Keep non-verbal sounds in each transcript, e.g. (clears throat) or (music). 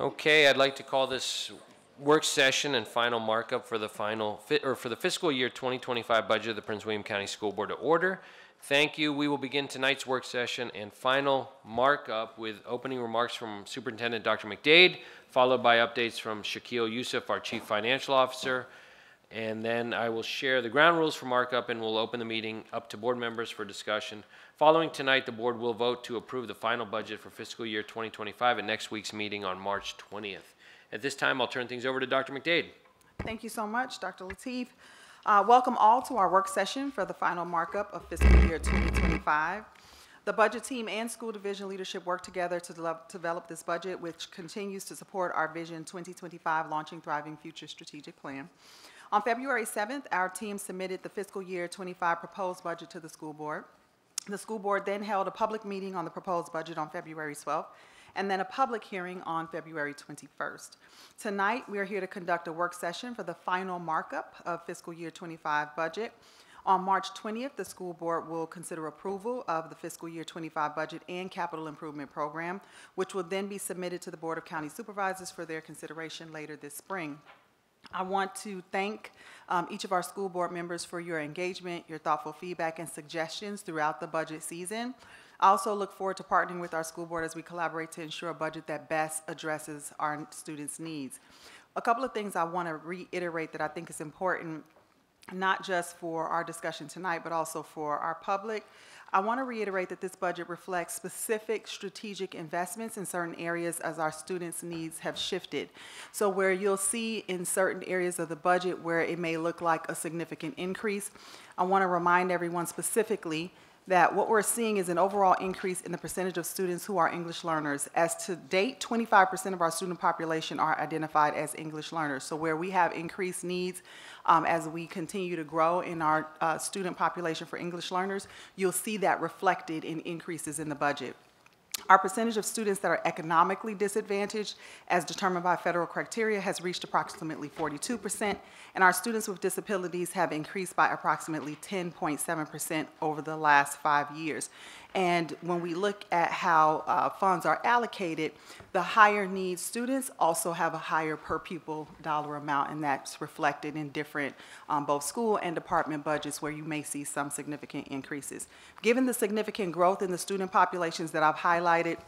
Okay, I'd like to call this work session and final markup for the final, fi- or for the fiscal year 2025 budget of the Prince William County School Board to order. Thank you. We will begin tonight's work session and final markup with opening remarks from Superintendent Dr. McDade, followed by updates from Shaquille Yusuf, our Chief Financial Officer. And then I will share the ground rules for markup and we'll open the meeting up to board members for discussion. Following tonight, the board will vote to approve the final budget for fiscal year 2025 at next week's meeting on March 20th. At this time, I'll turn things over to Dr. McDade. Thank you so much, Dr. Lateef. Uh, Welcome all to our work session for the final markup of fiscal year 2025. The budget team and school division leadership work together to develop- develop this budget, which continues to support our Vision 2025 Launching Thriving Future strategic plan. On February 7th, our team submitted the fiscal year 25 proposed budget to the school board. The school board then held a public meeting on the proposed budget on February 12th, and then a public hearing on February 21st. Tonight, we are here to conduct a work session for the final markup of fiscal year 25 budget. On March 20th, the school board will consider approval of the fiscal year 25 budget and capital improvement program, which will then be submitted to the Board of County Supervisors for their consideration later this spring. I want to thank um, each of our school board members for your engagement, your thoughtful feedback, and suggestions throughout the budget season. I also look forward to partnering with our school board as we collaborate to ensure a budget that best addresses our students' needs. A couple of things I want to reiterate that I think is important, not just for our discussion tonight, but also for our public. I want to reiterate that this budget reflects specific strategic investments in certain areas as our students' needs have shifted. So where you'll see in certain areas of the budget where it may look like a significant increase, I want to remind everyone specifically that what we're seeing is an overall increase in the percentage of students who are English learners. As to date, 25% of our student population are identified as English learners. So where we have increased needs um, as we continue to grow in our uh, student population for English learners, you'll see that reflected in increases in the budget. Our percentage of students that are economically disadvantaged, as determined by federal criteria, has reached approximately 42%, and our students with disabilities have increased by approximately 10.7% over the last five years. And when we look at how uh, funds are allocated, the higher need students also have a higher per pupil dollar amount, and that's reflected in different um, both school and department budgets where you may see some significant increases. Given the significant growth in the student populations that I've highlighted,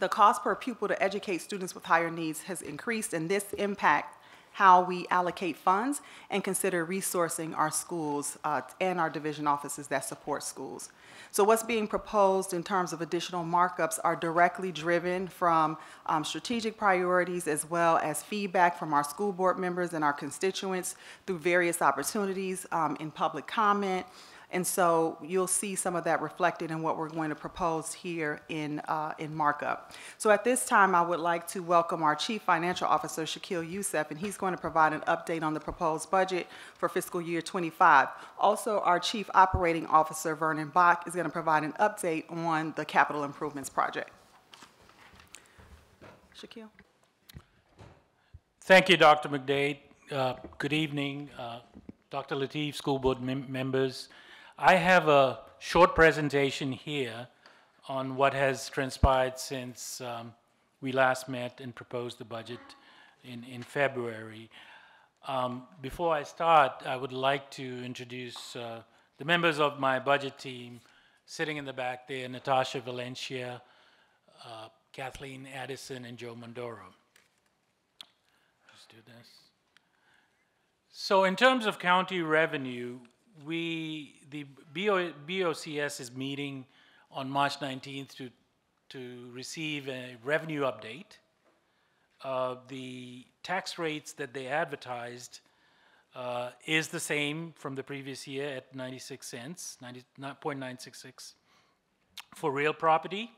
the cost per pupil to educate students with higher needs has increased, and this impact how we allocate funds and consider resourcing our schools uh, and our division offices that support schools. So what's being proposed in terms of additional markups are directly driven from um, strategic priorities as well as feedback from our school board members and our constituents through various opportunities um, in public comment, and so you'll see some of that reflected in what we're going to propose here in, uh, in markup. So at this time, I would like to welcome our Chief Financial Officer, Shaquille Yusuf, and he's going to provide an update on the proposed budget for fiscal year 25. Also, our Chief Operating Officer, Vernon Bach, is going to provide an update on the capital improvements project. Shaquille? Thank you, Dr. McDade. Uh, Good evening, uh, Dr. Lateef, school board mem- members. I have a short presentation here on what has transpired since um, we last met and proposed the budget in, in February. Um, Before I start, I would like to introduce uh, the members of my budget team sitting in the back there, Natasha Valencia, uh, Kathleen Addison, and Joe Mondoro. Let's do this. So in terms of county revenue, we, the BO, BOCS is meeting on March 19th to, to receive a revenue update. Uh, the tax rates that they advertised uh, is the same from the previous year at 96 cents, 90.966 for real property.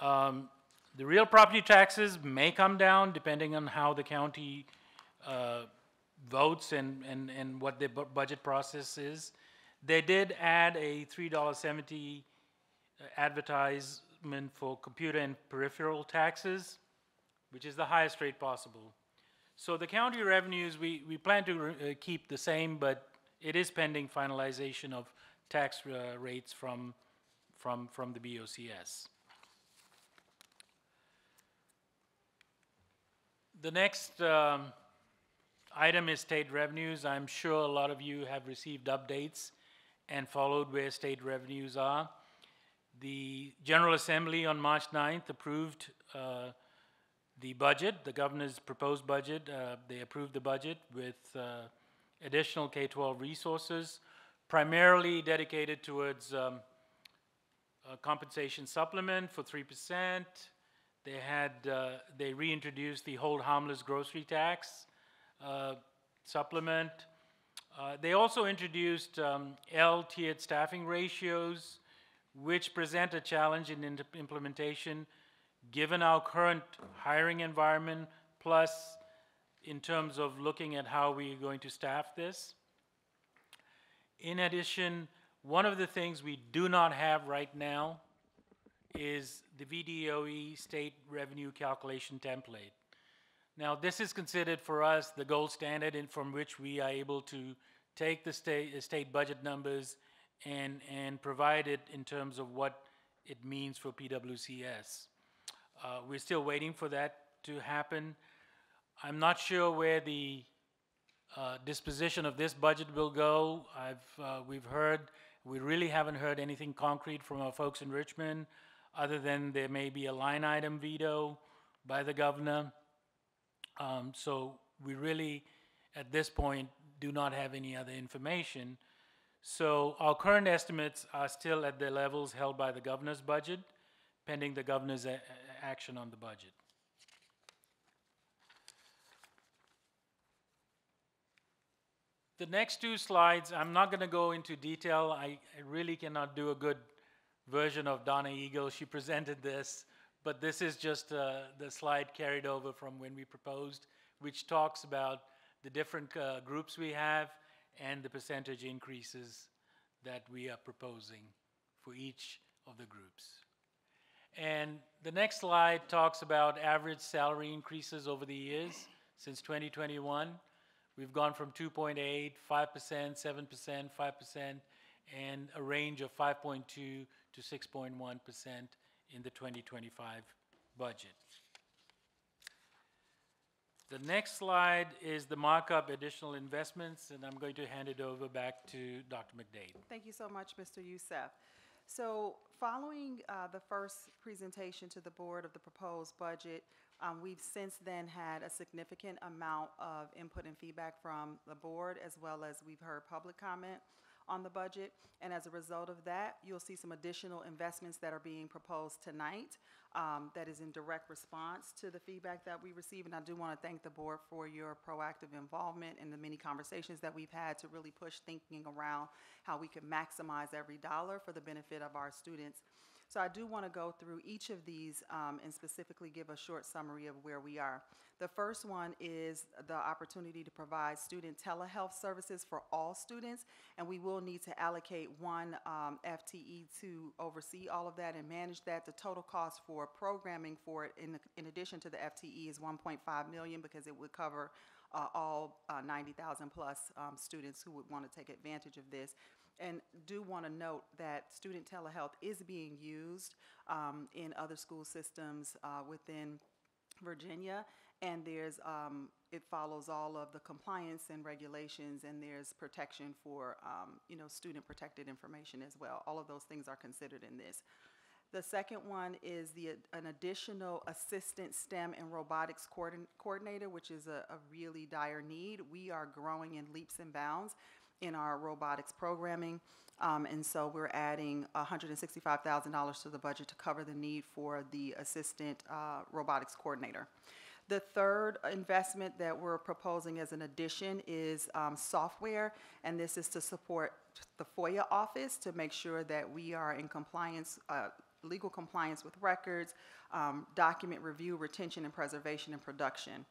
Um, the real property taxes may come down depending on how the county uh, votes and, and, and what their budget process is. They did add a $3.70 advertisement for computer and peripheral taxes, which is the highest rate possible. So the county revenues, we, we plan to uh, keep the same, but it is pending finalization of tax uh, rates from, from, from the BOCS. The next um, item is state revenues. I'm sure a lot of you have received updates and followed where state revenues are. The General Assembly on March 9th approved uh, the budget, the governor's proposed budget. Uh, They approved the budget with uh, additional K-12 resources, primarily dedicated towards um, a compensation supplement for 3%. They had, uh, they reintroduced the hold harmless grocery tax uh, supplement. Uh, They also introduced um, L-tiered staffing ratios, which present a challenge in implementation, given our current hiring environment, plus in terms of looking at how we are going to staff this. In addition, one of the things we do not have right now is the VDOE state revenue calculation template. Now, this is considered for us the gold standard in from which we are able to take the state, state budget numbers and, and provide it in terms of what it means for PWCS. Uh, we're still waiting for that to happen. I'm not sure where the uh, disposition of this budget will go. I've, uh, we've heard, we really haven't heard anything concrete from our folks in Richmond, other than there may be a line item veto by the governor. Um, so we really, at this point, do not have any other information. So our current estimates are still at the levels held by the governor's budget, pending the governor's action on the budget. The next two slides, I'm not going to go into detail. I, I really cannot do a good version of Donna Eagle. She presented this, but this is just uh, the slide carried over from when we proposed, which talks about the different uh, groups we have and the percentage increases that we are proposing for each of the groups. And the next slide talks about average salary increases over the years since 2021. We've gone from 2.8, 5%, 7%, 5%, and a range of 5.2 to 6.1% in the 2025 budget. The next slide is the markup additional investments, and I'm going to hand it over back to Dr. McDade. Thank you so much, Mr. Yusuf. So following uh, the first presentation to the board of the proposed budget, um, we've since then had a significant amount of input and feedback from the board, as well as we've heard public comment on the budget. And as a result of that, you'll see some additional investments that are being proposed tonight um, that is in direct response to the feedback that we receive. And I do want to thank the board for your proactive involvement in the many conversations that we've had to really push thinking around how we can maximize every dollar for the benefit of our students. So I do want to go through each of these um, and specifically give a short summary of where we are. The first one is the opportunity to provide student telehealth services for all students, and we will need to allocate one um, FTE to oversee all of that and manage that. The total cost for programming for it, in, in addition to the FTE, is 1.5 million because it would cover uh, all uh, 90,000 plus um, students who would want to take advantage of this. And do want to note that student telehealth is being used um, in other school systems uh, within Virginia, and there's, um, it follows all of the compliance and regulations, and there's protection for, um, you know, student protected information as well. All of those things are considered in this. The second one is the, an additional assistant STEM and robotics coordin- coordinator, which is a, a really dire need. We are growing in leaps and bounds in our robotics programming. Um, and so we're adding $165,000 to the budget to cover the need for the assistant uh, robotics coordinator. The third investment that we're proposing as an addition is um, software, and this is to support the FOIA office to make sure that we are in compliance, uh, legal compliance with records, um, document review, retention and preservation and production.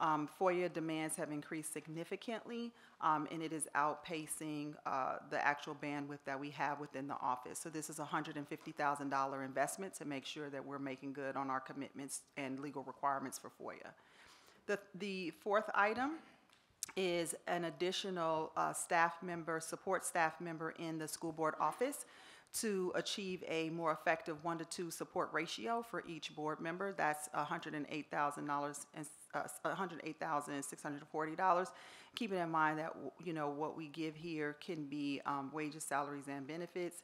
Um, FOIA demands have increased significantly, um, and it is outpacing uh, the actual bandwidth that we have within the office. So this is a $150,000 investment to make sure that we're making good on our commitments and legal requirements for FOIA. The, the fourth item is an additional uh, staff member, support staff member in the school board office to achieve a more effective one to two support ratio for each board member. That's $108,000 and, uh, $108,640. Keeping in mind that, you know, what we give here can be um, wages, salaries, and benefits.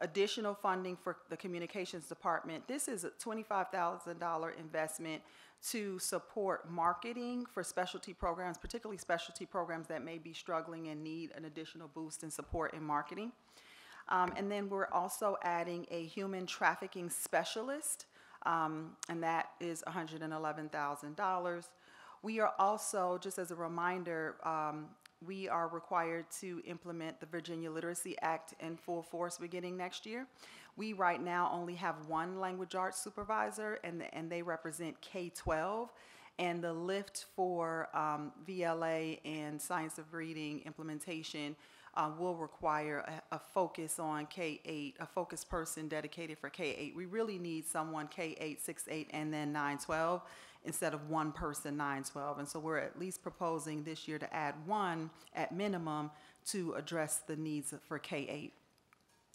Additional funding for the communications department. This is a $25,000 investment to support marketing for specialty programs, particularly specialty programs that may be struggling and need an additional boost in support in marketing. Um, and then we're also adding a human trafficking specialist, um, and that is $111,000. We are also, just as a reminder, um, we are required to implement the Virginia Literacy Act in full force beginning next year. We right now only have one language arts supervisor, and, the, and they represent K-12. And the lift for um, VLA and science of reading implementation uh, will require a, a focus on K-8, a focus person dedicated for K-8. We really need someone K-8, 6-8, and then 9-12 instead of one person 9-12. And so we're at least proposing this year to add one at minimum to address the needs for K-8.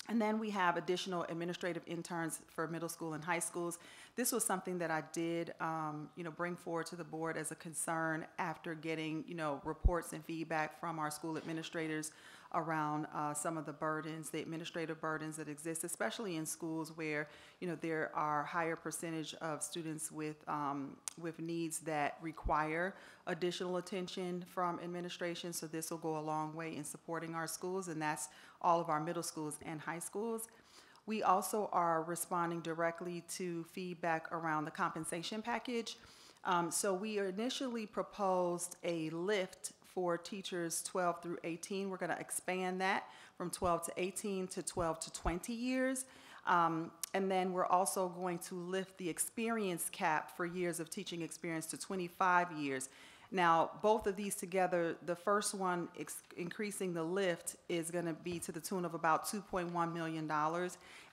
And then we have additional administrative interns for middle school and high schools. This was something that I did, um, you know, bring forward to the board as a concern after getting, you know, reports and feedback from our school administrators around uh, some of the burdens, the administrative burdens that exist, especially in schools where you know there are higher percentage of students with um, with needs that require additional attention from administration. So this will go a long way in supporting our schools, and that's all of our middle schools and high schools. We also are responding directly to feedback around the compensation package. Um, so we initially proposed a lift for teachers 12 through 18. We're going to expand that from 12 to 18 to 12 to 20 years. Um, and then we're also going to lift the experience cap for years of teaching experience to 25 years. Now, both of these together, the first one increasing the lift is going to be to the tune of about $2.1 million,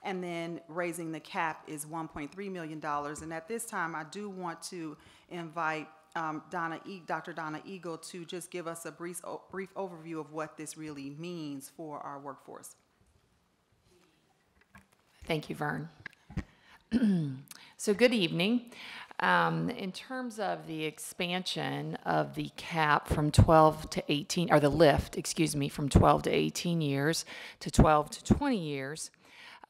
and then raising the cap is $1.3 million. And at this time, I do want to invite um, Donna e Dr. Donna Eagle to just give us a brief, brief overview of what this really means for our workforce. Thank you, Vern. (clears throat) so good evening. Um, in terms of the expansion of the cap from 12 to 18, or the lift, excuse me, from 12 to 18 years to 12 to 20 years,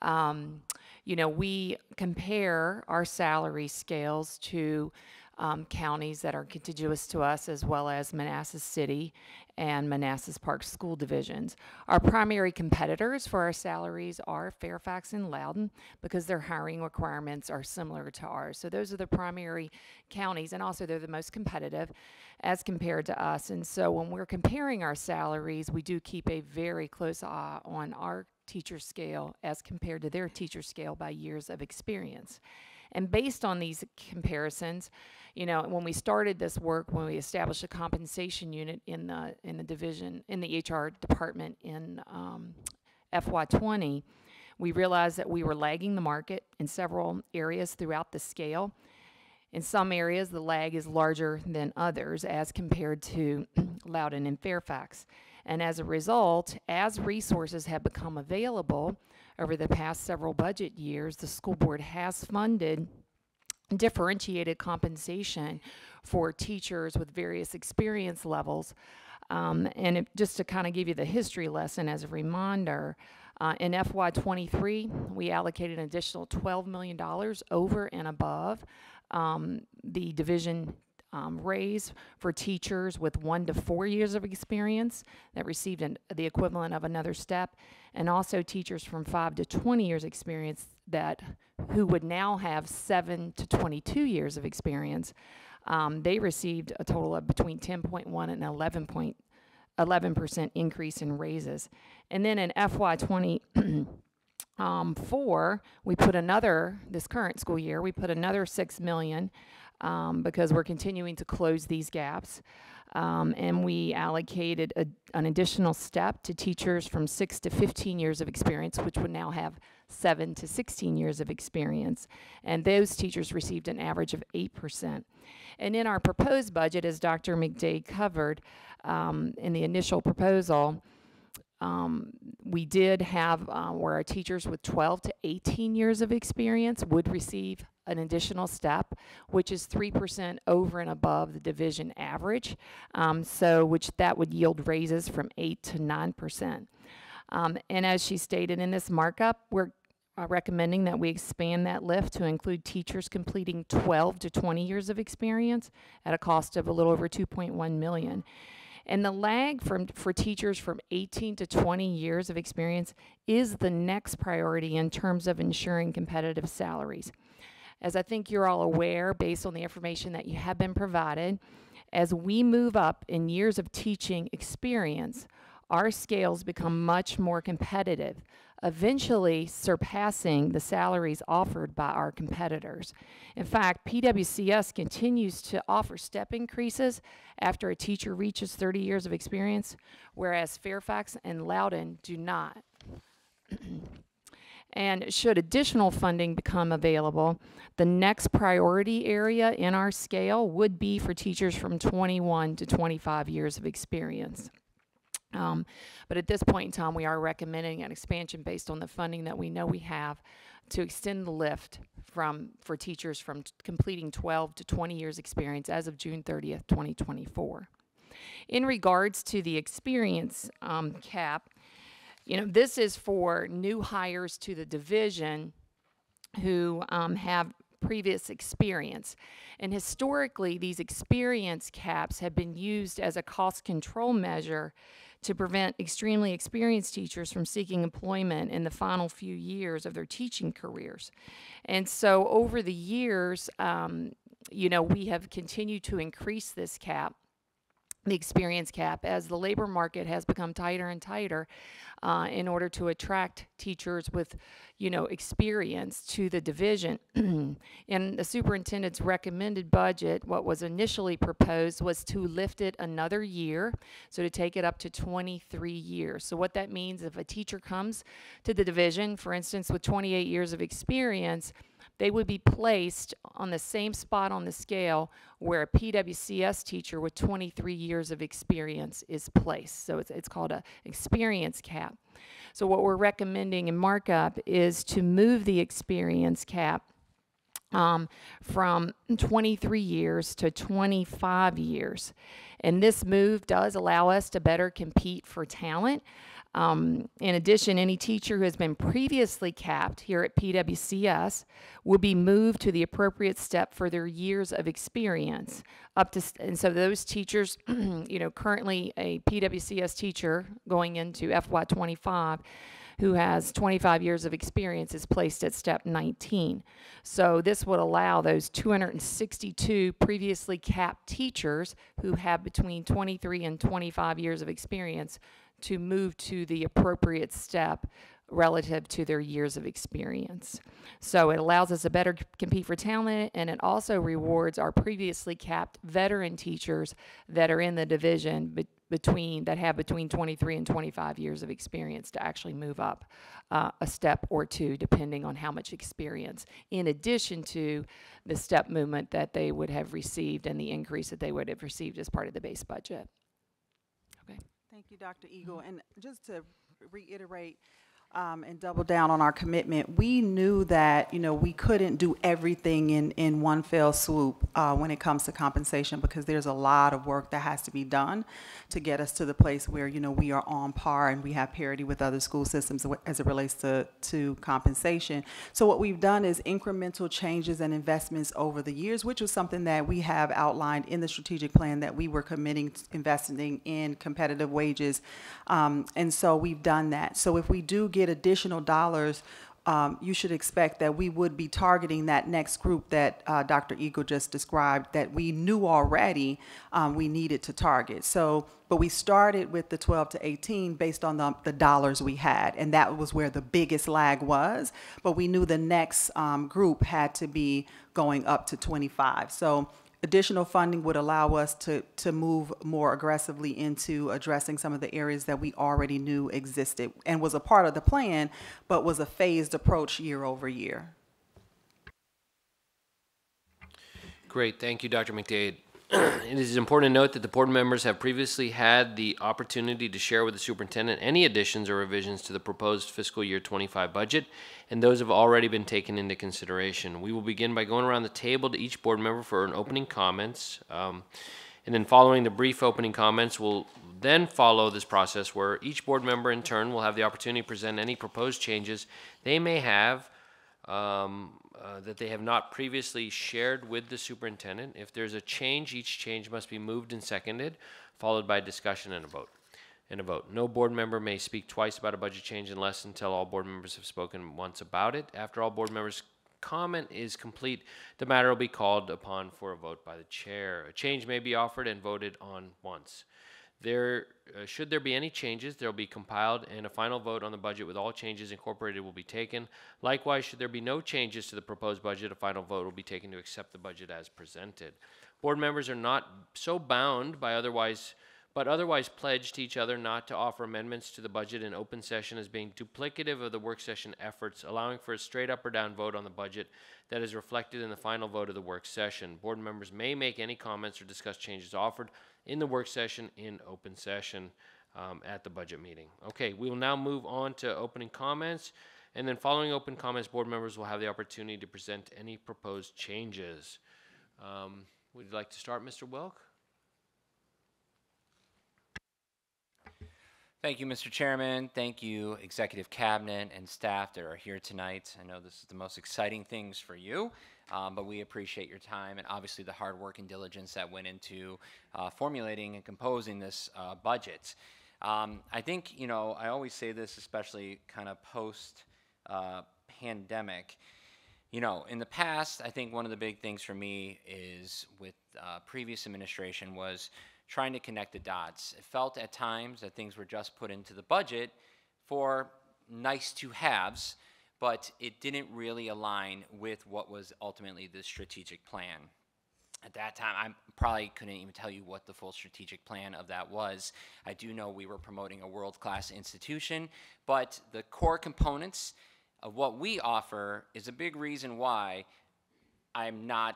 um, you know, we compare our salary scales to um, counties that are contiguous to us, as well as Manassas City and Manassas Park school divisions. Our primary competitors for our salaries are Fairfax and Loudoun because their hiring requirements are similar to ours. So those are the primary counties, and also they're the most competitive as compared to us. And so when we're comparing our salaries, we do keep a very close eye on our teacher scale as compared to their teacher scale by years of experience. And based on these comparisons, you know, when we started this work, when we established a compensation unit in the in the division in the HR department in um, FY20, we realized that we were lagging the market in several areas throughout the scale. In some areas, the lag is larger than others as compared to (clears throat) Loudoun and Fairfax. And as a result, as resources have become available over the past several budget years, the school board has funded differentiated compensation for teachers with various experience levels. Um, and it, just to kind of give you the history lesson as a reminder, uh, in FY23, we allocated an additional $12 million over and above um, the division um, raise for teachers with one to four years of experience that received an, the equivalent of another step, and also teachers from five to 20 years experience that who would now have seven to 22 years of experience. Um, they received a total of between 10.1 and 11 point, 11% increase in raises. And then in FY20, (clears throat) um, four, we put another, this current school year, we put another 6 million um, because we're continuing to close these gaps. Um, and we allocated a, an additional step to teachers from 6 to 15 years of experience, which would now have 7 to 16 years of experience. And those teachers received an average of 8%. And in our proposed budget, as Dr. McDade covered um, in the initial proposal, Um, we did have uh, where our teachers with 12 to 18 years of experience would receive an additional step, which is 3% over and above the division average. Um, so, which that would yield raises from 8 to 9%. Um, and as she stated in this markup, we're uh, recommending that we expand that lift to include teachers completing 12 to 20 years of experience at a cost of a little over 2.1 million. And the lag from, for teachers from 18 to 20 years of experience is the next priority in terms of ensuring competitive salaries. As I think you're all aware, based on the information that you have been provided, as we move up in years of teaching experience, our scales become much more competitive, eventually surpassing the salaries offered by our competitors. In fact, PWCS continues to offer step increases after a teacher reaches 30 years of experience, whereas Fairfax and Loudoun do not. (clears throat) And should additional funding become available, the next priority area in our scale would be for teachers from 21 to 25 years of experience. Um, but at this point in time, we are recommending an expansion based on the funding that we know we have to extend the lift from for teachers from completing 12 to 20 years experience as of June 30th, 2024. In regards to the experience um, cap, you know, this is for new hires to the division who um, have previous experience. And historically, these experience caps have been used as a cost control measure to prevent extremely experienced teachers from seeking employment in the final few years of their teaching careers. And so over the years, um, you know, we have continued to increase this cap the experience cap as the labor market has become tighter and tighter uh, in order to attract teachers with you know experience to the division. (clears throat) In the superintendent's recommended budget what was initially proposed was to lift it another year so to take it up to 23 years. So what that means if a teacher comes to the division for instance with 28 years of experience they would be placed on the same spot on the scale where a PWCS teacher with 23 years of experience is placed. So it's, it's called an experience cap. So what we're recommending in markup is to move the experience cap um, from 23 years to 25 years. And this move does allow us to better compete for talent. Um, in addition, any teacher who has been previously capped here at PWCS will be moved to the appropriate step for their years of experience. Up to and so those teachers, (clears throat) you know, currently a PWCS teacher going into FY25 who has 25 years of experience is placed at step 19. So this would allow those 262 previously capped teachers who have between 23 and 25 years of experience to move to the appropriate step relative to their years of experience. So it allows us to better compete for talent and it also rewards our previously capped veteran teachers that are in the division be- between that have between 23 and 25 years of experience to actually move up uh, a step or two depending on how much experience in addition to the step movement that they would have received and the increase that they would have received as part of the base budget. Thank you, Dr. Eagle. Mm-hmm. And just to reiterate um, and double down on our commitment, we knew that, you know, we couldn't do everything in, in one fell swoop uh, when it comes to compensation because there's a lot of work that has to be done to get us to the place where, you know, we are on par and we have parity with other school systems as it relates to, to compensation. So what we've done is incremental changes and investments over the years, which was something that we have outlined in the strategic plan that we were committing, to investing in competitive wages. Um, and so we've done that. So if we do get additional dollars, um, you should expect that we would be targeting that next group that uh, Dr. Eagle just described that we knew already um, we needed to target. So, but we started with the 12 to 18 based on the, the dollars we had, and that was where the biggest lag was. But we knew the next um, group had to be going up to 25. So additional funding would allow us to, to move more aggressively into addressing some of the areas that we already knew existed and was a part of the plan, but was a phased approach year over year. Great, thank you, Dr. McDade. (clears throat) It is important to note that the board members have previously had the opportunity to share with the superintendent any additions or revisions to the proposed fiscal year 25 budget, and those have already been taken into consideration. We will begin by going around the table to each board member for an opening comments. um, And then following the brief opening comments, we'll then follow this process where each board member in turn will have the opportunity to present any proposed changes they may have um, uh, that they have not previously shared with the superintendent. If there's a change, each change must be moved and seconded, followed by discussion and a vote. And a vote. No board member may speak twice about a budget change unless until all board members have spoken once about it. After all board members' comment is complete, the matter will be called upon for a vote by the chair. A change may be offered and voted on once. There, uh, should there be any changes, there will be compiled and a final vote on the budget with all changes incorporated will be taken. Likewise, should there be no changes to the proposed budget, a final vote will be taken to accept the budget as presented. Board members are not so bound by otherwise, but otherwise pledged to each other not to offer amendments to the budget in open session as being duplicative of the work session efforts, allowing for a straight up or down vote on the budget that is reflected in the final vote of the work session. Board members may make any comments or discuss changes offered in the work session in open session um, at the budget meeting. Okay, we will now move on to opening comments. And then following open comments, board members will have the opportunity to present any proposed changes. Um, Would you like to start, Mr. Wilk? Thank you, Mr. Chairman. Thank you, Executive Cabinet and staff that are here tonight. I know this is the most exciting things for you, um, but we appreciate your time and obviously the hard work and diligence that went into uh, formulating and composing this uh, budget. Um, I think, you know, I always say this, especially kind of post uh, pandemic. You know, in the past, I think one of the big things for me is with uh, previous administration was trying to connect the dots. It felt at times that things were just put into the budget for nice to haves, but it didn't really align with what was ultimately the strategic plan. At that time, I probably couldn't even tell you what the full strategic plan of that was. I do know we were promoting a world class institution, but the core components of what we offer is a big reason why I'm not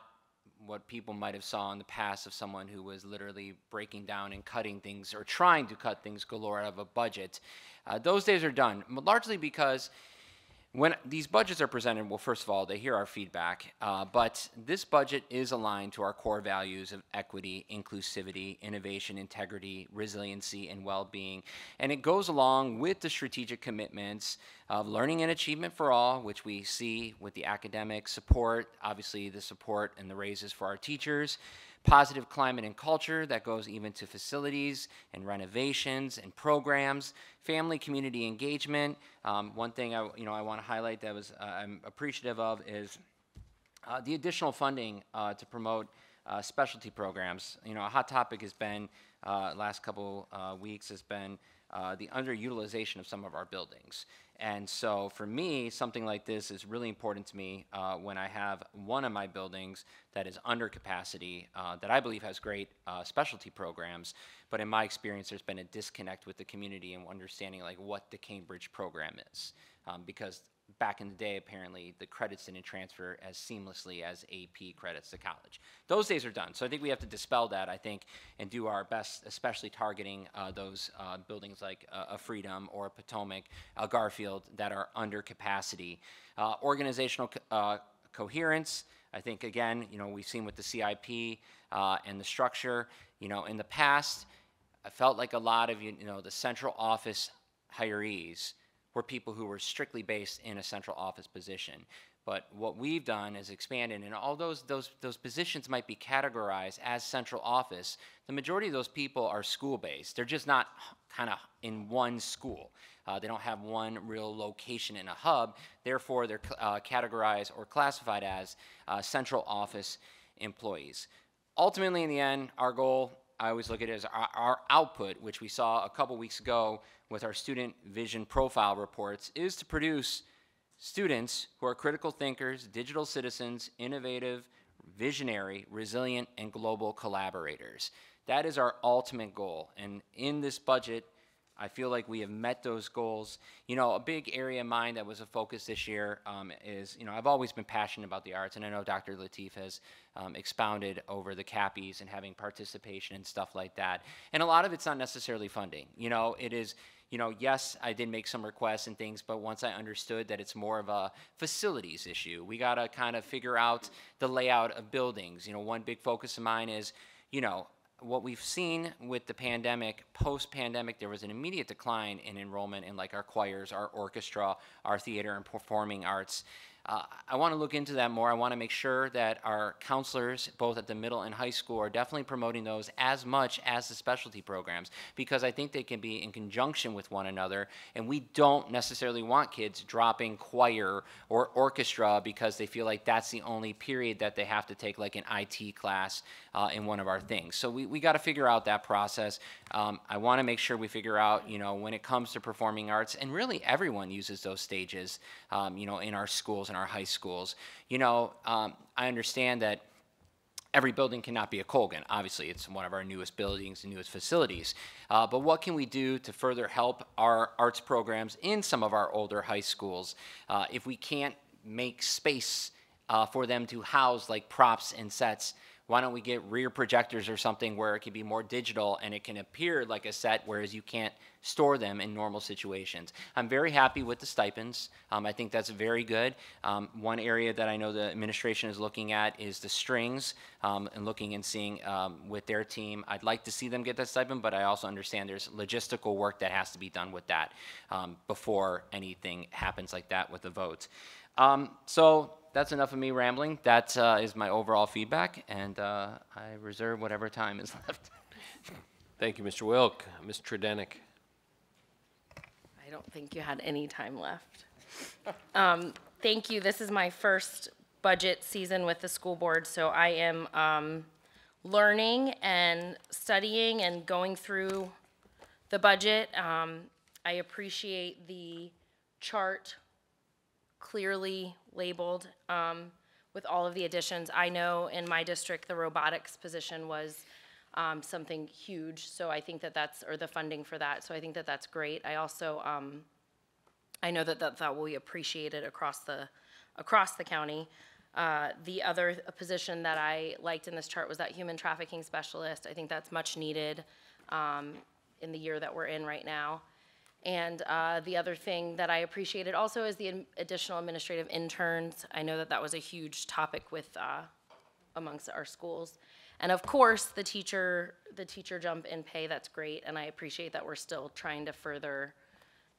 what people might have saw in the past of someone who was literally breaking down and cutting things or trying to cut things galore out of a budget. Uh, those days are done, largely because when these budgets are presented, well, first of all, they hear our feedback, uh, but this budget is aligned to our core values of equity, inclusivity, innovation, integrity, resiliency, and well being. And it goes along with the strategic commitments of learning and achievement for all, which we see with the academic support, obviously, the support and the raises for our teachers positive climate and culture that goes even to facilities and renovations and programs, family community engagement. Um, one thing I, you know, I want to highlight that was uh, I'm appreciative of is uh, the additional funding uh, to promote uh, specialty programs. You know, a hot topic has been uh, last couple uh, weeks has been the underutilization of some of our buildings. And so for me, something like this is really important to me uh, when I have one of my buildings that is under capacity, uh, that I believe has great uh, specialty programs, but in my experience, there's been a disconnect with the community and understanding like what the Cambridge program is. Um, because back in the day, apparently, the credits didn't transfer as seamlessly as AP credits to college. Those days are done. So I think we have to dispel that, I think, and do our best, especially targeting uh, those uh, buildings like uh, a Freedom or a Potomac, a Garfield, that are under capacity. Uh, organizational co uh, coherence, I think, again, you know, we've seen with the CIP uh, and the structure, you know, in the past, I felt like a lot of, you know, the central office hirees were people who were strictly based in a central office position. But what we've done is expanded, and all those, those, those positions might be categorized as central office. The majority of those people are school based. They're just not kind of in one school. Uh, they don't have one real location in a hub. Therefore, they're uh, categorized or classified as uh, central office employees. Ultimately, in the end, our goal I always look at it as our, our, output, which we saw a couple weeks ago with our student vision profile reports, is to produce students who are critical thinkers, digital citizens, innovative, visionary, resilient, and global collaborators. That is our ultimate goal. And in this budget, I feel like we have met those goals. You know, a big area of mine that was a focus this year um, is, you know, I've always been passionate about the arts, and I know Dr. Lateef has um, expounded over the CAPIs and having participation and stuff like that. And a lot of it's not necessarily funding. You know, it is, you know, yes, I did make some requests and things, but once I understood that it's more of a facilities issue, we got to kind of figure out the layout of buildings. You know, one big focus of mine is, you know, what we've seen with the pandemic, post pandemic, there was an immediate decline in enrollment in like our choirs, our orchestra, our theater and performing arts. Uh, I want to look into that more. I want to make sure that our counselors, both at the middle and high school, are definitely promoting those as much as the specialty programs because I think they can be in conjunction with one another. And we don't necessarily want kids dropping choir or orchestra because they feel like that's the only period that they have to take, like an IT class uh, in one of our things. So we, we got to figure out that process. Um, I want to make sure we figure out, you know, when it comes to performing arts, and really everyone uses those stages, um, you know, in our schools and our high schools. You know, um, I understand that every building cannot be a Colgan. Obviously, it's one of our newest buildings and newest facilities. Uh, but what can we do to further help our arts programs in some of our older high schools uh, if we can't make space uh, for them to house like props and sets? Why don't we get rear projectors or something where it can be more digital and it can appear like a set, whereas you can't store them in normal situations. I'm very happy with the stipends. Um, I think that's very good. Um, one area that I know the administration is looking at is the strings um, and looking and seeing um, with their team. I'd like to see them get that stipend, but I also understand there's logistical work that has to be done with that um, before anything happens like that with the vote. Um, so that's enough of me rambling. That uh, is my overall feedback, and uh, I reserve whatever time is (laughs) left. Thank you, Mr. Wilk. Ms. Tredinnick. I don't think you had any time left. Um, Thank you. This is my first budget season with the school board, so I am um, learning and studying and going through the budget. Um, I appreciate the chart clearly labeled um, with all of the additions. I know in my district, the robotics position was um, something huge, so I think that that's, or the funding for that, so I think that that's great. I also, um, I know that that, that will be appreciated across the, across the county. Uh, the other position that I liked in this chart was that human trafficking specialist. I think that's much needed um, in the year that we're in right now. And uh, the other thing that I appreciated also is the additional administrative interns. I know that that was a huge topic with uh, amongst our schools. And of course, the teacher, the teacher jump in pay, that's great, and I appreciate that we're still trying to further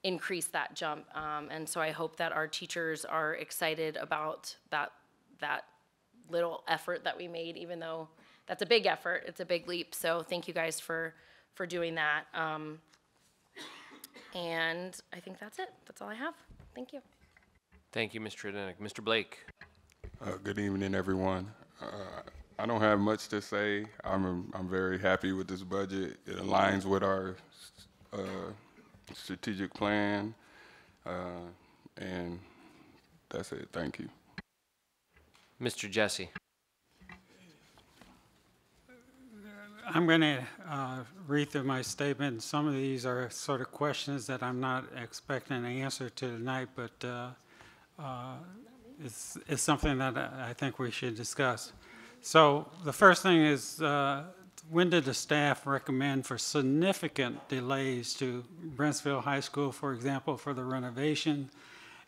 increase that jump. Um, and so I hope that our teachers are excited about that, that little effort that we made, even though that's a big effort, it's a big leap. So thank you guys for, for doing that. Um, and I think that's it. That's all I have. Thank you. Thank you, Mr. Tredinnick. Mr. Blake. Uh, Good evening, everyone. Uh, I don't have much to say. I'm, I'm very happy with this budget. It aligns with our uh, strategic plan, uh, and that's it. Thank you. Mr. Jessie. I'm going to uh, read through my statement. Some of these are sort of questions that I'm not expecting an answer to tonight, but uh, uh, it's, it's something that I think we should discuss. So the first thing is, uh, when did the staff recommend for significant delays to Brentsville High School, for example, for the renovation,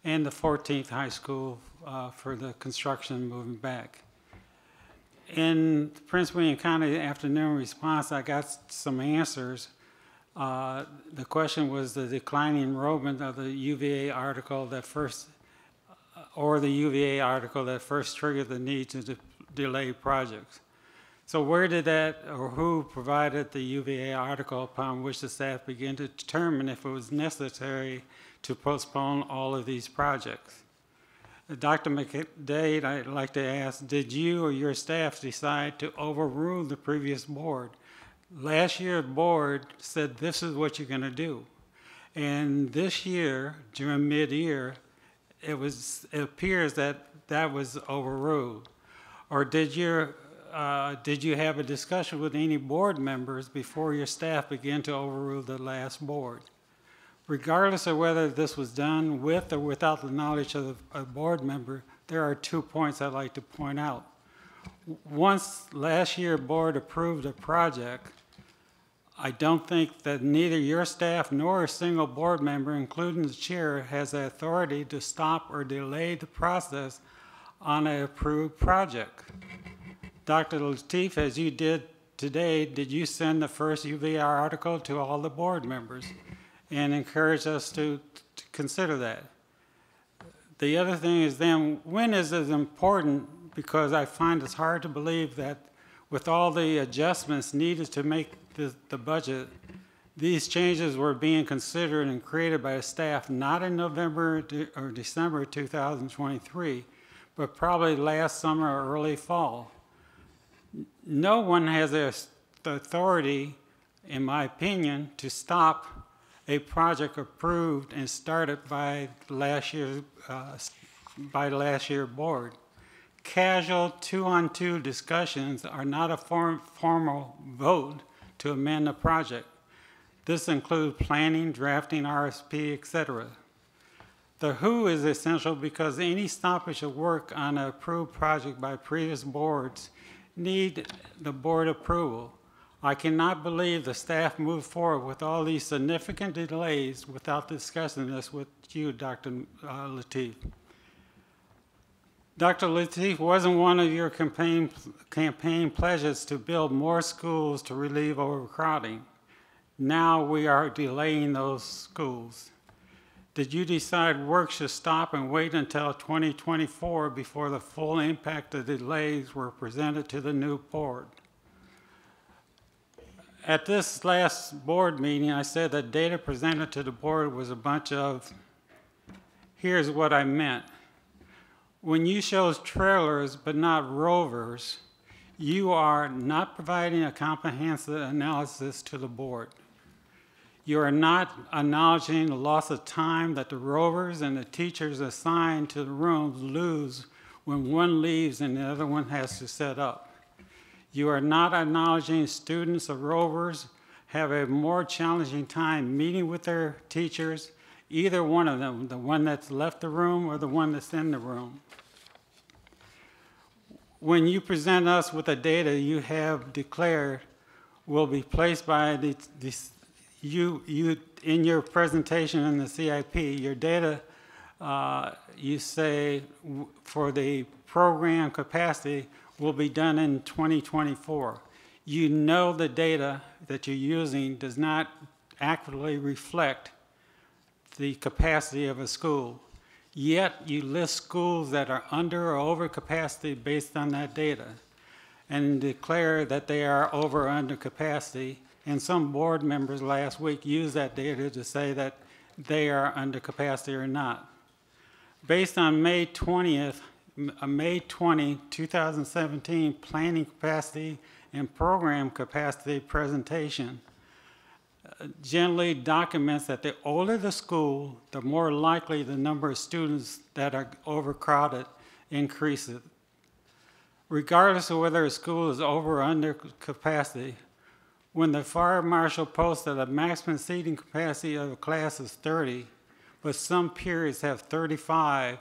and the 14th High School uh, for the construction moving back? In Prince William County afternoon response, I got some answers. Uh, The question was the declining enrollment of the UVA article that first, uh, or the UVA article that first triggered the need to de- delay projects. So where did that, or who provided the UVA article upon which the staff began to determine if it was necessary to postpone all of these projects? Dr. McDade, I'd like to ask, did you or your staff decide to overrule the previous board? Last year, board said this is what you're going to do. And this year, during mid-year, it was, it appears that that was overruled. Or did your, uh, did you have a discussion with any board members before your staff began to overrule the last board? Regardless of whether this was done with or without the knowledge of a board member, there are two points I'd like to point out. Once last year board approved a project, I don't think that neither your staff nor a single board member, including the chair, has the authority to stop or delay the process on an approved project. Dr. Lateef, as you did today, did you send the first UVA article to all the board members and encourage us to, to consider that? The other thing is then, when is it important? Because I find it's hard to believe that with all the adjustments needed to make the, the budget, these changes were being considered and created by staff not in November or December 2023, but probably last summer or early fall. No one has the the authority, in my opinion, to stop a project approved and started by last year, uh, by last year board. Casual two-on-two discussions are not a form, formal vote to amend the project. This includes planning, drafting RFP, etc. The who is essential because any stoppage of work on an approved project by previous boards need the board approval. I cannot believe the staff moved forward with all these significant delays without discussing this with you, Dr. uh, Lateef. Dr. Lateef, wasn't one of your campaign, campaign pledges to build more schools to relieve overcrowding? Now we are delaying those schools. Did you decide work should stop and wait until 2024 before the full impact of delays were presented to the new board? At this last board meeting, I said that data presented to the board was a bunch of, here's what I meant. When you show trailers but not rovers, you are not providing a comprehensive analysis to the board. You are not acknowledging the loss of time that the rovers and the teachers assigned to the rooms lose when one leaves and the other one has to set up. You are not acknowledging students of rovers have a more challenging time meeting with their teachers, either one of them, the one that's left the room or the one that's in the room. When you present us with the data you have declared will be placed by the, the you, you, in your presentation in the CIP, your data, uh, you say for the program capacity will be done in 2024. You know the data that you're using does not accurately reflect the capacity of a school. Yet you list schools that are under or over capacity based on that data and declare that they are over or under capacity. And some board members last week used that data to say that they are under capacity or not. Based on May 20th, m- a May 20, 2017 planning capacity and program capacity presentation, uh, generally documents that the older the school, the more likely the number of students that are overcrowded increases. Regardless of whether a school is over or under capacity, when the fire marshal posts that a maximum seating capacity of a class is 30, but some periods have 35,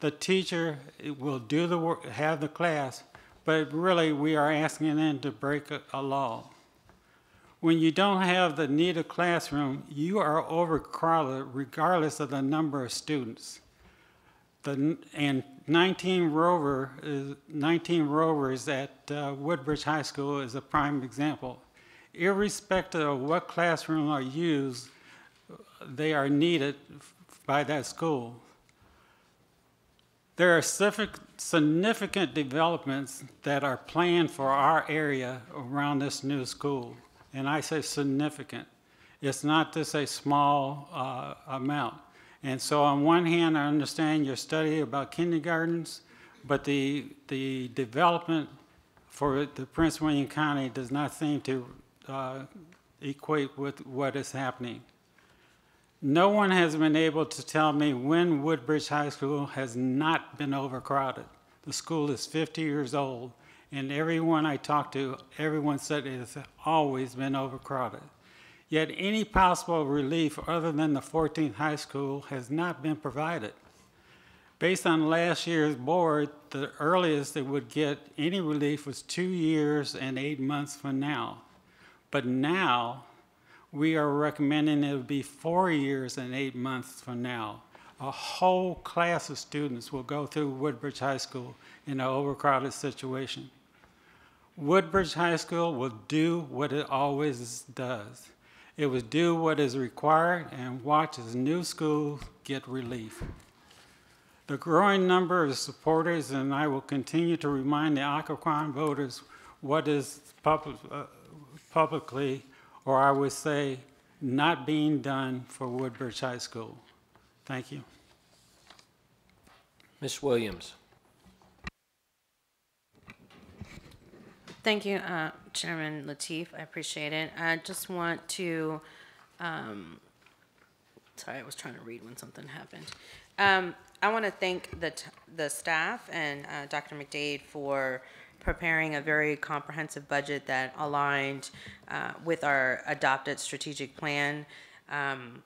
the teacher will do the work, have the class, but really we are asking them to break a, a law. When you don't have the needed classroom, you are overcrowded regardless of the number of students. The, and 19 rover is, 19 rovers at uh, Woodbridge High School is a prime example. Irrespective of what classroom are used, they are needed by that school. There are significant developments that are planned for our area around this new school. And I say significant. It's not just a small uh, amount. And so on one hand, I understand your study about kindergartens, but the, the development for the Prince William County does not seem to uh, equate with what is happening. No one has been able to tell me when Woodbridge High School has not been overcrowded. The school is 50 years old, and everyone I talked to, everyone said it has always been overcrowded. Yet any possible relief other than the 14th high school has not been provided. Based on last year's board, the earliest they would get any relief was two years and eight months from now. But now, we are recommending it would be four years and eight months from now. A whole class of students will go through Woodbridge High School in an overcrowded situation. Woodbridge High School will do what it always does. It will do what is required and watch as new schools get relief. The growing number of supporters, and I will continue to remind the Occoquan voters what is uh, publicly, or I would say, not being done for Woodbridge High School. Thank you. Ms. Williams. Thank you, uh, Chairman Lateef. I appreciate it. I just want to, um, sorry, I was trying to read when something happened. Um, I want to thank the, t- the staff and uh, Dr. McDade for preparing a very comprehensive budget that aligned uh, with our adopted strategic plan. Um,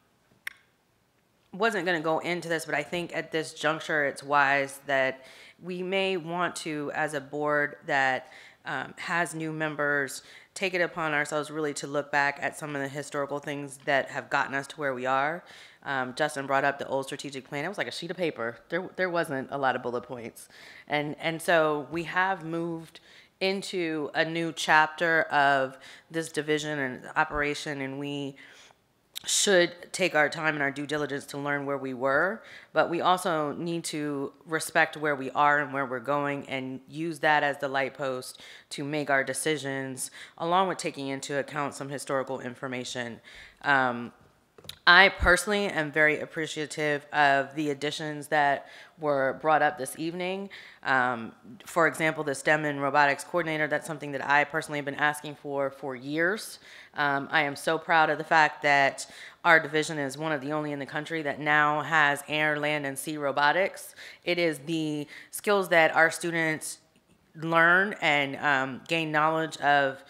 wasn't going to go into this, but I think at this juncture, it's wise that we may want to, as a board that um, has new members, take it upon ourselves really to look back at some of the historical things that have gotten us to where we are. Um, Justin brought up the old strategic plan. It was like a sheet of paper. There, there wasn't a lot of bullet points, and and so we have moved into a new chapter of this division and operation, and we should take our time and our due diligence to learn where we were, but we also need to respect where we are and where we're going and use that as the light post to make our decisions, along with taking into account some historical information. Um, I personally am very appreciative of the additions that were brought up this evening. Um, for example, the STEM and robotics coordinator, that's something that I personally have been asking for for years. Um, I am so proud of the fact that our division is one of the only in the country that now has air, land, and sea robotics. It is the skills that our students learn and um, gain knowledge of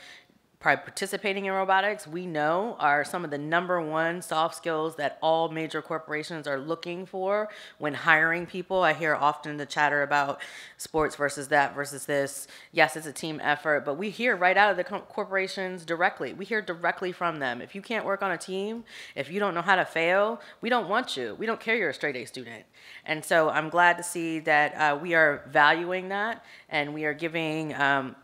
participating in robotics, we know are some of the number one soft skills that all major corporations are looking for when hiring people. I hear often the chatter about sports versus that versus this. Yes, it's a team effort, but we hear right out of the corporations directly. We hear directly from them. If you can't work on a team, if you don't know how to fail, we don't want you. We don't care you're a straight A student. And so I'm glad to see that uh, we are valuing that and we are giving um,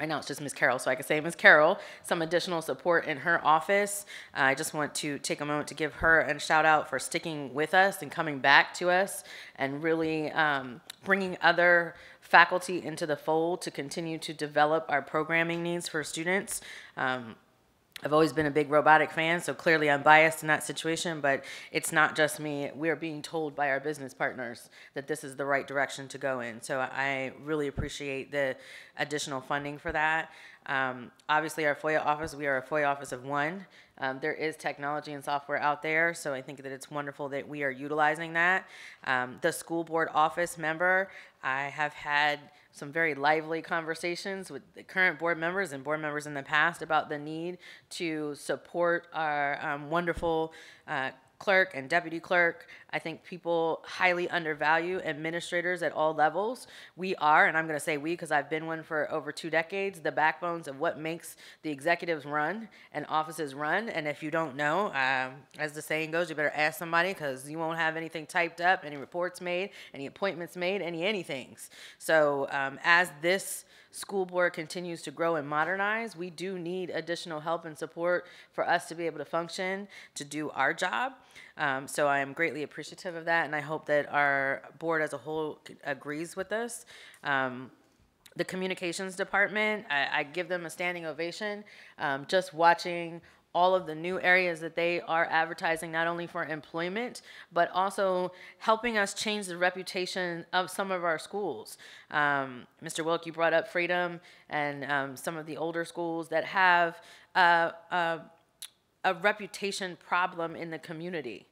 Right now it's just Ms. Carroll, so I can say Ms. Carroll, some additional support in her office. Uh, I just want to take a moment to give her a shout out for sticking with us and coming back to us and really um, bringing other faculty into the fold to continue to develop our programming needs for students. Um, I've always been a big robotic fan, so clearly I'm biased in that situation, but it's not just me. We are being told by our business partners that this is the right direction to go in. So I really appreciate the additional funding for that. Um, obviously, our FOIA office, we are a FOIA office of one. Um, there is technology and software out there, so I think that it's wonderful that we are utilizing that. Um, the school board office member, I have had some very lively conversations with the current board members and board members in the past about the need to support our um, wonderful uh, clerk and deputy clerk. I think people highly undervalue administrators at all levels. We are, and I'm going to say we because I've been one for over two decades, the backbones of what makes the executives run and offices run. And if you don't know, um, as the saying goes, you better ask somebody because you won't have anything typed up, any reports made, any appointments made, any anythings. So um, as this school board continues to grow and modernize, we do need additional help and support for us to be able to function, to do our job. Um, so I am greatly appreciative of that, and I hope that our board as a whole agrees with us. Um, the communications department, I, I, give them a standing ovation. Um, just watching all of the new areas that they are advertising, not only for employment, but also helping us change the reputation of some of our schools. Um, Mr. Wilk, you brought up Freedom and um, some of the older schools that have uh, uh, a reputation problem in the community,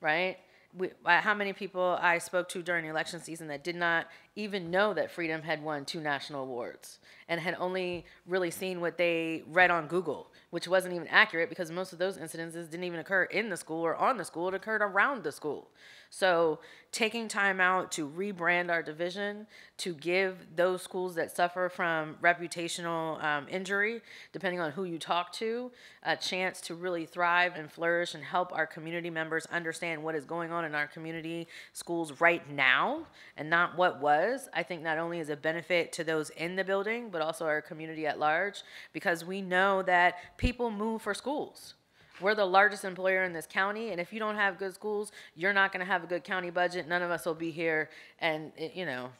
right? We, uh, how many people I spoke to during election season that did not even know that Freedom had won two national awards and had only really seen what they read on Google, which wasn't even accurate because most of those incidences didn't even occur in the school or on the school, it occurred around the school. So taking time out to rebrand our division, to give those schools that suffer from reputational um, injury, depending on who you talk to, a chance to really thrive and flourish and help our community members understand what is going on in our community schools right now and not what was, I think not only is a benefit to those in the building, but also our community at large, because we know that people move for schools. We're the largest employer in this county, and if you don't have good schools, you're not going to have a good county budget. None of us will be here, and it, you know,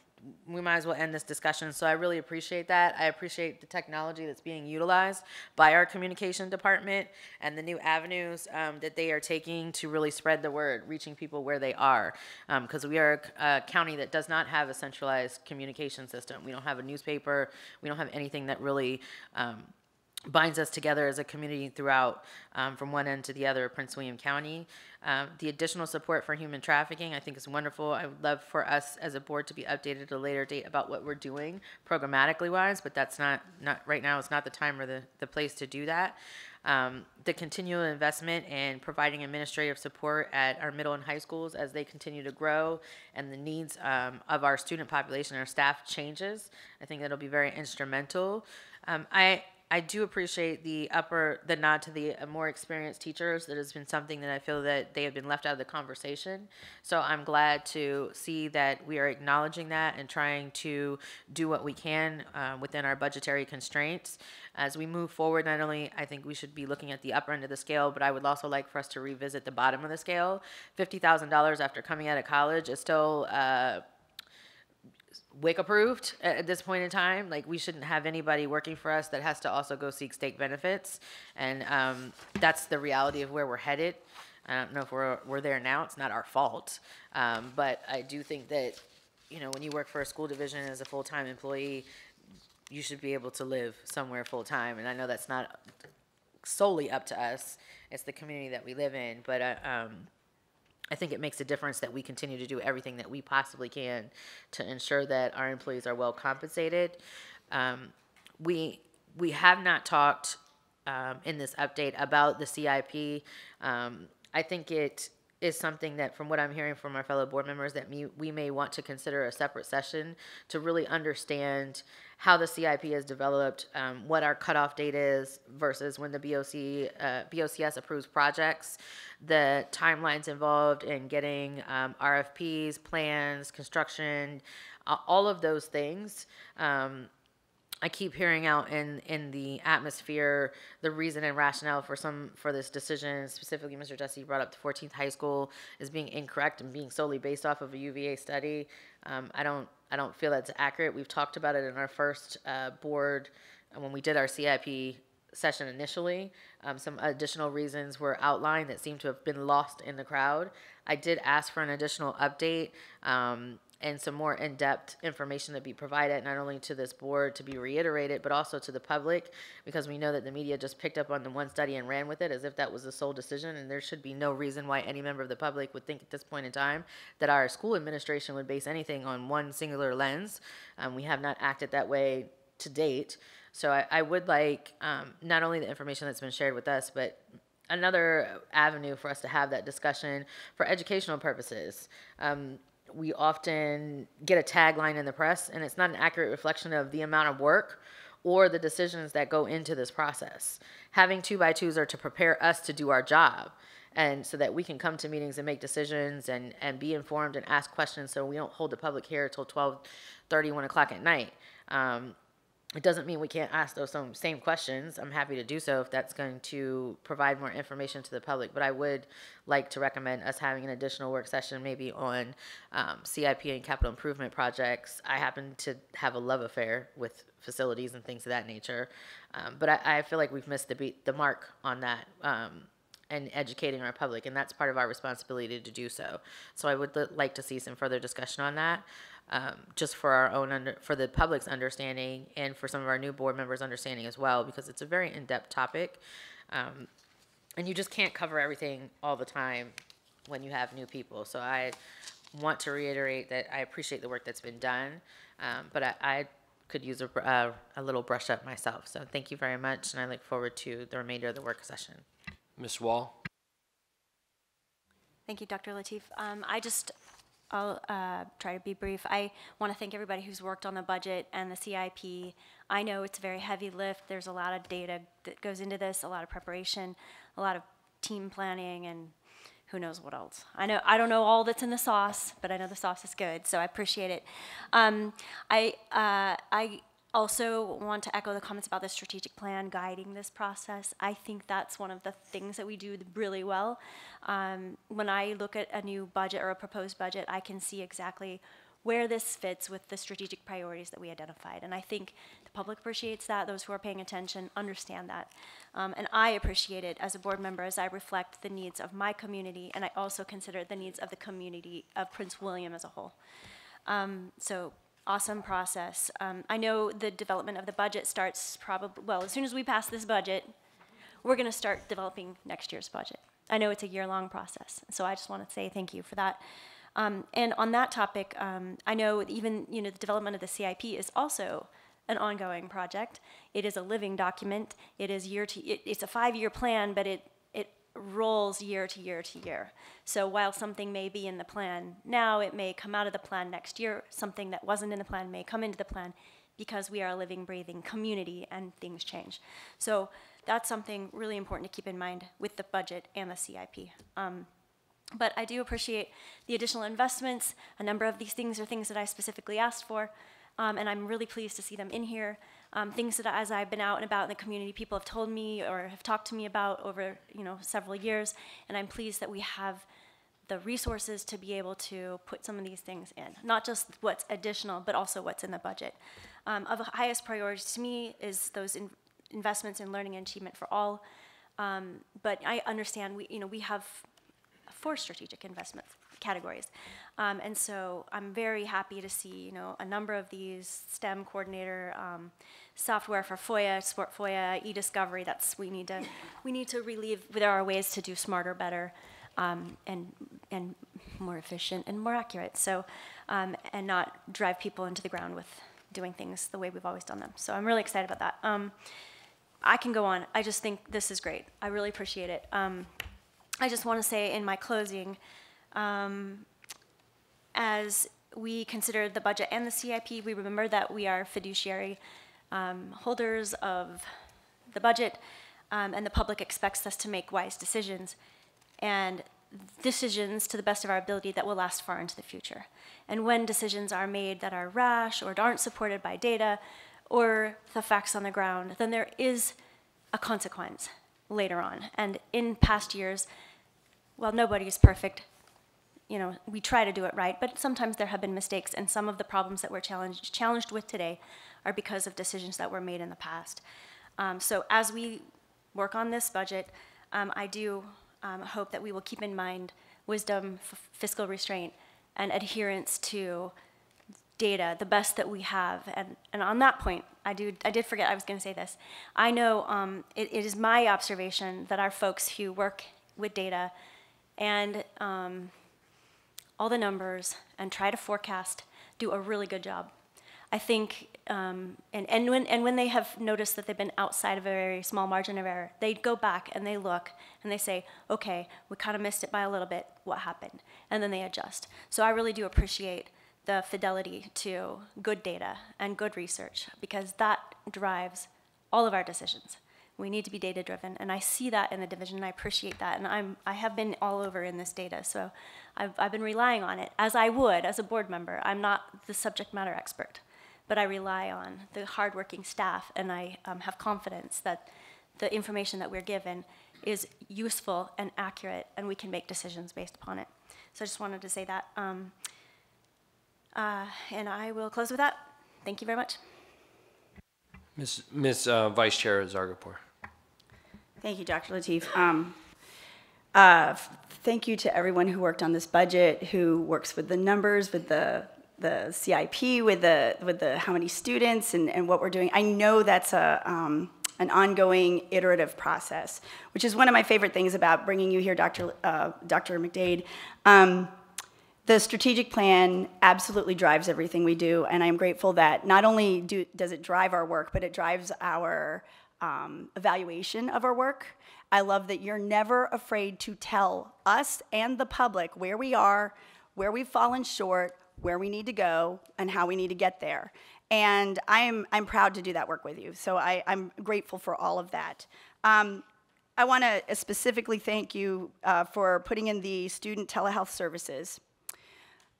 we might as well end this discussion. So I really appreciate that. I appreciate the technology that's being utilized by our communication department and the new avenues um, that they are taking to really spread the word, reaching people where they are. Because we are a, a county that does not have a centralized communication system. We don't have a newspaper. We don't have anything that really um, binds us together as a community throughout um, from one end to the other of Prince William County. Um, the additional support for human trafficking, I think, is wonderful. I would love for us as a board to be updated at a later date about what we're doing programmatically wise, but that's not not right now. It's not the time or the, the place to do that. Um, the continual investment in providing administrative support at our middle and high schools as they continue to grow and the needs um, of our student population our staff changes. I think that'll be very instrumental. Um, I I do appreciate the upper, the nod to the uh, more experienced teachers. That has been something that I feel that they have been left out of the conversation. So I'm glad to see that we are acknowledging that and trying to do what we can uh, within our budgetary constraints. As we move forward, not only I think we should be looking at the upper end of the scale, but I would also like for us to revisit the bottom of the scale. Fifty thousand dollars after coming out of college is still. Uh, WIC approved at, this point in time. Like we shouldn't have anybody working for us that has to also go seek state benefits, and um, that's the reality of where we're headed. I don't know if we're we're there now. It's not our fault, um, but I do think that you know when you work for a school division as a full time employee, you should be able to live somewhere full time. And I know that's not solely up to us. It's the community that we live in, but uh, um, I think it makes a difference that we continue to do everything that we possibly can to ensure that our employees are well compensated. Um, we we have not talked um, in this update about the CIP. Um, I think it is something that, from what I'm hearing from our fellow board members, that we may want to consider a separate session to really understand how the CIP is developed, um, what our cutoff date is versus when the BOC, uh, BOCS approves projects, the timelines involved in getting um, RFPs, plans, construction, uh, all of those things. Um, I keep hearing out in in the atmosphere the reason and rationale for some for this decision. Specifically, Mr. Jessie brought up the 14th high school as being incorrect and being solely based off of a UVA study. Um, I don't I don't feel that's accurate. We've talked about it in our first uh, board uh, when we did our CIP session initially. Um, some additional reasons were outlined that seem to have been lost in the crowd. I did ask for an additional update um, and some more in-depth information to be provided, not only to this board to be reiterated, but also to the public, because we know that the media just picked up on the one study and ran with it as if that was the sole decision, and there should be no reason why any member of the public would think at this point in time that our school administration would base anything on one singular lens. Um, we have not acted that way to date. So I, I would like um, not only the information that's been shared with us, but another avenue for us to have that discussion for educational purposes. Um, we often get a tagline in the press, and it's not an accurate reflection of the amount of work or the decisions that go into this process. Having two by twos are to prepare us to do our job and so that we can come to meetings and make decisions and, and be informed and ask questions so we don't hold the public here until 12 30 1 o'clock at night um, it doesn't mean we can't ask those same, same questions. I'm happy to do so if that's going to provide more information to the public. But I would like to recommend us having an additional work session, maybe on um, CIP and capital improvement projects. I happen to have a love affair with facilities and things of that nature, um, but I, I, feel like we've missed the beat, the mark on that. Um, and educating our public, and that's part of our responsibility to do so. So I would like to see some further discussion on that um, just for our own under, for the public's understanding and for some of our new board members' understanding as well, because it's a very in-depth topic, um, and you just can't cover everything all the time when you have new people. So I want to reiterate that I appreciate the work that's been done, um, but I, I could use a, uh, a little brush up myself. So thank you very much, and I look forward to the remainder of the work session. Ms. Wall? Thank you, Dr. Lateef. Um, I just, I'll uh, try to be brief. I want to thank everybody who's worked on the budget and the CIP. I know it's a very heavy lift. There's a lot of data that goes into this, a lot of preparation, a lot of team planning, and who knows what else. I know I don't know all that's in the sauce, but I know the sauce is good, so I appreciate it. Um, I uh, I also want to echo the comments about the strategic plan guiding this process. I think that's one of the things that we do really well. Um, when I look at a new budget or a proposed budget, I can see exactly where this fits with the strategic priorities that we identified. And I think the public appreciates that, those who are paying attention understand that. Um, and I appreciate it as a board member as I reflect the needs of my community, and I also consider the needs of the community of Prince William as a whole. Um, so awesome process. Um, I know the development of the budget starts probably, well, as soon as we pass this budget, we're going to start developing next year's budget. I know it's a year-long process, so I just want to say thank you for that. Um, and on that topic, um, I know even you know the development of the CIP is also an ongoing project. It is a living document. It is year to it, it's a five-year plan, but it it rolls year to year to year. So while something may be in the plan now, it may come out of the plan next year. Something that wasn't in the plan may come into the plan because we are a living, breathing community and things change. So that's something really important to keep in mind with the budget and the CIP. Um, but I do appreciate the additional investments. A number of these things are things that I specifically asked for, um, and I'm really pleased to see them in here. Um, things that as I've been out and about in the community, people have told me or have talked to me about over you know several years, and I'm pleased that we have the resources to be able to put some of these things in, not just what's additional, but also what's in the budget. Um, of highest priority to me is those in investments in learning and achievement for all. Um, but I understand we, you know, we have four strategic investment categories. Um, and so I'm very happy to see, you know, a number of these STEM coordinator, um, software for FOIA, Sport FOIA, e-discovery, that's, we need to, we need to relieve, there are ways to do smarter, better, um, and, and more efficient and more accurate. So, um, and not drive people into the ground with doing things the way we've always done them. So I'm really excited about that. Um, I can go on. I just think this is great. I really appreciate it. Um, I just want to say in my closing, um, as we consider the budget and the CIP, we remember that we are fiduciary um, holders of the budget, um, and the public expects us to make wise decisions, and decisions to the best of our ability that will last far into the future. And when decisions are made that are rash or aren't supported by data or the facts on the ground, then there is a consequence later on. And in past years, well, nobody is perfect. You know, we try to do it right, but sometimes there have been mistakes, and some of the problems that we're challenged, challenged with today are because of decisions that were made in the past. Um, so as we work on this budget, um, I do um, hope that we will keep in mind wisdom, fiscal restraint, and adherence to data, the best that we have. And, and on that point, I, do, I did forget I was going to say this. I know um, it, it is my observation that our folks who work with data and um, all the numbers and try to forecast do a really good job. I think, um, and, and, when, and when they have noticed that they've been outside of a very small margin of error, they go back and they look and they say, okay, we kind of missed it by a little bit, what happened? And then they adjust. So I really do appreciate the fidelity to good data and good research because that drives all of our decisions. We need to be data driven, and I see that in the division, and I appreciate that. And I'm, I have been all over in this data, so I've, I've been relying on it as I would as a board member. I'm not the subject matter expert, but I rely on the hardworking staff, and I um, have confidence that the information that we're given is useful and accurate, and we can make decisions based upon it. So I just wanted to say that. Um, uh, and I will close with that. Thank you very much. Ms. Ms. Uh, Vice Chair Zargarpur. Thank you, Dr. Lateef. Um, uh, thank you to everyone who worked on this budget, who works with the numbers, with the the CIP, with the with the how many students and, and what we're doing. I know that's a um, an ongoing iterative process, which is one of my favorite things about bringing you here, Dr. Uh, Dr. McDade. Um, the strategic plan absolutely drives everything we do, and I'm grateful that not only do, does it drive our work, but it drives our um, evaluation of our work. I love that you're never afraid to tell us and the public where we are, where we've fallen short, where we need to go, and how we need to get there. And I'm, I'm proud to do that work with you. So I, I'm grateful for all of that. Um, I want to specifically thank you uh, for putting in the student telehealth services.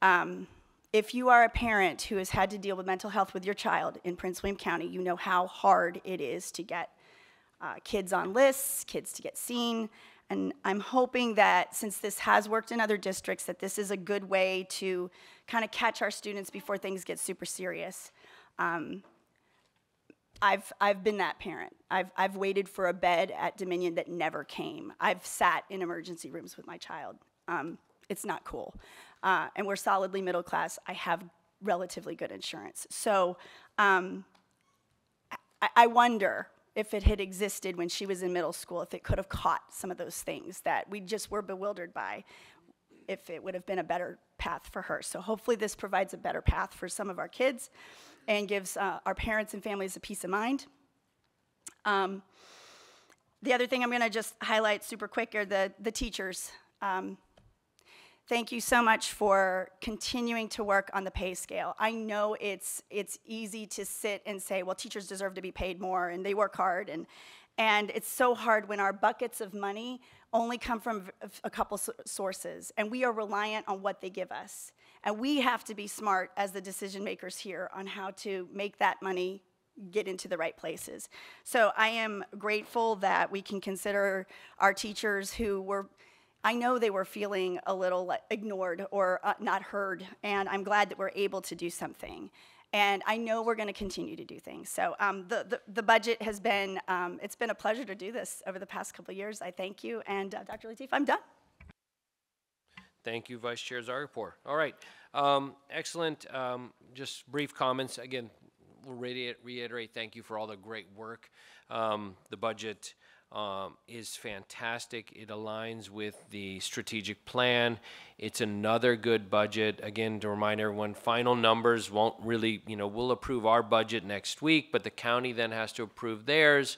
Um, if you are a parent who has had to deal with mental health with your child in Prince William County, you know how hard it is to get uh, kids on lists, kids to get seen. And I'm hoping that since this has worked in other districts, that this is a good way to kind of catch our students before things get super serious. Um, I've, I've been that parent. I've, I've waited for a bed at Dominion that never came. I've sat in emergency rooms with my child. Um, it's not cool. Uh, and we're solidly middle class. I have relatively good insurance. So um, I, I wonder if it had existed when she was in middle school, if it could have caught some of those things that we just were bewildered by, if it would have been a better path for her. So hopefully this provides a better path for some of our kids and gives uh, our parents and families a peace of mind. Um, the other thing I'm going to just highlight super quick are the, the teachers. Um, thank you so much for continuing to work on the pay scale. I know it's, it's easy to sit and say, well, teachers deserve to be paid more and they work hard. And, and it's so hard when our buckets of money only come from a couple sources and we are reliant on what they give us. And we have to be smart as the decision makers here on how to make that money get into the right places. So I am grateful that we can consider our teachers who were, I know they were feeling a little ignored or uh, not heard, and I'm glad that we're able to do something. And I know we're going to continue to do things. So um, the, the, the, budget has been, um, it's been a pleasure to do this over the past couple years. I thank you. And uh, Dr. Lateef, I'm done. Thank you, Vice Chair Zargarpur. All right, um, excellent. Um, just brief comments. Again, we'll reiterate, reiterate, thank you for all the great work. Um, the budget um, is fantastic. It aligns with the strategic plan. It's another good budget. Again, to remind everyone, final numbers won't really, you know, we'll approve our budget next week, but the county then has to approve theirs.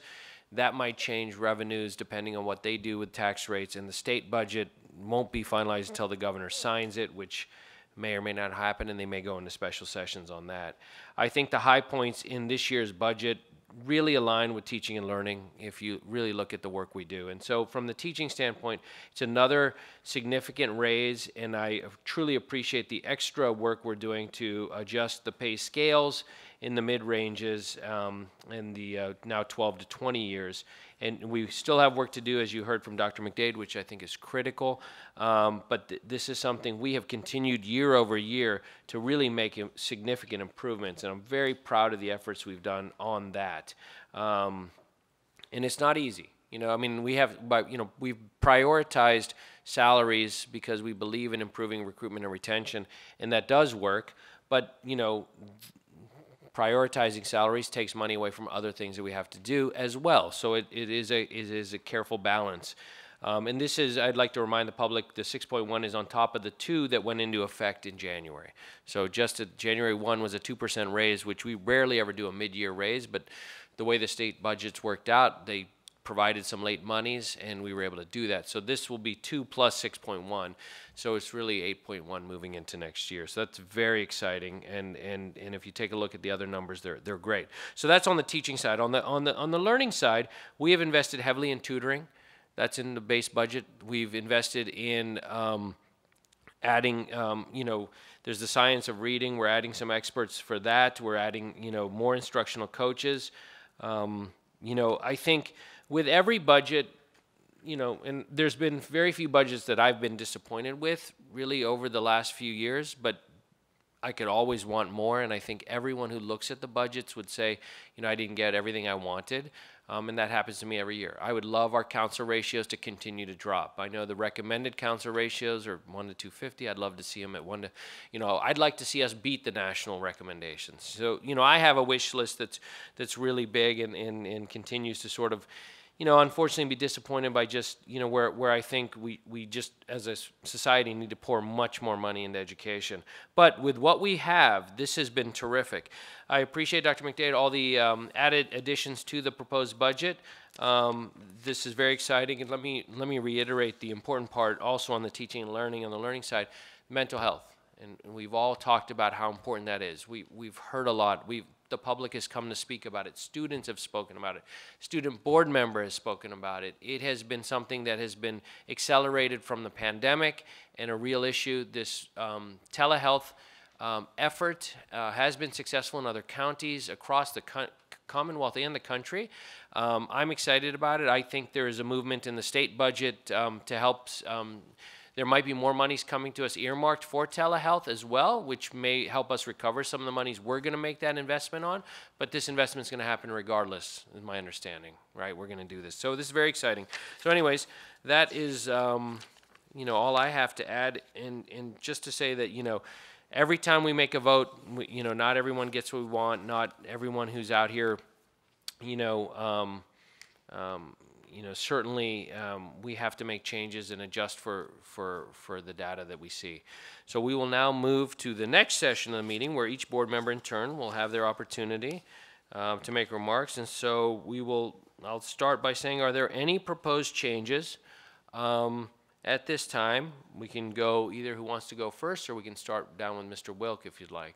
That might change revenues depending on what they do with tax rates, and the state budget won't be finalized until the governor signs it, which may or may not happen, and they may go into special sessions on that. I think the high points in this year's budget really align with teaching and learning if you really look at the work we do. And so from the teaching standpoint, it's another significant raise, and I truly appreciate the extra work we're doing to adjust the pay scales in the mid ranges um, in the uh, now 12 to 20 years and we still have work to do, as you heard from Dr. McDade, which I think is critical. Um, but th this is something we have continued year over year to really make significant improvements, and I'm very proud of the efforts we've done on that. Um, and it's not easy. You know, I mean, we have, you know, we've prioritized salaries because we believe in improving recruitment and retention, and that does work. But you know, prioritizing salaries takes money away from other things that we have to do as well. So it, it is a it is a careful balance. Um, and this is, I'd like to remind the public, the 6.1 is on top of the two that went into effect in January. So just a, January 1 was a 2% raise, which we rarely ever do a mid-year raise, but the way the state budgets worked out, they provided some late monies, and we were able to do that. So this will be 2 plus 6.1. So it's really 8.1 moving into next year. So that's very exciting. And, and, and if you take a look at the other numbers, they're, they're great. So that's on the teaching side. On the, on, the, on the learning side, we have invested heavily in tutoring. That's in the base budget. We've invested in um, adding, um, you know, there's the science of reading. We're adding some experts for that. We're adding, you know, more instructional coaches. Um, you know, I think with every budget, you know, and there's been very few budgets that I've been disappointed with really over the last few years, but I could always want more. And I think everyone who looks at the budgets would say, you know, I didn't get everything I wanted. Um, and that happens to me every year. I would love our council ratios to continue to drop. I know the recommended council ratios are 1 to 250. I'd love to see them at 1 to, you know, I'd like to see us beat the national recommendations. So, you know, I have a wish list that's, that's really big and, and, and continues to sort of, you know, unfortunately be disappointed by just, you know, where, where I think we, we just, as a society, need to pour much more money into education. But with what we have, this has been terrific. I appreciate, Dr. McDade, all the um, added additions to the proposed budget. Um, This is very exciting, and let me, let me reiterate the important part also on the teaching and learning, on the learning side, mental health. And and we've all talked about how important that is. We, we've heard a lot. We've, the public has come to speak about it. Students have spoken about it. Student board member has spoken about it. It has been something that has been accelerated from the pandemic and a real issue. This um, telehealth um, effort uh, has been successful in other counties across the co- Commonwealth and the country. Um, I'm excited about it. I think there is a movement in the state budget um, to help. There might be more monies coming to us earmarked for telehealth as well, which may help us recover some of the monies we're going to make that investment on. But this investment is going to happen regardless, is my understanding. Right? We're going to do this. So this is very exciting. So, anyways, that is. Um, you know, all I have to add, and, and just to say that, you know, every time we make a vote, we, you know, not everyone gets what we want, not everyone who's out here, you know, um, um, you know, certainly um, we have to make changes and adjust for, for, for the data that we see. So we will now move to the next session of the meeting where each board member in turn will have their opportunity uh, to make remarks. And so we will, I'll start by saying, are there any proposed changes? Um, at this time, we can go either who wants to go first, or we can start down with Mr. Wilk if you'd like.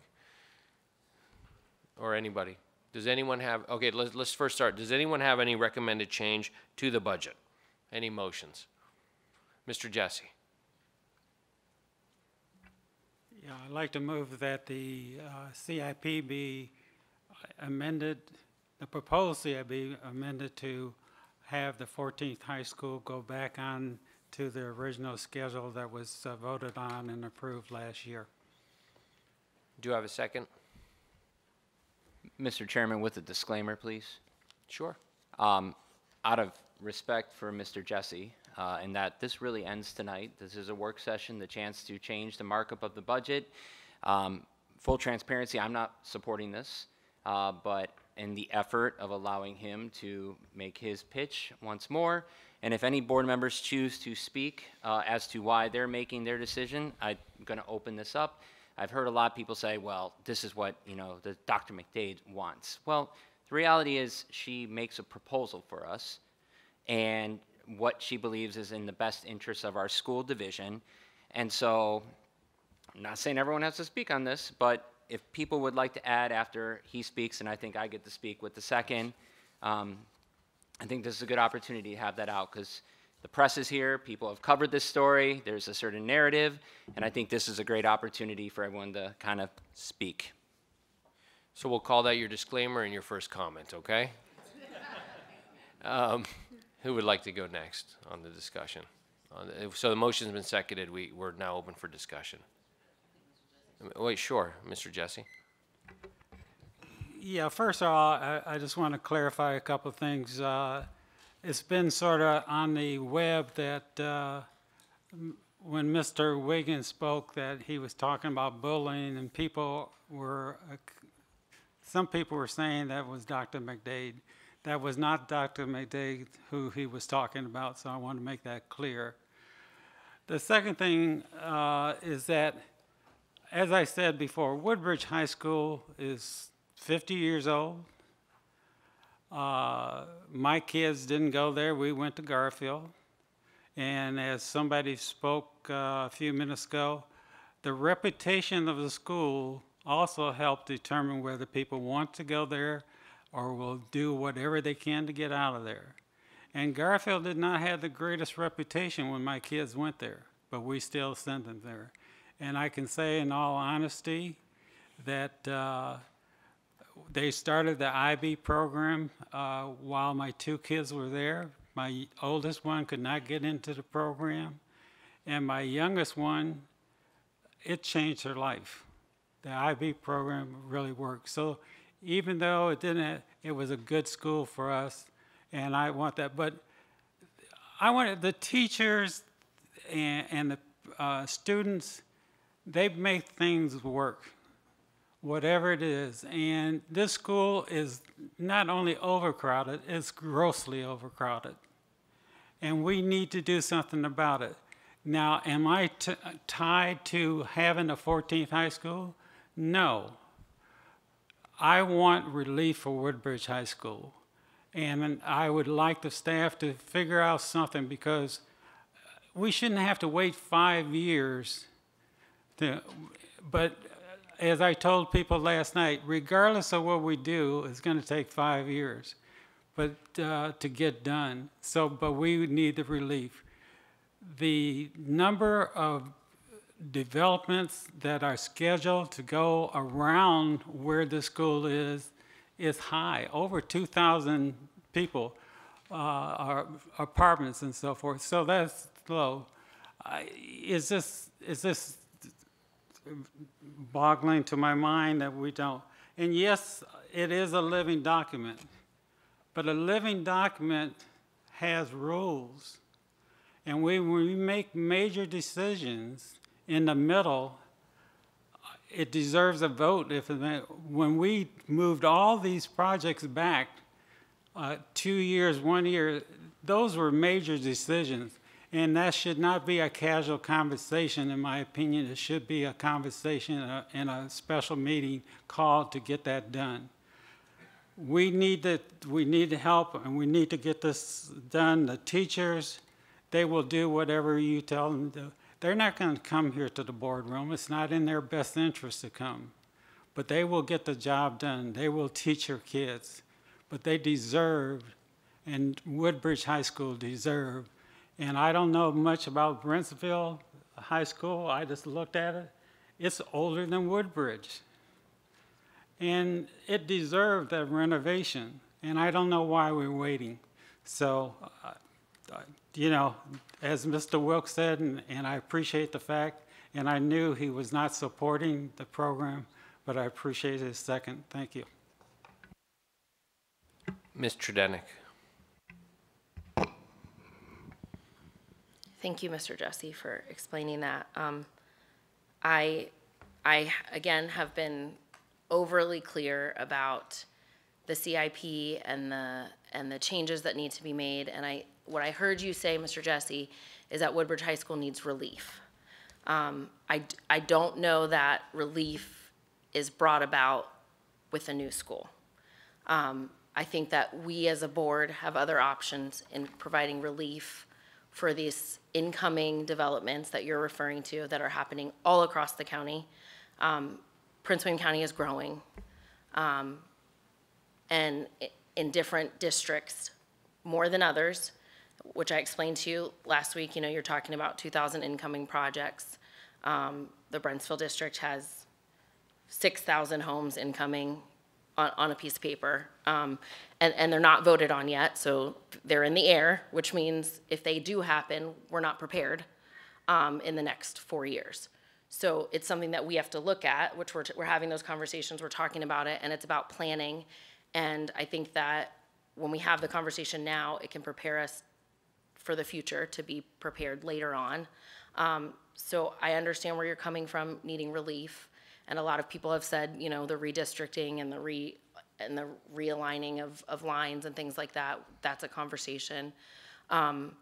Or anybody. Does anyone have, okay, let's, let's first start. Does anyone have any recommended change to the budget? Any motions? Mr. Jessie? Yeah, I'd like to move that the uh, CIP be amended, the proposed CIP be amended to have the 14th high school go back on to the original schedule that was uh, voted on and approved last year. Do you have a second? Mr. Chairman, with a disclaimer, please. Sure. Um, out of respect for Mr. Jessie, uh, and that this really ends tonight. This is a work session, the chance to change the markup of the budget. Um, full transparency, I'm not supporting this, uh, but in the effort of allowing him to make his pitch once more, and if any board members choose to speak uh, as to why they're making their decision, I'm going to open this up. I've heard a lot of people say, well, this is what, you know, the Dr. McDade wants. Well, the reality is she makes a proposal for us and what she believes is in the best interests of our school division. And so I'm not saying everyone has to speak on this, but if people would like to add after he speaks, and I think I get to speak with the second, um, I think this is a good opportunity to have that out because the press is here, people have covered this story, there's a certain narrative, and I think this is a great opportunity for everyone to kind of speak. So we'll call that your disclaimer and your first comment, okay? (laughs) Um, Who would like to go next on the discussion? On the- So the motion's been seconded, we, we're now open for discussion. Wait, sure, Mr. Jessie? Yeah, first of all, I, I just want to clarify a couple of things. Uh, it's been sort of on the web that uh, when Mr. Wiggins spoke, that he was talking about bullying, and people were, uh, some people were saying that was Dr. McDade. That was not Dr. McDade who he was talking about, so I want to make that clear. The second thing uh, is that as I said before, Woodbridge High School is 50 years old. Uh, my kids didn't go there. We went to Garfield. And as somebody spoke uh, a few minutes ago, the reputation of the school also helped determine whether people want to go there or will do whatever they can to get out of there. And Garfield did not have the greatest reputation when my kids went there, but we still sent them there. And I can say in all honesty that uh, they started the IB program uh, while my two kids were there. My oldest one could not get into the program, and my youngest one, it changed her life. The IB program really worked. So even though it didn't, it was a good school for us, and I want that. But I wanted the teachers and, and the uh, students, they make things work. Whatever it is. And this school is not only overcrowded, it's grossly overcrowded. And we need to do something about it. Now, am I tied to having a 14th high school? No. I want relief for Woodbridge High School. And I would like the staff to figure out something because we shouldn't have to wait five years to, but as I told people last night, regardless of what we do, it's going to take five years, but uh, to get done. So, but we need the relief. The number of developments that are scheduled to go around where the school is is high. Over 2,000 people uh, are apartments and so forth. So that's low. I, is this is this boggling to my mind that we don't? And yes, it is a living document, but a living document has rules. And we, when we make major decisions in the middle, it deserves a vote. If when we moved all these projects back, uh, two years, one year, those were major decisions. And that should not be a casual conversation, in my opinion. It should be a conversation uh, in a special meeting called to get that done. We need to, we need help and we need to get this done. The teachers, they will do whatever you tell them to. They're not going to come here to the boardroom. It's not in their best interest to come. But they will get the job done. They will teach your kids. But they deserve, and Woodbridge High School deserve, and I don't know much about Brentsville High School. I just looked at it. It's older than Woodbridge. And it deserved that renovation. And I don't know why we're waiting. So, uh, you know, as Mr. Wilkes said, and, and I appreciate the fact, and I knew he was not supporting the program, but I appreciate his second. Thank you. Ms. Tredinnick. Thank you, Mr. Jessie, for explaining that. Um, I, I again have been overly clear about the CIP and the and the changes that need to be made. And I, what I heard you say, Mr. Jessie, is that Woodbridge High School needs relief. Um, I, I don't know that relief is brought about with a new school. Um, I think that we as a board have other options in providing relief for these incoming developments that you're referring to that are happening all across the county. Um, Prince William County is growing. Um, and in different districts, more than others, which I explained to you last week, you know, you're talking about 2,000 incoming projects. Um, the Brentsville district has 6,000 homes incoming on, on a piece of paper. Um, and, and they're not voted on yet, so they're in the air, which means if they do happen, we're not prepared um, in the next four years. So it's something that we have to look at, which we're, we're having those conversations, we're talking about it, and it's about planning. And I think that when we have the conversation now, it can prepare us for the future to be prepared later on. Um, so I understand where you're coming from, needing relief. And a lot of people have said, you know, the redistricting and the re and the realigning of, of lines and things like that, that's a conversation. Um,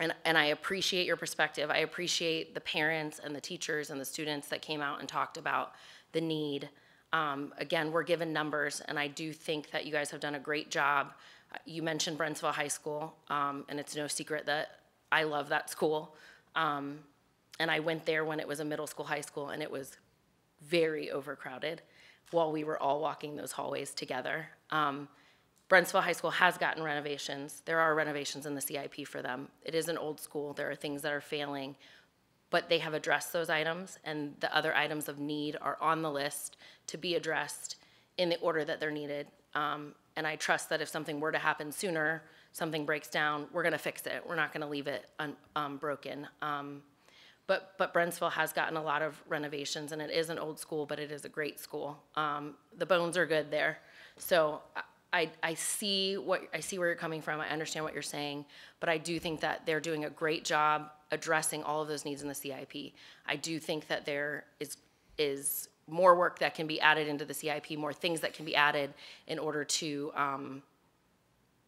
and, and I appreciate your perspective. I appreciate the parents and the teachers and the students that came out and talked about the need. Um, again, we're given numbers, and I do think that you guys have done a great job. You mentioned Brentsville High School, um, and it's no secret that I love that school. Um, and I went there when it was a middle school, high school, and it was very overcrowded while we were all walking those hallways together. Um, Brentsville High School has gotten renovations. There are renovations in the CIP for them. It is an old school. There are things that are failing, but they have addressed those items, and the other items of need are on the list to be addressed in the order that they're needed. Um, and I trust that if something were to happen sooner, something breaks down, we're going to fix it. We're not going to leave it unbroken. Um, um, but, but Brentsville has gotten a lot of renovations, and it is an old school, but it is a great school. Um, the bones are good there. So I, I see what I see where you're coming from. I understand what you're saying, but I do think that they're doing a great job addressing all of those needs in the CIP. I do think that there is is more work that can be added into the CIP, more things that can be added in order to um,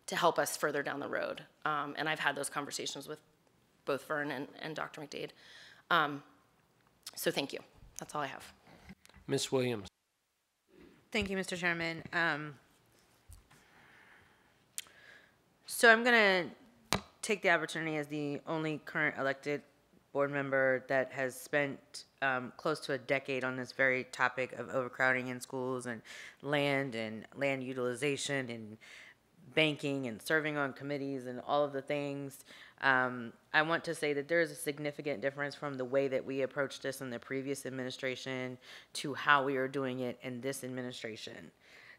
to help us further down the road. Um, and I've had those conversations with both Vern and, and Dr. McDade. Um, so thank you. That's all I have. Ms. Williams. Thank you, Mr. Chairman. Um, so I'm going to take the opportunity as the only current elected board member that has spent um, close to a decade on this very topic of overcrowding in schools and land and land utilization and banking and serving on committees and all of the things. Um, I want to say that there is a significant difference from the way that we approached this in the previous administration to how we are doing it in this administration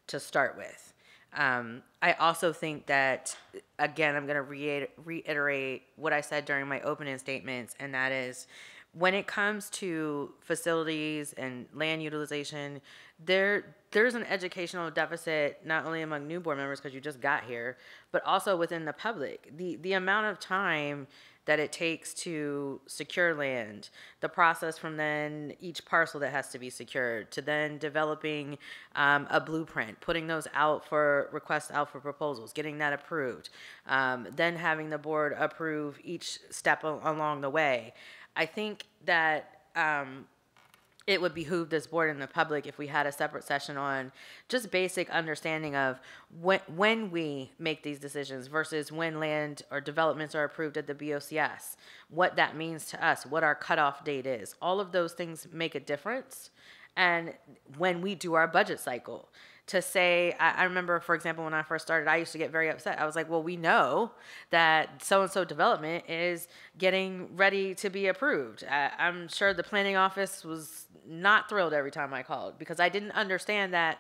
to start with. Um, I also think that, again, I'm going to reiter- reiterate what I said during my opening statements, and that is when it comes to facilities and land utilization, there there's an educational deficit not only among new board members because you just got here, but also within the public. The the amount of time that it takes to secure land, the process from then each parcel that has to be secured to then developing um, a blueprint, putting those out for requests out for proposals, getting that approved, um, then having the board approve each step along the way. I think that um, it would behoove this board and the public if we had a separate session on just basic understanding of when, when we make these decisions versus when land or developments are approved at the BOCS, what that means to us, what our cutoff date is. All of those things make a difference. And when we do our budget cycle, to say, I, I, remember, for example, when I first started, I used to get very upset. I was like, well, we know that so and so development is getting ready to be approved. I, I'm sure the planning office was not thrilled every time I called because I didn't understand that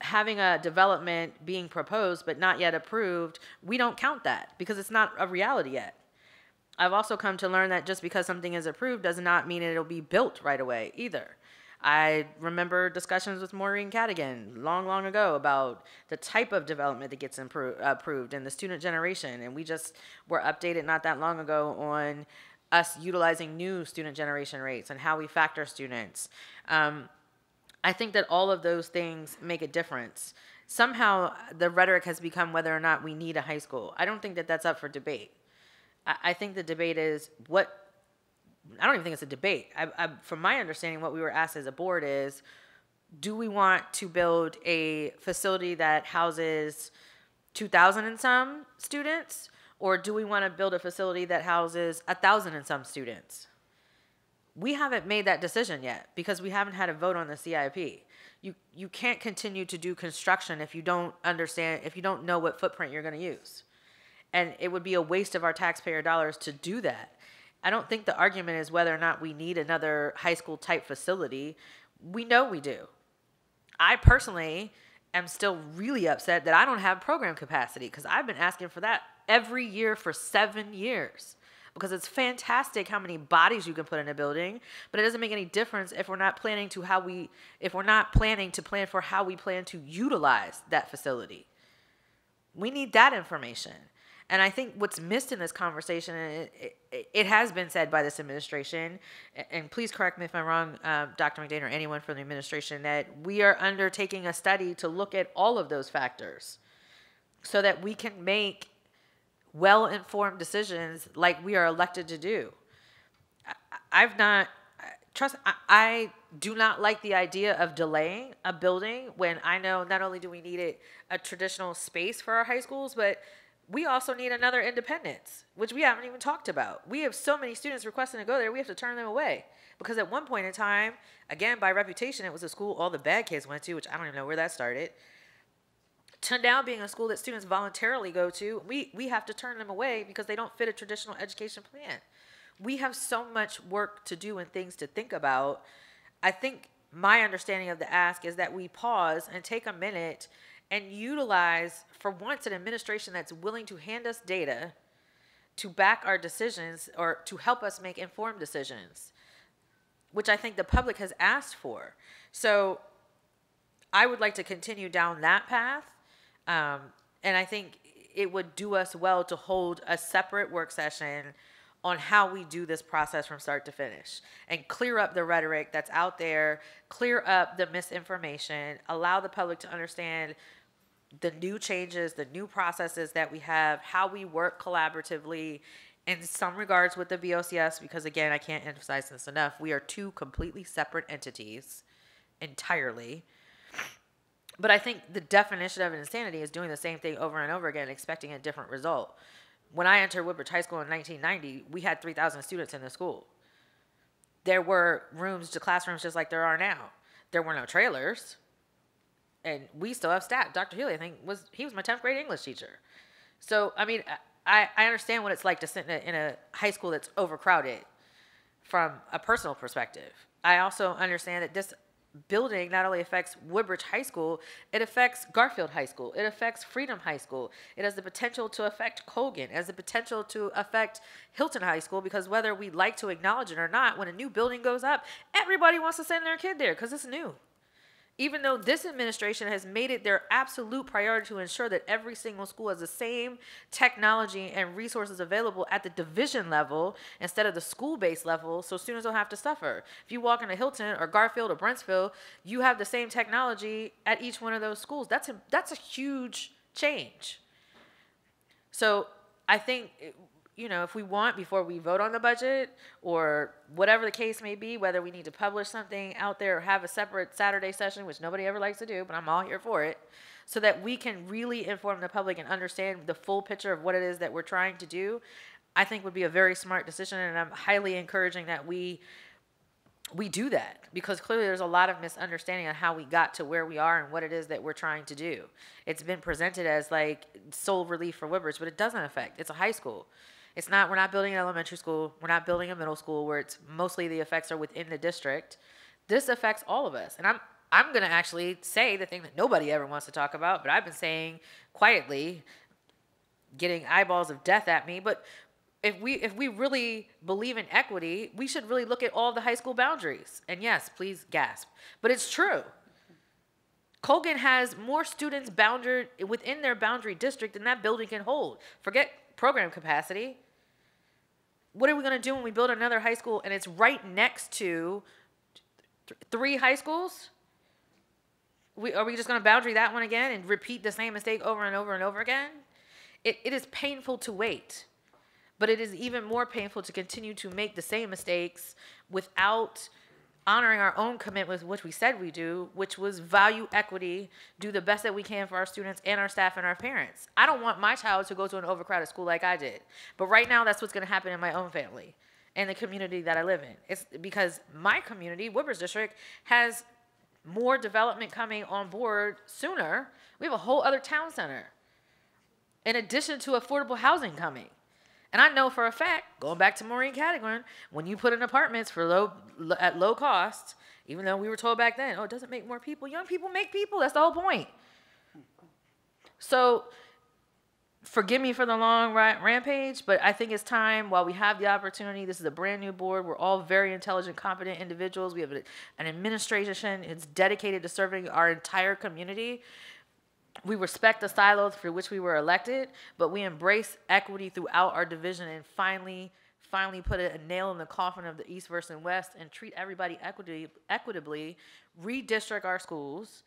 having a development being proposed but not yet approved, we don't count that because it's not a reality yet. I've also come to learn that just because something is approved does not mean it'll be built right away either. I remember discussions with Maureen Cadigan long, long ago about the type of development that gets approved and the student generation. And we just were updated not that long ago on us utilizing new student generation rates and how we factor students. Um, I think that all of those things make a difference. Somehow the rhetoric has become whether or not we need a high school. I don't think that that's up for debate. I, I think the debate is what I don't even think it's a debate. I, I, from my understanding, what we were asked as a board is, do we want to build a facility that houses 2,000 and some students, or do we want to build a facility that houses a thousand and some students? We haven't made that decision yet because we haven't had a vote on the CIP. You you can't continue to do construction if you don't understand if you don't know what footprint you're going to use. And it would be a waste of our taxpayer dollars to do that. I don't think the argument is whether or not we need another high school type facility. We know we do. I personally am still really upset that I don't have program capacity because I've been asking for that every year for seven years because it's fantastic how many bodies you can put in a building, but it doesn't make any difference if we're not planning to how we if we're not planning to plan for how we plan to utilize that facility. We need that information. And I think what's missed in this conversation, and it, it, it, has been said by this administration, and please correct me if I'm wrong, um, Dr. McDade or anyone from the administration, that we are undertaking a study to look at all of those factors so that we can make well informed decisions like we are elected to do. I, have not, trust, I, I do not like the idea of delaying a building when I know not only do we need it a traditional space for our high schools, but we also need another independence, which we haven't even talked about. We have so many students requesting to go there, we have to turn them away. Because at one point in time, again, by reputation, it was a school all the bad kids went to, which I don't even know where that started. To now being a school that students voluntarily go to, we, we have to turn them away because they don't fit a traditional education plan. We have so much work to do and things to think about. I think my understanding of the ask is that we pause and take a minute and utilize, for once, an administration that's willing to hand us data to back our decisions or to help us make informed decisions, which I think the public has asked for. So I would like to continue down that path. Um, and I think it would do us well to hold a separate work session on how we do this process from start to finish and clear up the rhetoric that's out there, clear up the misinformation, allow the public to understand the new changes, the new processes that we have, how we work collaboratively in some regards with the BOCS, because again, I can't emphasize this enough. We are two completely separate entities entirely. But I think the definition of insanity is doing the same thing over and over again, expecting a different result. When I entered Woodbridge High School in 1990, we had 3,000 students in the school. There were rooms, to classrooms just like there are now. There were no trailers and we still have staff. Dr. Healy, I think, was he was my 10th grade English teacher. So I mean, I, I understand what it's like to sit in a, in a high school that's overcrowded from a personal perspective. I also understand that this building not only affects Woodbridge High School, it affects Garfield High School, it affects Freedom High School, it has the potential to affect Colgan, it has the potential to affect Hilton High School because whether we like to acknowledge it or not, when a new building goes up, everybody wants to send their kid there because it's new even though this administration has made it their absolute priority to ensure that every single school has the same technology and resources available at the division level instead of the school-based level so students don't have to suffer. If you walk into Hilton or Garfield or Brentsville, you have the same technology at each one of those schools. That's a, that's a huge change. So I think you know, if we want before we vote on the budget or whatever the case may be, whether we need to publish something out there or have a separate Saturday session, which nobody ever likes to do, but I'm all here for it, so that we can really inform the public and understand the full picture of what it is that we're trying to do, I think would be a very smart decision. And I'm highly encouraging that we we do that because clearly there's a lot of misunderstanding on how we got to where we are and what it is that we're trying to do. It's been presented as like sole relief for Woodbridge, but it doesn't affect. It's a high school. It's not, we're not building an elementary school. We're not building a middle school where it's mostly the effects are within the district. This affects all of us. And I'm, I'm going to actually say the thing that nobody ever wants to talk about, but I've been saying quietly, getting eyeballs of death at me. But if we if we really believe in equity, we should really look at all the high school boundaries. And yes, please gasp. But it's true. Colgan has more students bounded within their boundary district than that building can hold. Forget program capacity what are we going to do when we build another high school and it's right next to th- three high schools? We, are we just going to boundary that one again and repeat the same mistake over and over and over again? It, it is painful to wait, but it is even more painful to continue to make the same mistakes without honoring our own commitment, which we said we do, which was value equity, do the best that we can for our students and our staff and our parents. I don't want my child to go to an overcrowded school like I did. But right now, that's what's going to happen in my own family and the community that I live in. It's because my community, Woodbridge District, has more development coming on board sooner. We have a whole other town center in addition to affordable housing coming. And I know for a fact, going back to Maureen Cadogan, when you put in apartments for low at low cost, even though we were told back then, oh, it doesn't make more people. Young people make people. That's the whole point. So, forgive me for the long rampage, but I think it's time while we have the opportunity. This is a brand new board. We're all very intelligent, competent individuals. We have an administration. It's dedicated to serving our entire community we respect the silos for which we were elected, but we embrace equity throughout our division and finally, finally put a, nail in the coffin of the East versus West and treat everybody equity, equitably, redistrict our schools,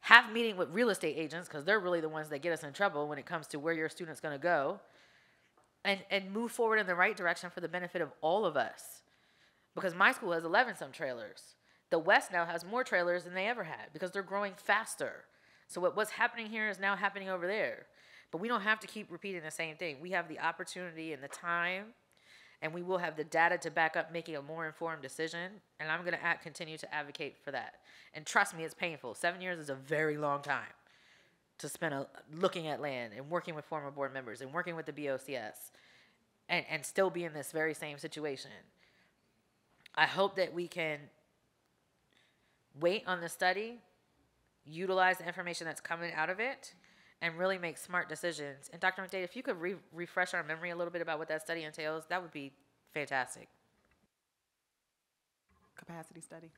have meeting with real estate agents because they're really the ones that get us in trouble when it comes to where your student's going to go, and, and move forward in the right direction for the benefit of all of us. Because my school has 11 some trailers. The West now has more trailers than they ever had because they're growing faster. So what, what's happening here is now happening over there. But we don't have to keep repeating the same thing. We have the opportunity and the time, and we will have the data to back up making a more informed decision. And I'm going to continue to advocate for that. And trust me, it's painful. Seven years is a very long time to spend a, looking at land and working with former board members and working with the BOCS and, and still be in this very same situation. I hope that we can wait on the study utilize the information that's coming out of it and really make smart decisions. And Dr. McDade, if you could re- refresh our memory a little bit about what that study entails, that would be fantastic. Capacity study.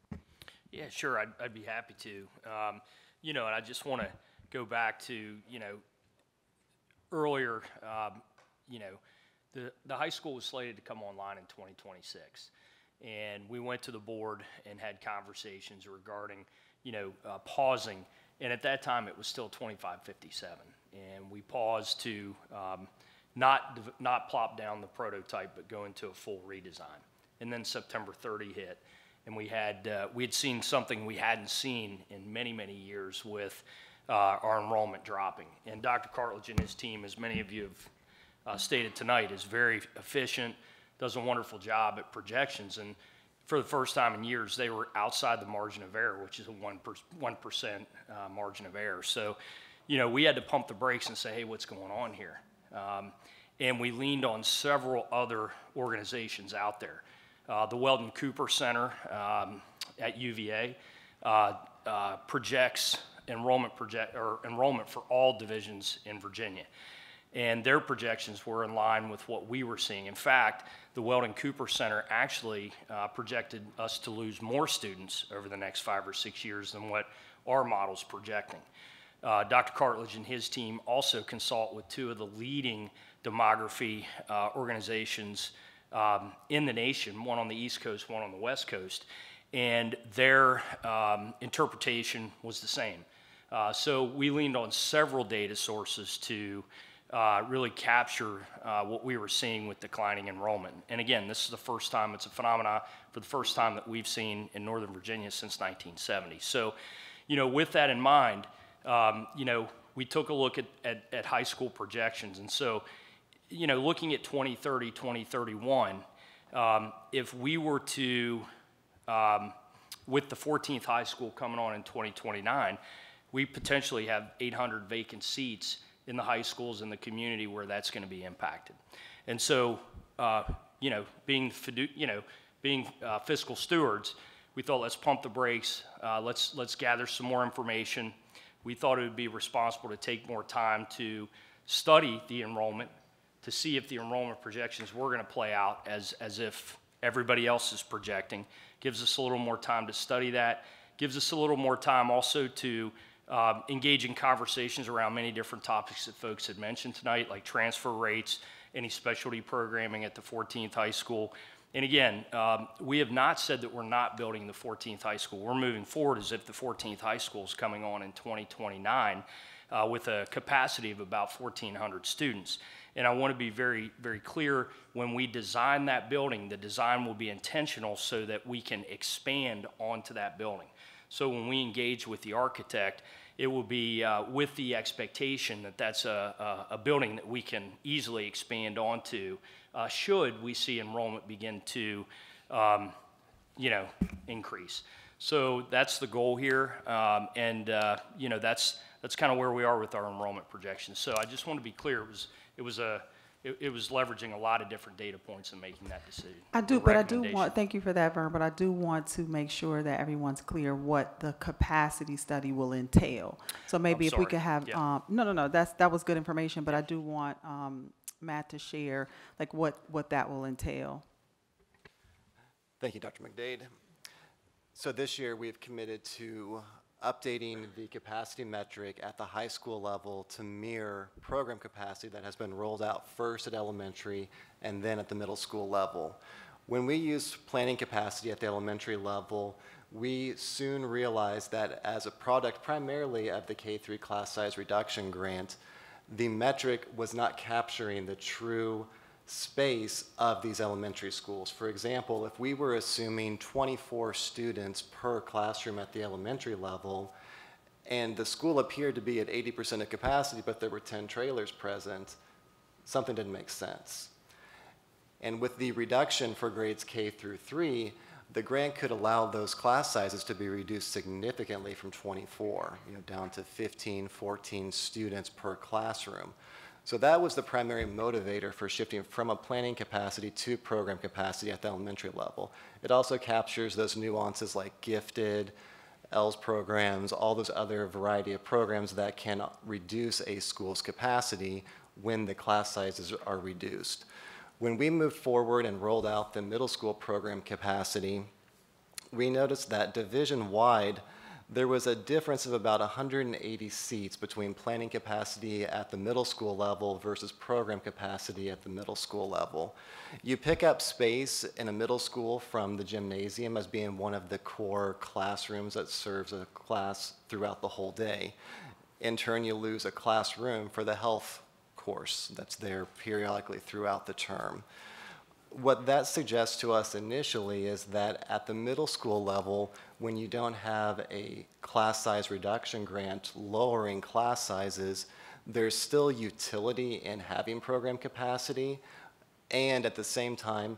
Yeah, sure. I'd, I'd be happy to. Um, you know, and I just want to go back to, you know, earlier, um, you know, the, the high school was slated to come online in 2026. And we went to the board and had conversations regarding, you know, uh, pausing. And at that time, it was still 2557. And we paused to um, not, not plop down the prototype, but go into a full redesign. And then September 30 hit, and we had, uh, we had seen something we hadn't seen in many, many years with uh, our enrollment dropping. And Dr. Cartledge and his team, as many of you have uh, stated tonight, is very efficient, does a wonderful job at projections. And for the first time in years, they were outside the margin of error, which is a 1%, 1% uh, margin of error. So, you know, we had to pump the brakes and say, hey, what's going on here? Um, and we leaned on several other organizations out there. Uh, the Weldon Cooper Center um, at UVA uh, uh, projects enrollment project or enrollment for all divisions in Virginia. And their projections were in line with what we were seeing. In fact, the Weldon Cooper Center actually uh, projected us to lose more students over the next five or six years than what our model's projecting. Uh, Dr. Cartledge and his team also consult with two of the leading demography uh, organizations um, in the nation, one on the East Coast, one on the West Coast, and their um, interpretation was the same. Uh, so we leaned on several data sources to uh, really capture uh, what we were seeing with declining enrollment. And again, this is the first time, it's a phenomenon for the first time that we've seen in Northern Virginia since 1970. So, you know, with that in mind, um, you know, we took a look at, at, at high school projections. And so, you know, looking at 2030, 2031, um, if we were to, um, with the 14th high school coming on in 2029, we potentially have 800 vacant seats in the high schools in the community where that's going to be impacted. And so, uh, you know, being you know, being uh, fiscal stewards, we thought let's pump the brakes. Uh, let's let's gather some more information. We thought it would be responsible to take more time to study the enrollment to see if the enrollment projections were going to play out as as if everybody else is projecting. Gives us a little more time to study that. Gives us a little more time also to um, engage in conversations around many different topics that folks had mentioned tonight, like transfer rates, any specialty programming at the 14th high school. And again, um, we have not said that we're not building the 14th high school. We're moving forward as if the 14th high school is coming on in 2029 uh, with a capacity of about 1,400 students. And I want to be very, very clear when we design that building, the design will be intentional so that we can expand onto that building. So when we engage with the architect, it will be uh, with the expectation that that's a, a, a, building that we can easily expand onto uh, should we see enrollment begin to, um, you know, increase. So that's the goal here, um, and uh, you know that's that's kind of where we are with our enrollment projections. So I just want to be clear. It was it was a it, it was leveraging a lot of different data points and making that decision. I do, but I do want, thank you for that, Vern, but I do want to make sure that everyone's clear what the capacity study will entail. So maybe if we could have, Yeah. um, no, no, no, that's, that was good information, but I do want, um, Matt to share, like, what, what that will entail. Thank you, Dr. McDade. So this year, we've committed to updating the capacity metric at the high school level to mirror program capacity that has been rolled out first at elementary and then at the middle school level. When we use planning capacity at the elementary level, we soon realized that as a product primarily of the K-3 class size reduction grant, the metric was not capturing the true space of these elementary schools. For example, if we were assuming 24 students per classroom at the elementary level, and the school appeared to be at 80% of capacity, but there were 10 trailers present, something didn't make sense. And with the reduction for grades K through 3, the grant could allow those class sizes to be reduced significantly from 24, you know, down to 15, 14 students per classroom. So that was the primary motivator for shifting from a planning capacity to program capacity at the elementary level. It also captures those nuances like gifted, ELS programs, all those other variety of programs that can reduce a school's capacity when the class sizes are reduced. When we moved forward and rolled out the middle school program capacity, we noticed that division-wide, there was a difference of about 180 seats between planning capacity at the middle school level versus program capacity at the middle school level. You pick up space in a middle school from the gymnasium as being one of the core classrooms that serves a class throughout the whole day. In turn, you lose a classroom for the health course that's there periodically throughout the term what that suggests to us initially is that at the middle school level, when you don't have a class size reduction grant lowering class sizes, there's still utility in having program capacity. And at the same time,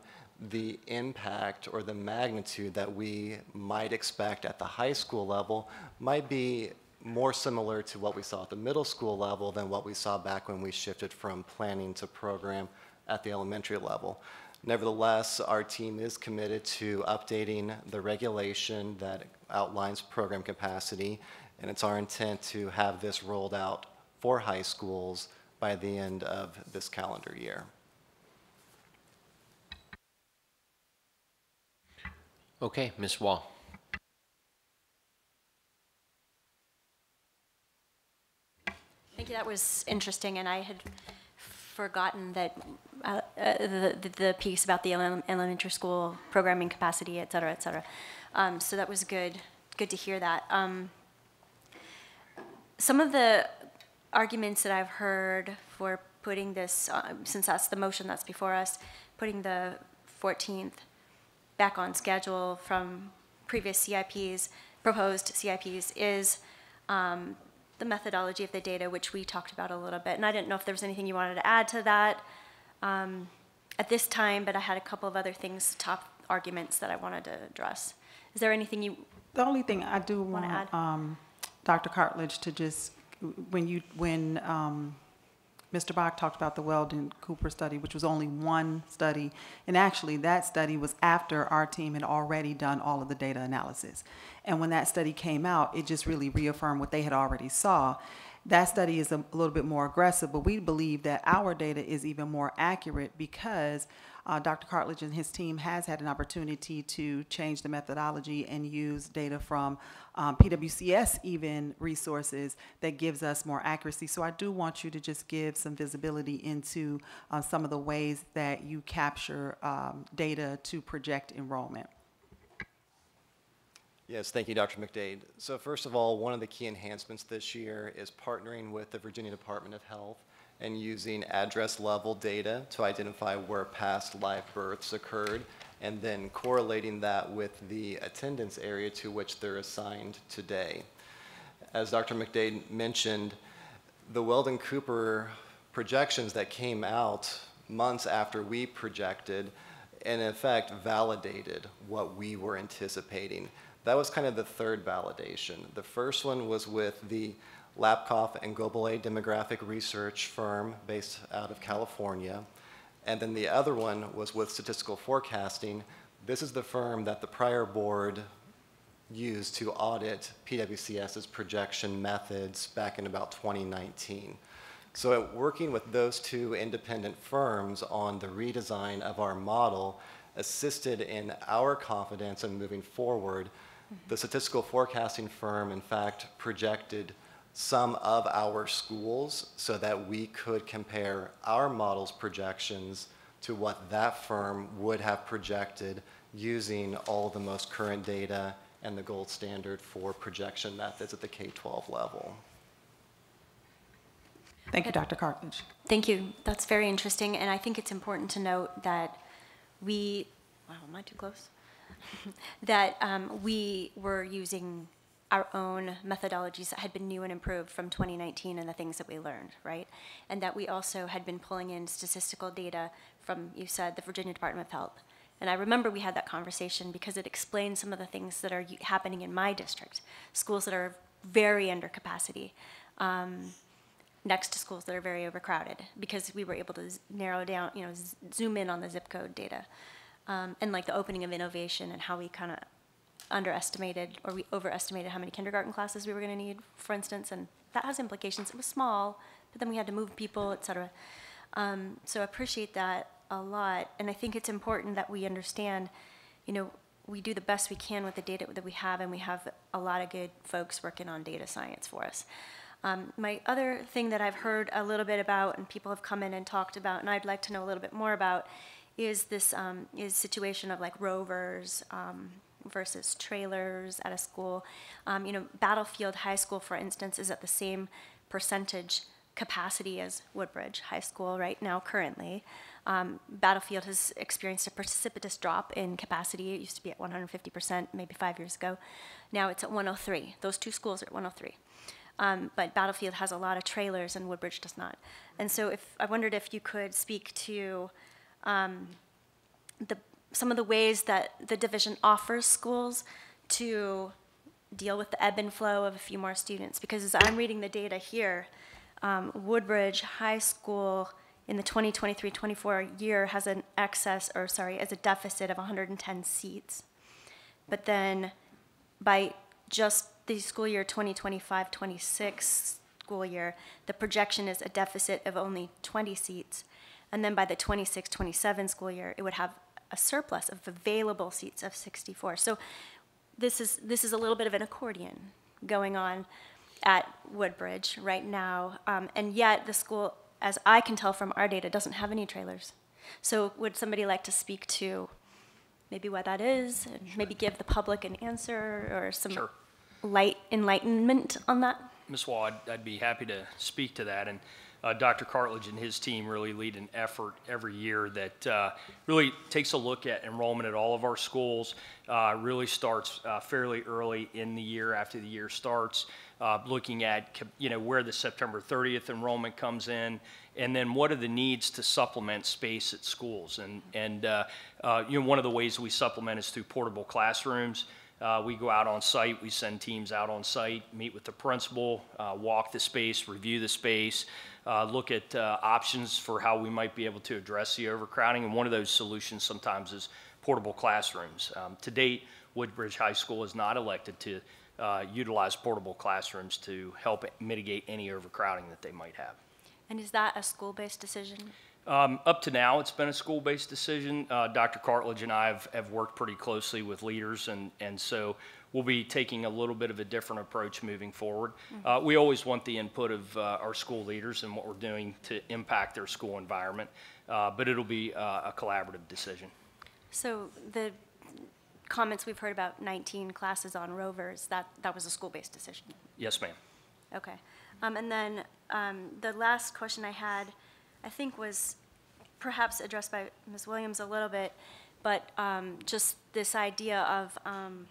the impact or the magnitude that we might expect at the high school level might be more similar to what we saw at the middle school level than what we saw back when we shifted from planning to program at the elementary level. Nevertheless, our team is committed to updating the regulation that outlines program capacity, and it's our intent to have this rolled out for high schools by the end of this calendar year. Okay, Ms. Wall. Thank you. That was interesting, and I had forgotten that uh, uh, the, the, piece about the elementary school programming capacity, et cetera, et cetera. Um, so that was good, good to hear that. Um, some of the arguments that I've heard for putting this, uh, since that's the motion that's before us, putting the 14th back on schedule from previous CIPs, proposed CIPs, is um, the methodology of the data, which we talked about a little bit. And I didn't know if there was anything you wanted to add to that um, at this time, but I had a couple of other things, top arguments that I wanted to address. Is there anything you, The only thing I do Wanna add? um, Dr. Cartledge to just, when you, when um, Mr. Bach talked about the Weldon Cooper study, which was only one study, and actually that study was after our team had already done all of the data analysis. And when that study came out, it just really reaffirmed what they had already saw. That study is a a little bit more aggressive, but we believe that our data is even more accurate because uh, Dr. Cartledge and his team has had an opportunity to change the methodology and use data from um, PWCS even resources that gives us more accuracy. So I do want you to just give some visibility into uh, some of the ways that you capture um, data to project enrollment. Yes, thank you, Dr. McDade. So first of all, one of the key enhancements this year is partnering with the Virginia Department of Health and using address level data to identify where past live births occurred and then correlating that with the attendance area to which they're assigned today. As Dr. McDade mentioned, the Weldon Cooper projections that came out months after we projected and in effect validated what we were anticipating. That was kind of the third validation. The first one was with the Lapkoff and Gobalet demographic research firm based out of California. And then the other one was with statistical forecasting. This is the firm that the prior board used to audit PWCS's projection methods back in about 2019. So working with those two independent firms on the redesign of our model assisted in our confidence in moving forward. The statistical forecasting firm, in fact, projected some of our schools so that we could compare our model's projections to what that firm would have projected using all the most current data and the gold standard for projection methods at the K-12 level. Thank you, Dr. Cartledge. thank you. That's very interesting, and I think it's important to note that we, wow, am I too close? (laughs) That um, we were using our own methodologies that had been new and improved from 2019 and the things that we learned, right? And that we also had been pulling in statistical data from, you said, the Virginia Department of Health. And I remember we had that conversation because it explained some of the things that are happening in my district, schools that are very under capacity, um, next to schools that are very overcrowded, because we were able to narrow down, you know, zoom in on the zip code data. Um, and like the opening of innovation and how we kind of underestimated or we overestimated how many kindergarten classes we were going to need, for instance, and that has implications. It was small, but then we had to move people, et cetera. Um, so I appreciate that a lot, and I think it's important that we understand, you know, we do the best we can with the data that we have, and we have a lot of good folks working on data science for us. Um, my other thing that I've heard a little bit about, and people have come in and talked about, and I'd like to know a little bit more about, is this um, is situation of like rovers um, versus trailers at a school. Um, you know, Battlefield High School, for instance, is at the same percentage capacity as Woodbridge High School right now currently. Um, Battlefield has experienced a precipitous drop in capacity. It used to be at 150% maybe five years ago. Now it's at 103. Those two schools are at 103. Um, but Battlefield has a lot of trailers and Woodbridge does not. And so if I wondered if you could speak to um, the, some of the ways that the division offers schools to deal with the ebb and flow of a few more students. Because as I'm reading the data here, um, Woodbridge High School in the 2023-24 year has an excess, or sorry, as a deficit of 110 seats. But then by just the school year 2025-26 school year, the projection is a deficit of only 20 seats. And then by the 26-27 school year, it would have a surplus of available seats of 64. So this is, this is a little bit of an accordion going on at Woodbridge right now. Um, and yet the school, as I can tell from our data, doesn't have any trailers. So would somebody like to speak to maybe what that is, and maybe give the public an answer or some Sure. light enlightenment on that? Ms. Wall, I'd, I'd be happy to speak to that. And uh, Dr. Cartledge and his team really lead an effort every year that uh, really takes a look at enrollment at all of our schools. Uh, really starts uh, fairly early in the year after the year starts, uh, looking at you know where the September 30th enrollment comes in, and then what are the needs to supplement space at schools. And and uh, you know one of the ways we supplement is through portable classrooms. Uh, we go out on site, we send teams out on site, meet with the principal, uh, walk the space, review the space, uh, look at uh, options for how we might be able to address the overcrowding. And one of those solutions sometimes is portable classrooms. Um, to date, Woodbridge High School has not elected to uh, utilize portable classrooms to help mitigate any overcrowding that they might have. And is that a school-based decision? Um, up to now, it's been a school-based decision. Uh, Dr. Cartledge and I have, have worked pretty closely with leaders, and, and so we'll be taking a little bit of a different approach moving forward. Uh, we always want the input of uh, our school leaders and what we're doing to impact their school environment, uh, but it'll be uh, a collaborative decision. So the comments we've heard about 19 classes on rovers, that, that was a school-based decision? Yes, ma'am. Okay. Um, and then um, the last question I had, I think was perhaps addressed by Ms. Williams a little bit, but um, just this idea of um,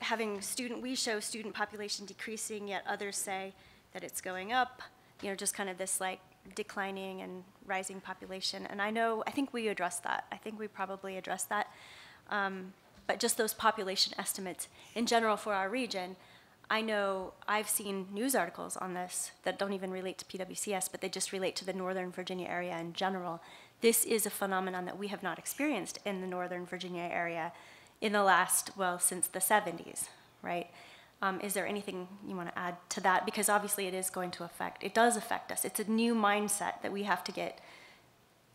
having student, we show student population decreasing, yet others say that it's going up, you know, just kind of this like declining and rising population. And I know, I think we addressed that. I think we probably addressed that. Um, but just those population estimates in general for our region, I know I've seen news articles on this that don't even relate to PWCS, but they just relate to the Northern Virginia area in general. This is a phenomenon that we have not experienced in the Northern Virginia area in the last, well, since the 70s, right? Um, is there anything you want to add to that? Because obviously it is going to affect, it does affect us. It's a new mindset that we have to get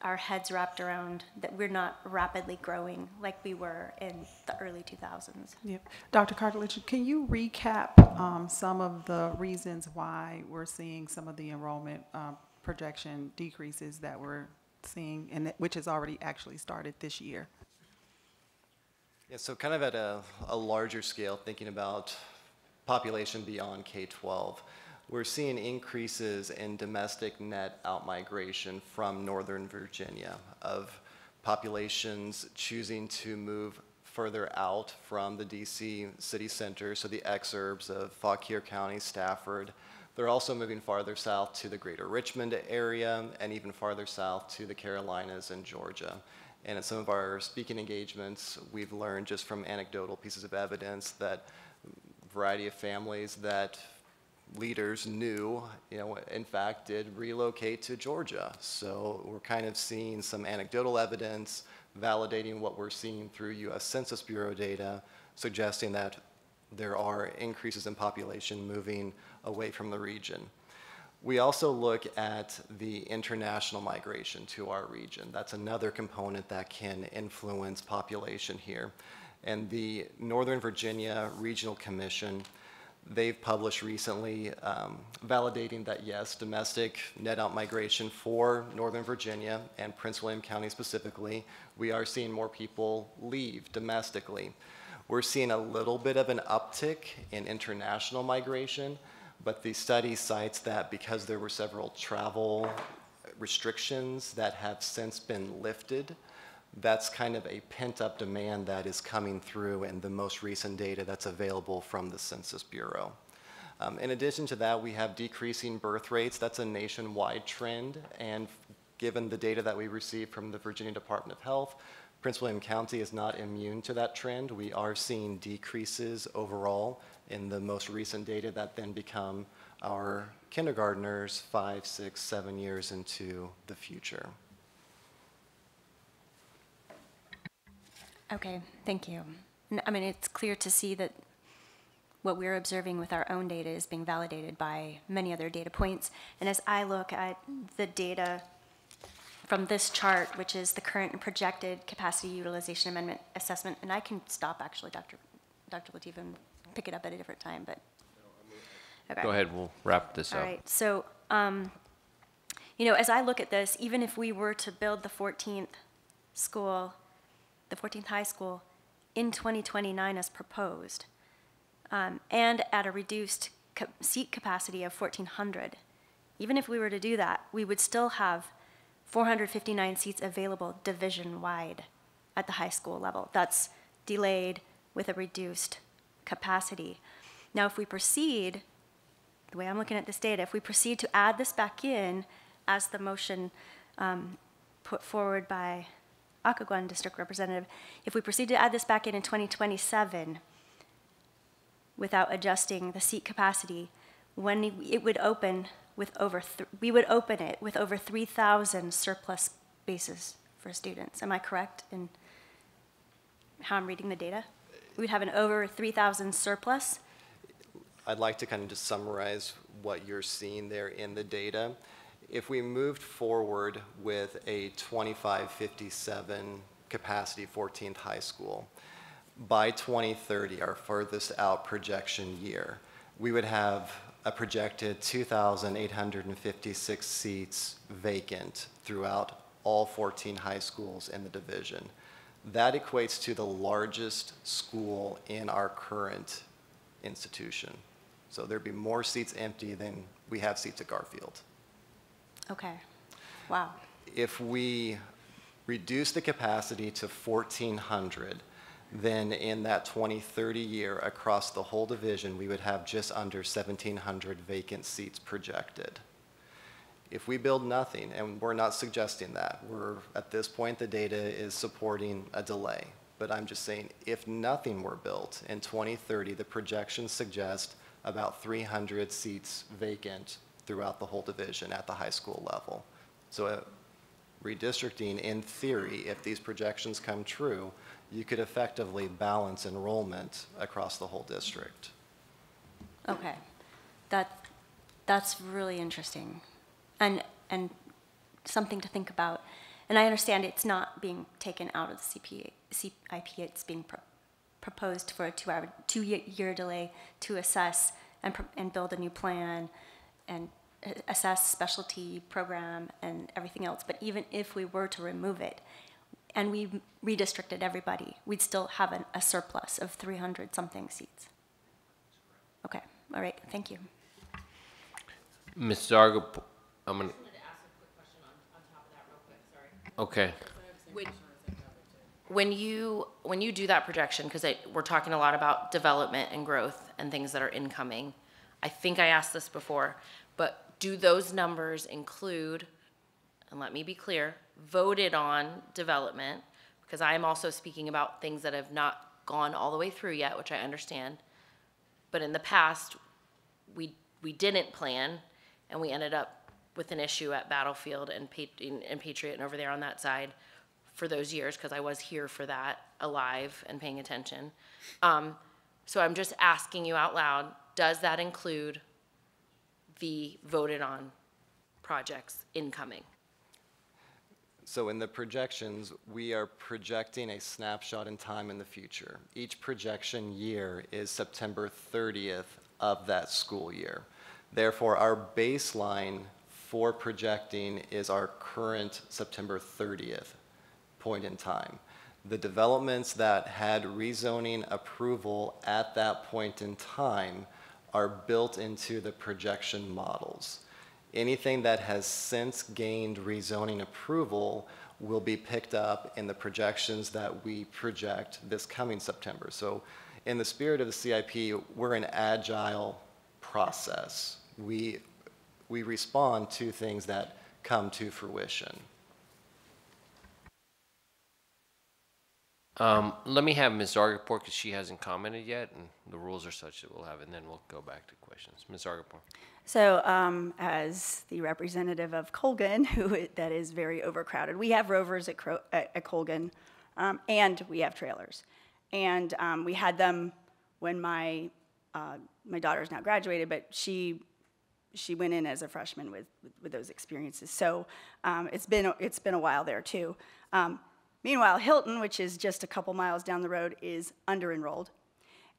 our heads wrapped around that we're not rapidly growing like we were in the early 2000s. Yep. Dr. Cartledge, can you recap um, some of the reasons why we're seeing some of the enrollment um, projection decreases that we're seeing, and which has already actually started this year? Yeah, so kind of at a, a larger scale, thinking about population beyond K-12, we're seeing increases in domestic net outmigration from Northern Virginia of populations choosing to move further out from the DC city center, so the exurbs of Fauquier County, Stafford. They're also moving farther south to the greater Richmond area and even farther south to the Carolinas and Georgia. And in some of our speaking engagements, we've learned just from anecdotal pieces of evidence that variety of families that leaders knew, you know, in fact, did relocate to Georgia. So we're kind of seeing some anecdotal evidence validating what we're seeing through U.S. Census Bureau data, suggesting that there are increases in population moving away from the region. We also look at the international migration to our region. That's another component that can influence population here. And the Northern Virginia Regional Commission, they've published recently um, validating that yes, domestic net out migration for Northern Virginia and Prince William County specifically, we are seeing more people leave domestically. We're seeing a little bit of an uptick in international migration, but the study cites that because there were several travel restrictions that have since been lifted, that's kind of a pent-up demand that is coming through in the most recent data that's available from the Census Bureau. Um, in addition to that, we have decreasing birth rates. That's a nationwide trend, and given the data that we received from the Virginia Department of Health, Prince William County is not immune to that trend. We are seeing decreases overall in the most recent data that then become our kindergartners five, six, seven years into the future. Okay, thank you. I mean, it's clear to see that what we're observing with our own data is being validated by many other data points. And as I look at the data from this chart, which is the current and projected capacity utilization amendment assessment, and I can stop actually, Dr. Dr. Lateef, and pick it up at a different time, but. Okay. Go ahead, we'll wrap this All up. right, so, um, you know, as I look at this, even if we were to build the 14th school, the 14th high school in 2029 as proposed, um, and at a reduced ca- seat capacity of 1,400, even if we were to do that, we would still have 459 seats available division-wide at the high school level. That's delayed with a reduced capacity. Now, if we proceed, the way I'm looking at this data, if we proceed to add this back in as the motion um, put forward by Occoquan District Representative, if we proceed to add this back in in 2027 without adjusting the seat capacity, when it would open with over, we would open it with over 3,000 surplus spaces for students. Am I correct in how I'm reading the data? We'd have an over 3,000 surplus. I'd like to kind of just summarize what you're seeing there in the data. If we moved forward with a 2557 capacity 14th high school, by 2030, our furthest out projection year, we would have a projected 2,856 seats vacant throughout all 14 high schools in the division. That equates to the largest school in our current institution. So there'd be more seats empty than we have seats at Garfield. Okay. Wow. If we reduce the capacity to 1,400, then in that 2030 year across the whole division, we would have just under 1,700 vacant seats projected. If we build nothing, and we're not suggesting that, we're, at this point, the data is supporting a delay. But I'm just saying, if nothing were built in 2030, the projections suggest about 300 seats vacant throughout the whole division at the high school level. So uh, redistricting, in theory, if these projections come true, you could effectively balance enrollment across the whole district. Okay. That, that's really interesting and, and something to think about. And I understand it's not being taken out of the CPA, CIP, it's being pro- proposed for a two-hour, two-year delay to assess and, and build a new plan and assess specialty program and everything else. But even if we were to remove it and we redistricted everybody, we'd still have an, a surplus of 300 something seats. Okay, all right, thank you. Ms. Zarga, p- I'm gonna. Ask a quick question on top of that real quick. Sorry. Okay, When- When you, when you do that projection, because we're talking a lot about development and growth and things that are incoming, I think I asked this before, but do those numbers include, and let me be clear, voted on development? Because I am also speaking about things that have not gone all the way through yet, which I understand. But in the past, we, we didn't plan, and we ended up with an issue at Battlefield and and Patriot and over there on that side for those years, because I was here for that, alive and paying attention. Um, so I'm just asking you out loud, does that include the voted on projects incoming. So in the projections, we are projecting a snapshot in time in the future. Each projection year is September 30th of that school year. Therefore, our baseline for projecting is our current September 30th point in time. The developments that had rezoning approval at that point in time are built into the projection models. Anything that has since gained rezoning approval will be picked up in the projections that we project this coming September. So in the spirit of the CIP, we're an agile process. We, we respond to things that come to fruition. Um, let me have Ms. Zargarpur, because she hasn't commented yet, and the rules are such that we'll have, it, and then we'll go back to questions. Ms. Zargarpur. So, um, as the representative of Colgan, (laughs) who that is very overcrowded, we have rovers at, Cro- at, at Colgan, um, and we have trailers, and um, we had them when my uh, my daughter is now graduated, but she she went in as a freshman with with, with those experiences. So um, it's been it's been a while there too. Um, meanwhile, Hylton, which is just a couple miles down the road, is under enrolled,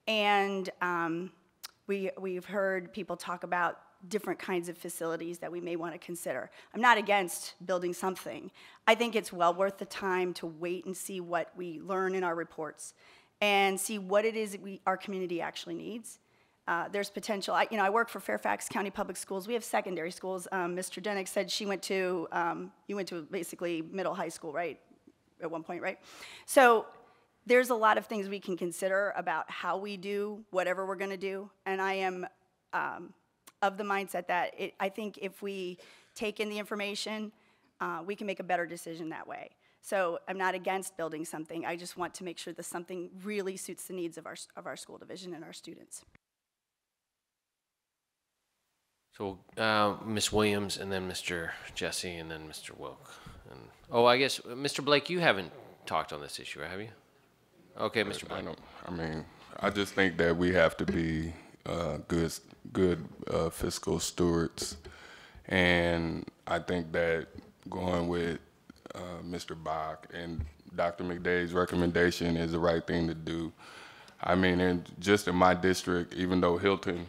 and um, we, we've heard people talk about different kinds of facilities that we may want to consider. I'm not against building something. I think it's well worth the time to wait and see what we learn in our reports and see what it is that we, our community actually needs. Uh, there's potential. I, you know, I work for Fairfax County Public Schools. We have secondary schools. Um, Mr. Denick said she went to, um, you went to basically middle high school, right? At one point, right? So there's a lot of things we can consider about how we do whatever we're going to do. And I am um, of the mindset that it, I think if we take in the information, uh, we can make a better decision that way. So I'm not against building something. I just want to make sure that something really suits the needs of our, of our school division and our students. So, uh, Ms. Williams, and then Mr. Jessie, and then Mr. Wilk. And, oh, I guess, uh, Mr. Blake, you haven't talked on this issue, have you? Okay, Mr. I Blake. don't, I mean, I just think that we have to be uh, good, good uh, fiscal stewards. And I think that going with uh, Mr. Bach and Dr. McDade's recommendation is the right thing to do. I mean, in, just in my district, even though Hylton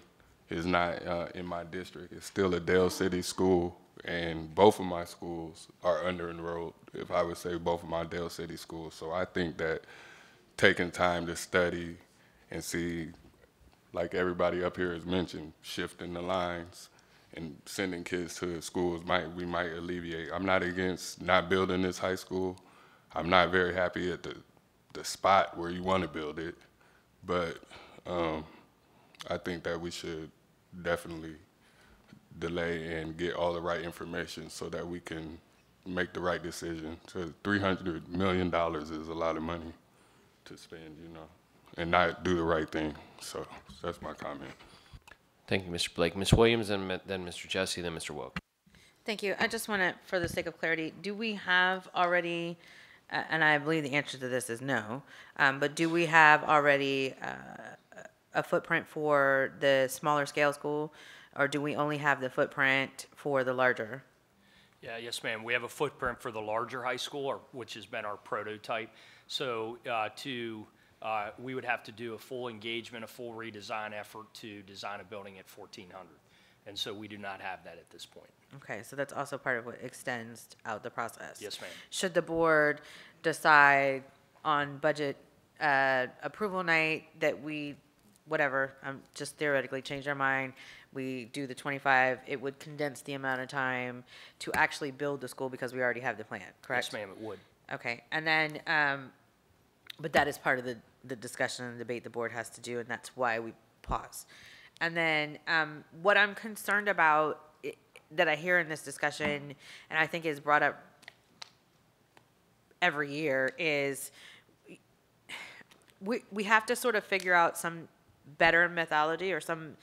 is not uh, in my district, it's still a Dale City school, and both of my schools are under enrolled. If I would say both of my Dale City schools, so I think that taking time to study and see, like everybody up here has mentioned, shifting the lines and sending kids to schools might we might alleviate. I'm not against not building this high school. I'm not very happy at the the spot where you want to build it, but um, I think that we should definitely delay and get all the right information so that we can make the right decision. So three hundred million dollars is a lot of money to spend, you know, and not do the right thing. So that's my comment. Thank you, Mr. Blake. Ms. Williams, and then Mr. Jessie, then Mr. Wilk. Thank you. I just want to, for the sake of clarity, do we have already, uh, and I believe the answer to this is no, um, but do we have already uh, a footprint for the smaller scale school? Or do we only have the footprint for the larger? Yeah, yes, ma'am. We have a footprint for the larger high school, or, which has been our prototype. So uh, to, uh, we would have to do a full engagement, a full redesign effort to design a building at 1400. And so we do not have that at this point. Okay, so that's also part of what extends out the process. Yes, ma'am. Should the board decide on budget uh, approval night that we, whatever, I'm just theoretically change our mind, we do the 25, it would condense the amount of time to actually build the school because we already have the plan, correct? Yes, ma'am, it would. Okay, and then, um, but that is part of the, the discussion and debate the board has to do, and that's why we pause. And then, um, what I'm concerned about, that I hear in this discussion, and I think is brought up every year, is we, we have to sort of figure out some better methodology or some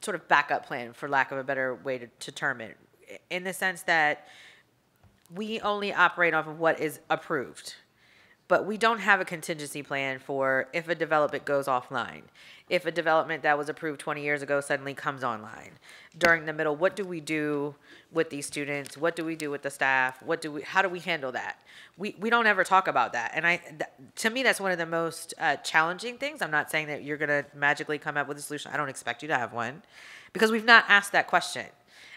sort of backup plan, for lack of a better way to, to term it, in the sense that we only operate off of what is approved. But we don't have a contingency plan for if a development goes offline. If a development that was approved 20 years ago suddenly comes online. During the middle, what do we do with these students? What do we do with the staff? What do we, how do we handle that? We, we don't ever talk about that. And I, th- to me, that's one of the most uh, challenging things. I'm not saying that you're going to magically come up with a solution. I don't expect you to have one because we've not asked that question.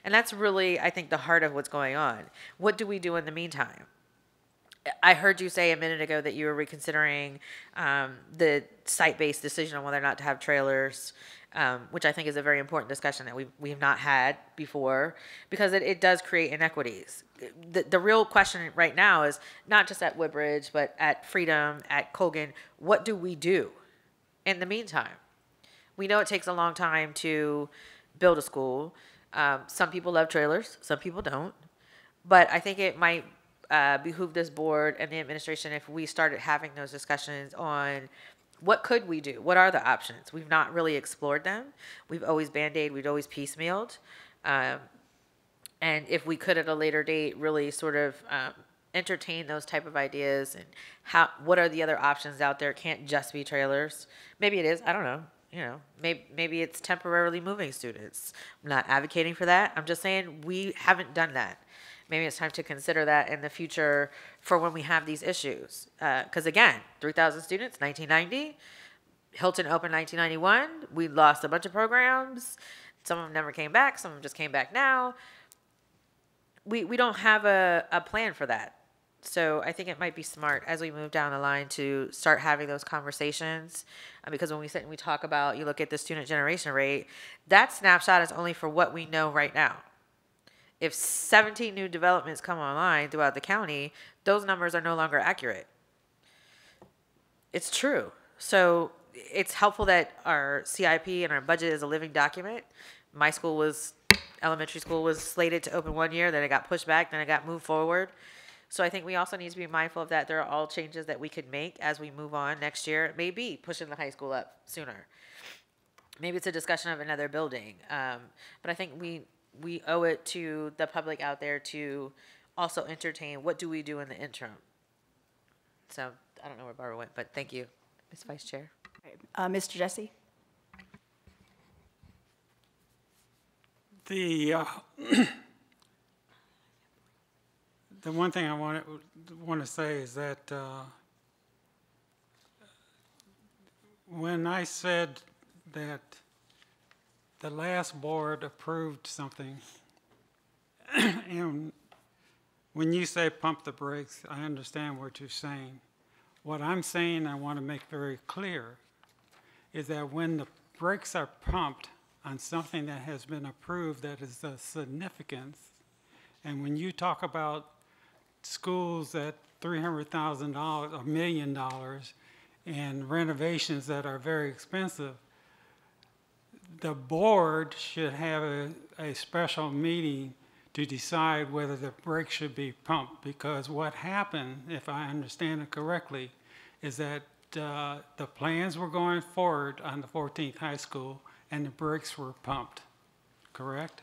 And that's really, I think, the heart of what's going on. What do we do in the meantime? I heard you say a minute ago that you were reconsidering um, the site-based decision on whether or not to have trailers, um, which I think is a very important discussion that we we have not had before because it, it does create inequities. The, the real question right now is not just at Woodbridge, but at Freedom, at Colgan. What do we do in the meantime? We know it takes a long time to build a school. Um, some people love trailers, some people don't. But I think it might uh, behoove this board and the administration if we started having those discussions on what could we do? What are the options? We've not really explored them. We've always band-aid, we've always piecemealed. Um, and if we could at a later date really sort of um, entertain those type of ideas and how what are the other options out there? Can't just be trailers. Maybe it is. I don't know. You know, maybe maybe it's temporarily moving students. I'm not advocating for that. I'm just saying we haven't done that maybe it's time to consider that in the future for when we have these issues. Because uh, again, 3,000 students, 1990, Hylton opened 1991. We lost a bunch of programs. Some of them never came back. Some of them just came back now. We, we don't have a, a plan for that. So I think it might be smart as we move down the line to start having those conversations. Uh, because when we sit and we talk about, you look at the student generation rate, that snapshot is only for what we know right now if 17 new developments come online throughout the county, those numbers are no longer accurate. It's true. So it's helpful that our CIP and our budget is a living document. My school was, elementary school was slated to open one year, then it got pushed back, then it got moved forward. So I think we also need to be mindful of that. There are all changes that we could make as we move on next year. Maybe pushing the high school up sooner. Maybe it's a discussion of another building. Um, but I think we we owe it to the public out there to also entertain what do we do in the interim. So I don't know where Barbara went, but thank you, Ms. Vice Chair. Uh, Mr. Jessie? The, uh, (clears throat) the one thing I want to, want to say is that uh, when I said that the last board approved something, (clears throat) and when you say pump the brakes, I understand what you're saying. What I'm saying, I want to make very clear, is that when the brakes are pumped on something that has been approved that is of significance, and when you talk about schools at $300,000, a million dollars, and renovations that are very expensive, the board should have a, a special meeting to decide whether the brakes should be pumped, because what happened, if I understand it correctly, is that uh, the plans were going forward on the 14th high school and the brakes were pumped, correct?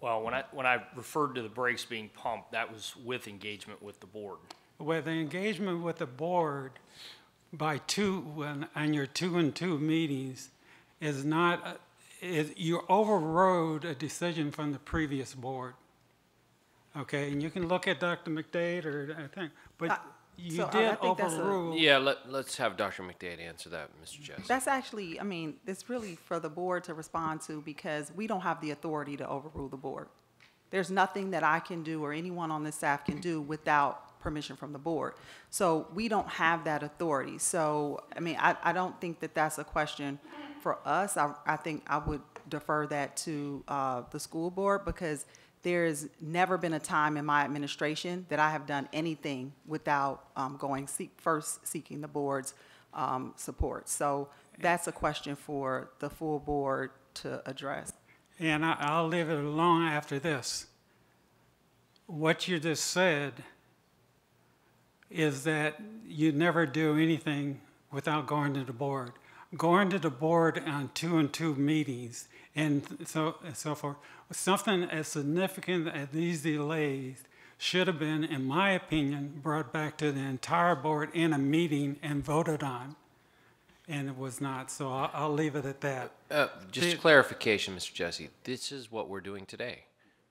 Well, when I, when I referred to the brakes being pumped, that was with engagement with the board. With the engagement with the board, by two, when, on your two and two meetings is not, uh, is, you overrode a decision from the previous board. Okay, and you can look at Dr. McDade or, I think, but Uh, you so I- I did think that's a- overrule. Yeah, let, let's have Dr. McDade answer that, Mr. Jessie. That's actually, I mean, it's really for the board to respond to because we don't have the authority to overrule the board. There's nothing that I can do or anyone on the staff can do without permission from the board. So we don't have that authority. So, I mean, I, I don't think that that's a question for us. I, I think I would defer that to, uh, the school board because there's never been a time in my administration that I have done anything without, um, going seek, first seeking the board's, um, support. So that's a question for the full board to address. And I, I'll leave it alone after this. What you just said is that you never do anything without going to the board. Going to the board on two and two meetings and so, and so forth, something as significant as these delays should have been, in my opinion, brought back to the entire board in a meeting and voted on. And it was not, so I'll, I'll leave it at that. Uh, just The- clarification, Mr. Jessie, this is what we're doing today.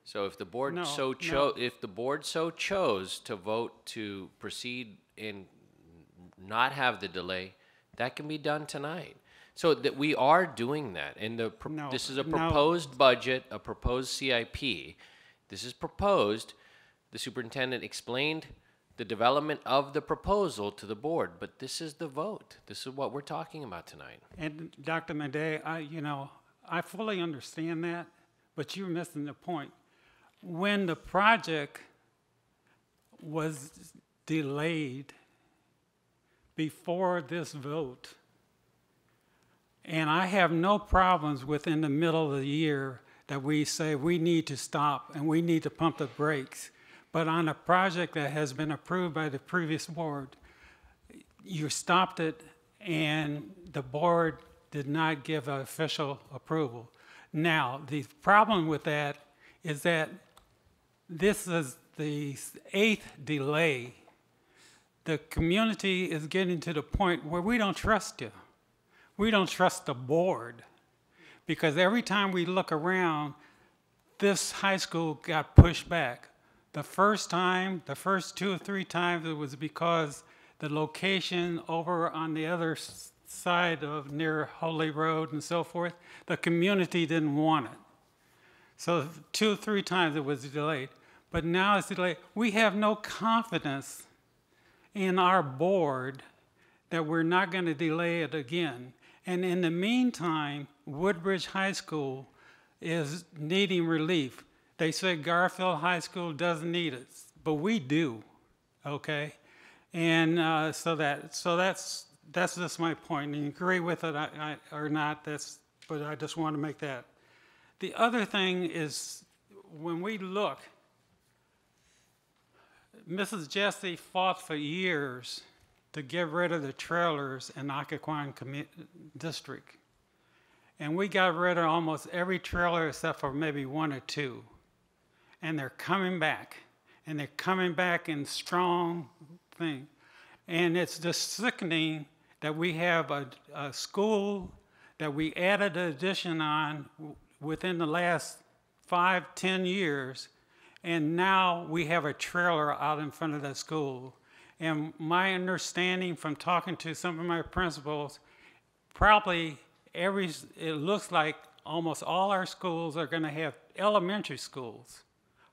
So if the board No, so no. cho, if the board so chose to vote to proceed and not have the delay, that can be done tonight. So that we are doing that, and the, pro- No, this is a no. proposed budget, a proposed CIP. This is proposed. The superintendent explained the development of the proposal to the board, but this is the vote. This is what we're talking about tonight. And Dr. McDade, I, you know, I fully understand that, but you're missing the point. When the project was delayed before this vote, and I have no problems within the middle of the year that we say we need to stop and we need to pump the brakes. But on a project that has been approved by the previous board, you stopped it and the board did not give official approval. Now, the problem with that is that this is the eighth delay. The community is getting to the point where we don't trust you. We don't trust the board. Because every time we look around, this high school got pushed back. The first time, the first two or three times, it was because the location over on the other side of near Hoadly Road and so forth, the community didn't want it. So two or three times it was delayed. But now it's delayed. We have no confidence in our board that we're not going to delay it again. And in the meantime, Woodbridge High School is needing relief. They say Garfield High School doesn't need it, but we do, okay? And uh, so that so that's that's just my point. And you agree with it I, I, or not? That's but I just want to make that. The other thing is when we look, Mrs. Jessie fought for years to get rid of the trailers in Occoquan district. And we got rid of almost every trailer except for maybe one or two. And they're coming back. And they're coming back in strong thing. And it's just sickening that we have a, a school that we added an addition on within the last five, ten years, and now we have a trailer out in front of the school. And my understanding from talking to some of my principals, probably every, it looks like almost all our schools are going to have, elementary schools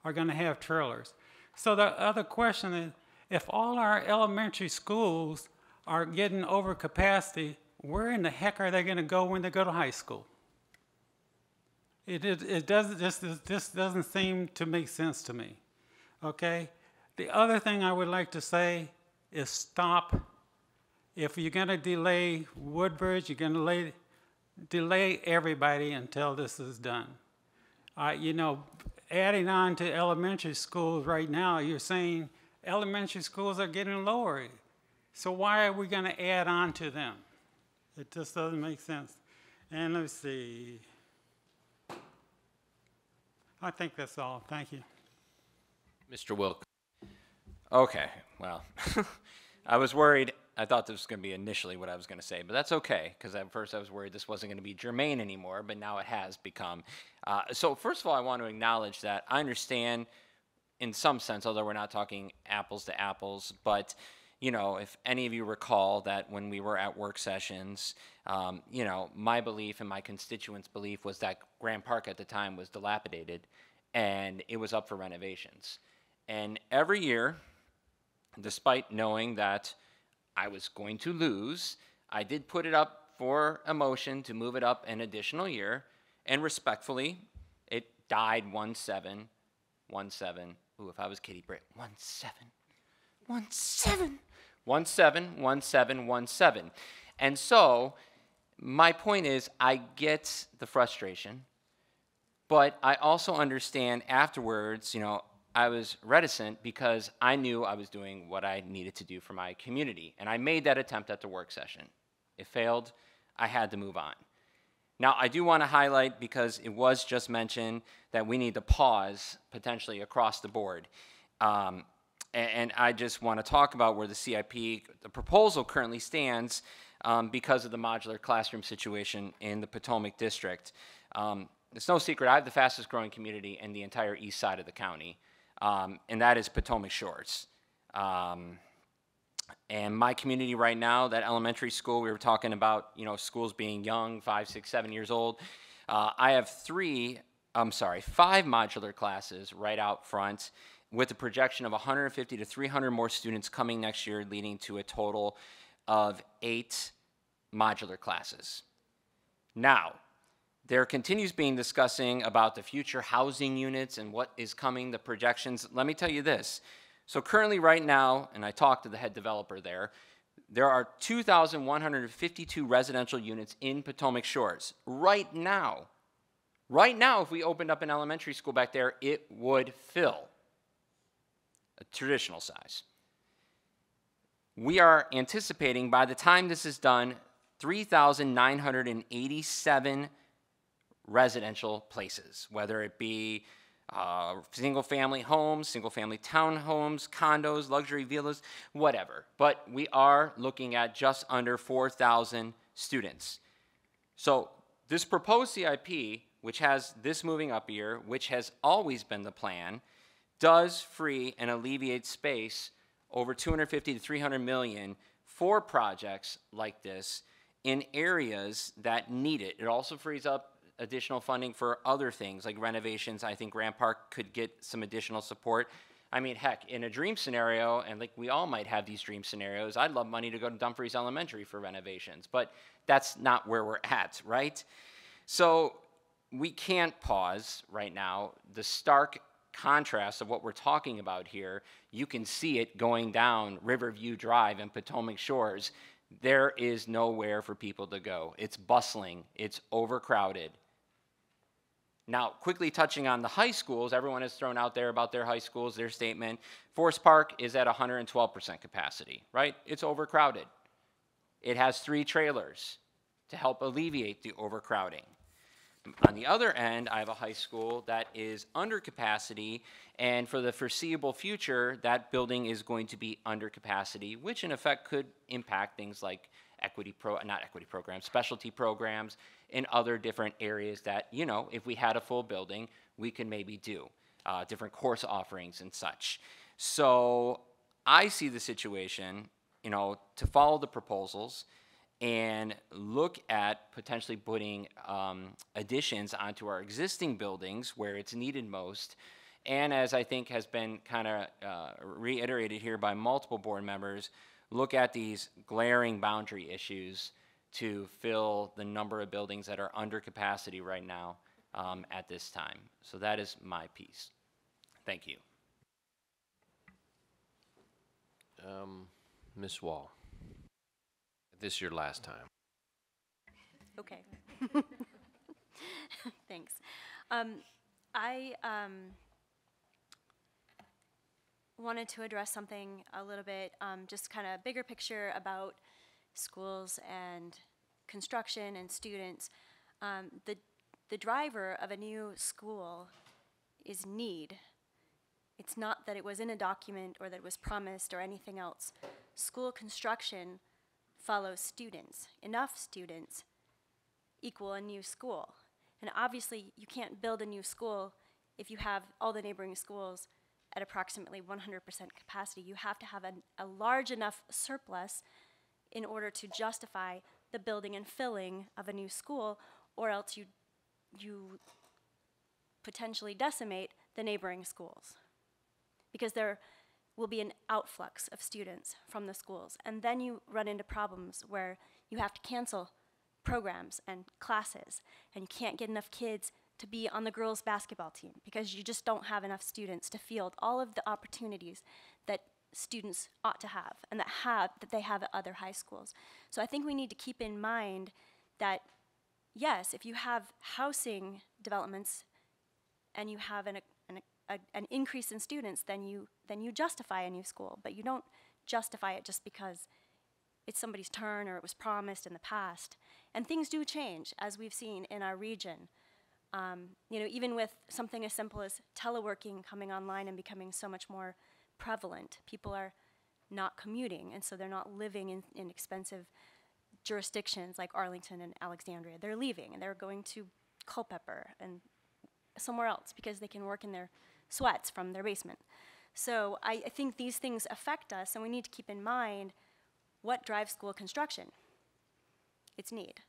are going to have trailers. So the other question is, if all our elementary schools are getting over capacity, where in the heck are they going to go when they go to high school? It, it, it doesn't, it just doesn't seem to make sense to me, okay? The other thing I would like to say is stop. If you're gonna delay Woodbridge, you're gonna delay, delay everybody until this is done. Uh, you know, adding on to elementary schools right now, you're saying elementary schools are getting lower. So why are we gonna add on to them? It just doesn't make sense. And let's see. I think that's all. Thank you. Mr. Wilk. Okay, well, (laughs) I was worried. I thought this was going to be initially what I was going to say, but that's okay because at first I was worried this wasn't going to be germane anymore, but now it has become. Uh, so, first of all, I want to acknowledge that I understand in some sense, although we're not talking apples to apples, but you know, if any of you recall that when we were at work sessions, um, you know, my belief and my constituents' belief was that Graham Park at the time was dilapidated and it was up for renovations. And every year, despite knowing that I was going to lose, I did put it up for a motion to move it up an additional year, and respectfully, it died 1 7, 1 7. Ooh, if I was Kitty Britt, 1 7, 1 7, 1 7, 1 7, 1 7. And so, my point is, I get the frustration, but I also understand afterwards, you know, I was reticent because I knew I was doing what I needed to do for my community. And I made that attempt at the work session. It failed. I had to move on. Now, I do want to highlight because it was just mentioned that we need to pause potentially across the board. Um, a- and, I just want to talk about where the CIP, the proposal currently stands um, because of the modular classroom situation in the Potomac District. Um, it's no secret, I have the fastest growing community in the entire east side of the county, um, and that is Potomac Shores. Um, and my community right now, that elementary school, we were talking about, you know, schools being young, five, six, seven years old. Uh, I have three, I'm sorry, five modular classes right out front with a projection of 150 to 300 more students coming next year, leading to a total of eight modular classes. Now, there continues being discussing about the future housing units and what is coming, the projections. Let me tell you this. So currently right now, and I talked to the head developer there, there are 2,152 residential units in Potomac Shores. Right now, right now, if we opened up an elementary school back there, it would fill traditional size. We are anticipating by the time this is done, 3,987 residential places, whether it be uh, single family homes, single family townhomes, condos, luxury villas, whatever. But we are looking at just under 4,000 students. So this proposed CIP, which has this moving up year, which has always been the plan, does free and alleviate space over 250 to 300 million for projects like this in areas that need it. It also frees up additional funding for other things like renovations. I think Graham Park could get some additional support. I mean, heck, in a dream scenario, and like we all might have these dream scenarios, I'd love money to go to Dumfries Elementary for renovations, but that's not where we're at, right? So we can't pause right now. The stark contrast of what we're talking about here, you can see it going down Riverview Drive and Potomac Shores. There is nowhere for people to go. It's bustling, it's overcrowded, now, quickly touching on the high schools, everyone has thrown out there about their high schools, their statement. Forest Park is at 112% capacity, right? It's overcrowded. It has three trailers to help alleviate the overcrowding. On the other end, I have a high school that is under capacity, and for the foreseeable future, that building is going to be under capacity, which in effect could impact things like equity pro, not equity programs, specialty programs, in other different areas that, you know, if we had a full building, we can maybe do, uh, different course offerings and such. So I see the situation, you know, to follow the proposals and look at potentially putting um, additions onto our existing buildings where it's needed most. And as I think has been kind of uh, reiterated here by multiple board members, look at these glaring boundary issues to fill the number of buildings that are under capacity right now um, at this time. So that is my piece. Thank you. Um, Ms. Wall, this is your last time. Okay. (laughs) Thanks. Um, I um, wanted to address something a little bit, um, just kind of bigger picture about schools and construction and students, um, the, the driver of a new school is need. It's not that it was in a document or that it was promised or anything else. School construction follows students. Enough students equal a new school. And obviously, you can't build a new school if you have all the neighboring schools at approximately 100% capacity. You have to have a, a large enough surplus in order to justify the building and filling of a new school, or else you, you potentially decimate the neighboring schools. Because there will be an outflux of students from the schools. And then you run into problems where you have to cancel programs and classes, and you can't get enough kids to be on the girls' basketball team because you just don't have enough students to field all of the opportunities that students ought to have and that have that they have at other high schools. So I think we need to keep in mind that yes, if you have housing developments and you have an, an, a, an increase in students, then you then you justify a new school, but you don't justify it just because it's somebody's turn or it was promised in the past. And things do change, as we've seen in our region. Um, you know, even with something as simple as teleworking coming online and becoming so much more prevalent, people are not commuting, and so they're not living in, in expensive jurisdictions like Arlington and Alexandria. They're leaving and they're going to Culpeper and somewhere else because they can work in their sweats from their basement. So I, I think these things affect us, and we need to keep in mind what drives school construction. It's need.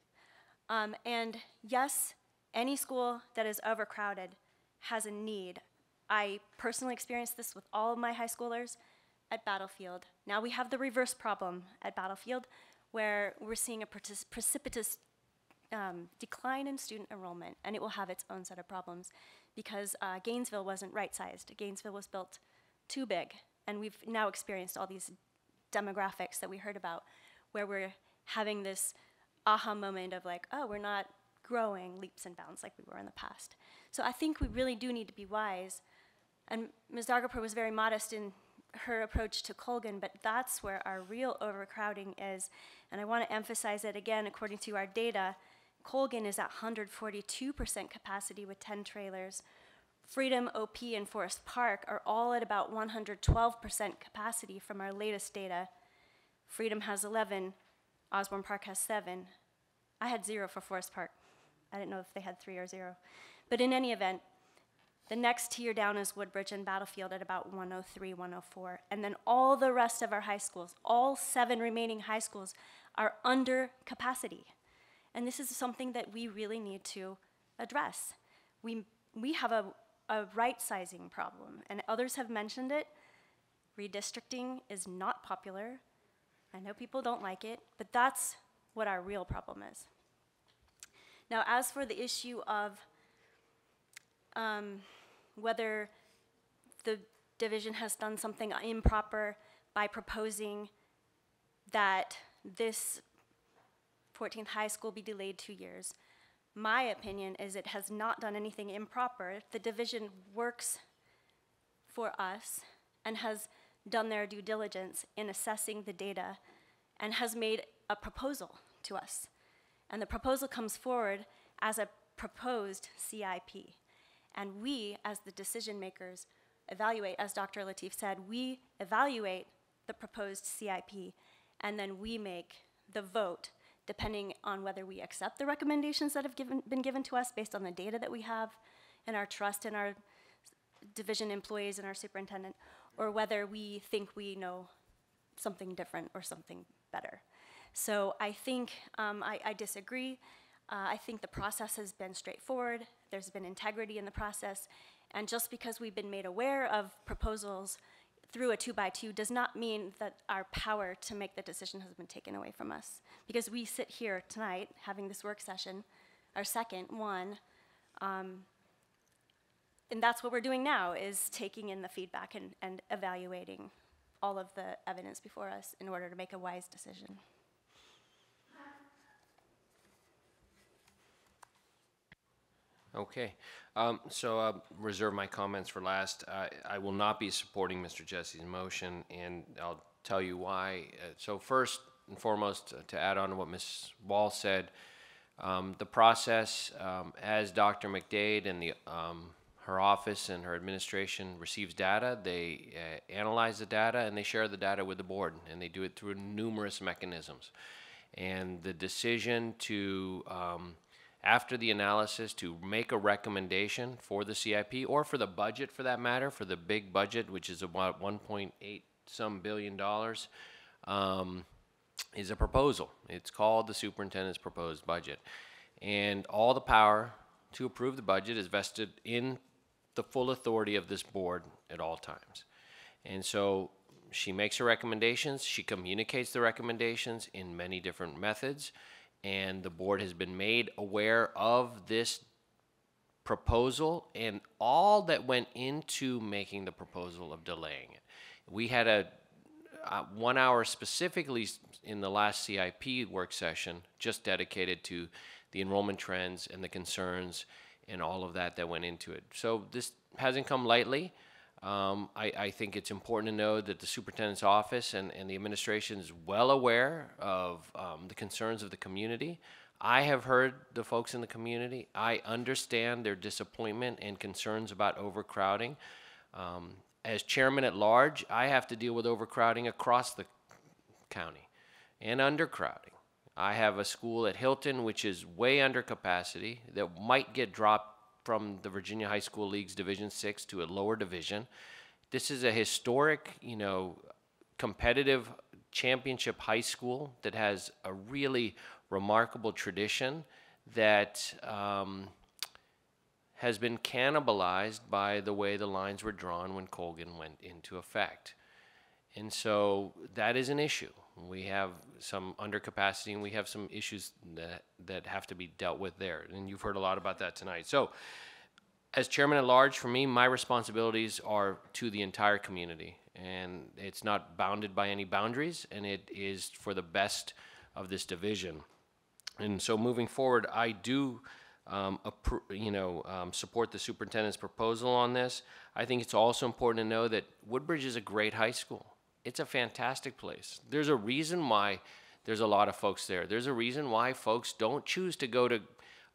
Um, and yes, any school that is overcrowded has a need. I personally experienced this with all of my high schoolers at Battlefield. Now we have the reverse problem at Battlefield, where we're seeing a precipitous um, decline in student enrollment, and it will have its own set of problems because uh, Gainesville wasn't right sized. Gainesville was built too big, and we've now experienced all these demographics that we heard about where we're having this aha moment of like, oh, we're not growing leaps and bounds like we were in the past. So I think we really do need to be wise. And Ms. Zargarpur was very modest in her approach to Colgan, but that's where our real overcrowding is. And I want to emphasize that again, according to our data, Colgan is at 142% capacity with 10 trailers. Freedom, OP, and Forest Park are all at about 112% capacity from our latest data. Freedom has 11, Osbourn Park has 7. I had zero for Forest Park. I didn't know if they had three or zero. But in any event, the next tier down is Woodbridge and Battlefield at about 103, 104. And then all the rest of our high schools, all seven remaining high schools, are under capacity. And this is something that we really need to address. We, we have a, a right sizing problem, and others have mentioned it. Redistricting is not popular. I know people don't like it, but that's what our real problem is. Now, as for the issue of um, whether the division has done something improper by proposing that this 14th high school be delayed two years. My opinion is it has not done anything improper. The division works for us and has done their due diligence in assessing the data and has made a proposal to us. And the proposal comes forward as a proposed CIP. And we, as the decision makers, evaluate, as Dr. Lateef said, we evaluate the proposed CIP and then we make the vote depending on whether we accept the recommendations that have given, been given to us based on the data that we have and our trust in our division employees and our superintendent, or whether we think we know something different or something better. So I think um, I, I, disagree. Uh, I think the process has been straightforward. There's been integrity in the process. And just because we've been made aware of proposals through a two by two does not mean that our power to make the decision has been taken away from us. Because we sit here tonight having this work session, our second one, um, and that's what we're doing now is taking in the feedback and, and evaluating all of the evidence before us in order to make a wise decision. Okay, um, so I'll reserve my comments for last. I, I will not be supporting Mr. Jessie's motion, and I'll tell you why. Uh, so first and foremost, uh, to add on to what Ms. Wall said, um, the process, um, as Dr. McDade and the, um, her office and her administration receives data, they uh, analyze the data and they share the data with the board, and they do it through numerous mechanisms. And the decision to um, after the analysis to make a recommendation for the CIP or for the budget for that matter, for the big budget, which is about 1.8 some billion dollars, um, is a proposal. It's called the superintendent's proposed budget. And all the power to approve the budget is vested in the full authority of this board at all times. And so she makes her recommendations, she communicates the recommendations in many different methods and the board has been made aware of this proposal and all that went into making the proposal of delaying it. We had a uh, one hour specifically in the last CIP work session just dedicated to the enrollment trends and the concerns and all of that that went into it. So this hasn't come lightly. Um, I, I, think it's important to know that the superintendent's office and, and the administration is well aware of um, the concerns of the community I have heard the folks in the community. I understand their disappointment and concerns about overcrowding. Um, as chairman at large, I have to deal with overcrowding across the county and undercrowding. I have a school at Hylton which is way under capacity that might get dropped from the Virginia High School League's Division Six to a lower division. This is a historic, you know, competitive championship high school that has a really remarkable tradition that um, has been cannibalized by the way the lines were drawn when Colgan went into effect. And so that is an issue. We have some undercapacity and we have some issues that, that have to be dealt with there. And you've heard a lot about that tonight. So, as chairman at large, for me, my responsibilities are to the entire community. And it's not bounded by any boundaries, and it is for the best of this division. And so moving forward, I do, um, you know, um, support the superintendent's proposal on this. I think it's also important to know that Woodbridge is a great high school. It's a fantastic place. There's a reason why there's a lot of folks there. There's a reason why folks don't choose to go to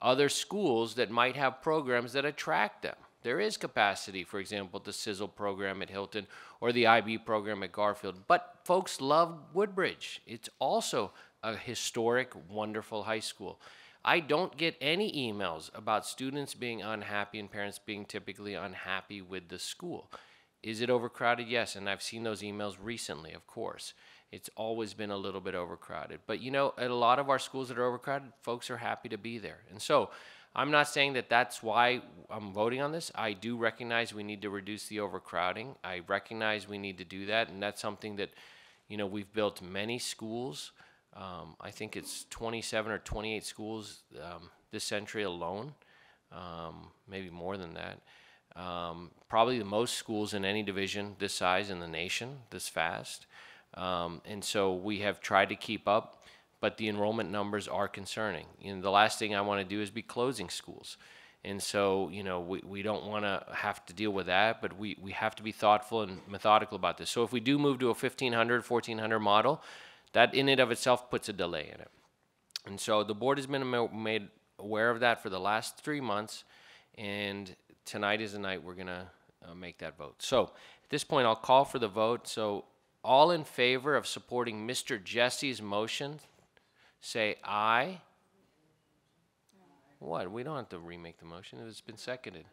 other schools that might have programs that attract them. There is capacity, for example, the Sizzle program at Hylton or the IB program at Garfield, but folks love Woodbridge. It's also a historic, wonderful high school. I don't get any emails about students being unhappy and parents being typically unhappy with the school. Is it overcrowded? Yes, and I've seen those emails recently, of course. It's always been a little bit overcrowded. But you know, at a lot of our schools that are overcrowded, folks are happy to be there. And so I'm not saying that that's why I'm voting on this. I do recognize we need to reduce the overcrowding. I recognize we need to do that, and that's something that, you know, we've built many schools. Um, I think it's 27 or 28 schools um, this century alone, um, maybe more than that. Um, probably the most schools in any division this size in the nation, this fast. Um, and so we have tried to keep up, but the enrollment numbers are concerning. You know, the last thing I want to do is be closing schools. And so, you know, we, we don't want to have to deal with that, but we, we have to be thoughtful and methodical about this. So if we do move to a 1500, 1400 model, that in and of itself puts a delay in it. And so the board has been made aware of that for the last three months, and tonight is the night we're going to uh, make that vote. So at this point, I'll call for the vote. So all in favor of supporting Mr. Jessie's motion, say aye. What? We don't have to remake the motion. It's been seconded.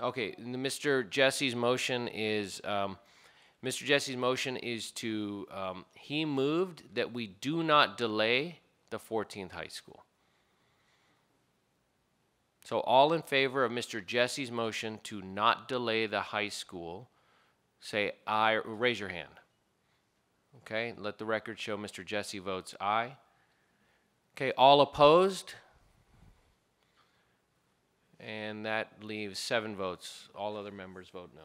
Okay, Mr. Jessie's motion is, um, Mr. Jessie's motion is to, um, he moved that we do not delay the 14th high school. So all in favor of Mr. Jessie's motion to not delay the high school, say aye, or raise your hand. Okay, let the record show Mr. Jessie votes aye. Okay, all opposed? And that leaves seven votes. All other members vote no.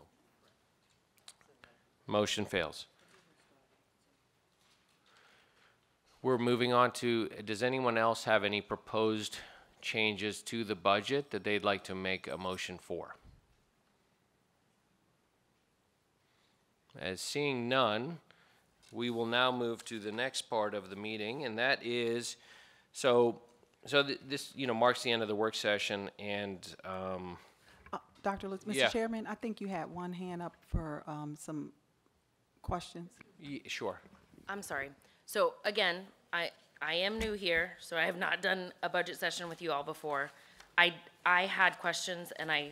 Motion fails. We're moving on to, does anyone else have any proposed changes to the budget that they'd like to make a motion for? As seeing none, we will now move to the next part of the meeting, and that is, so, so th- this, you know, marks the end of the work session, and, um, Dr. Lutz, Yeah. Mr. Chairman, I think you had one hand up for um, some questions. y- sure. I'm sorry. So again, I, I am new here, so I have not done a budget session with you all before. I, I had questions and I,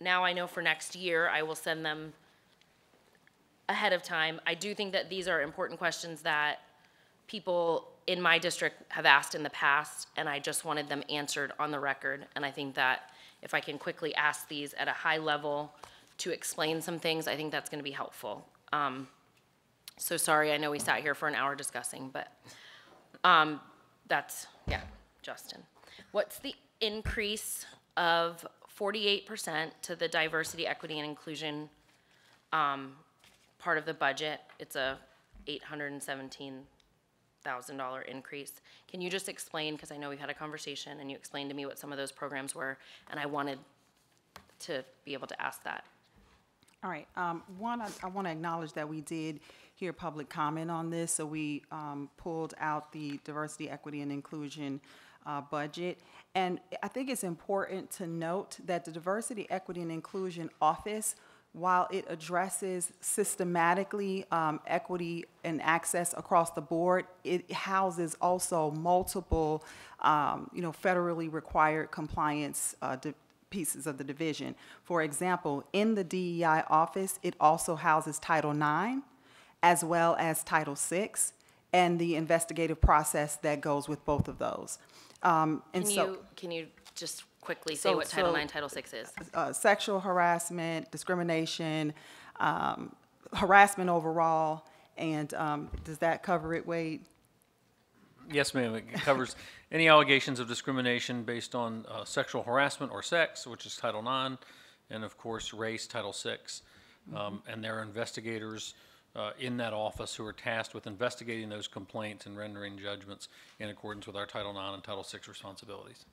now I know for next year, I will send them ahead of time. I do think that these are important questions that people in my district have asked in the past, and I just wanted them answered on the record. And I think that if I can quickly ask these at a high level to explain some things, I think that's gonna be helpful. Um, so sorry, I know we sat here for an hour discussing, but, um, that's, yeah, Justin. What's the increase of forty-eight percent to the diversity, equity, and inclusion, um, part of the budget? It's a eight hundred and seventeen thousand dollar increase. Can you just explain, because I know we've had a conversation, and you explained to me what some of those programs were, and I wanted to be able to ask that. All right, um, one, I, I want to acknowledge that we did hear public comment on this, so we, um, pulled out the diversity, equity, and inclusion, uh, budget. And I think it's important to note that the Diversity, Equity, and Inclusion Office, while it addresses systematically, um, equity and access across the board, it houses also multiple, um, you know, federally required compliance, uh, pieces of the division. For example, in the DEI office, it also houses Title IX as well as Title VI and the investigative process that goes with both of those. Um, and Can so, you, can you just quickly say So- what Title so- IX, Title VI is? uh, sexual harassment, discrimination, um, harassment overall, and um, does that cover it, Wade? Yes, ma'am. It covers (laughs) any allegations of discrimination based on uh, sexual harassment or sex, which is Title IX, and of course, race, Title VI. Um, And there are investigators uh, in that office who are tasked with investigating those complaints and rendering judgments in accordance with our Title IX and Title VI responsibilities.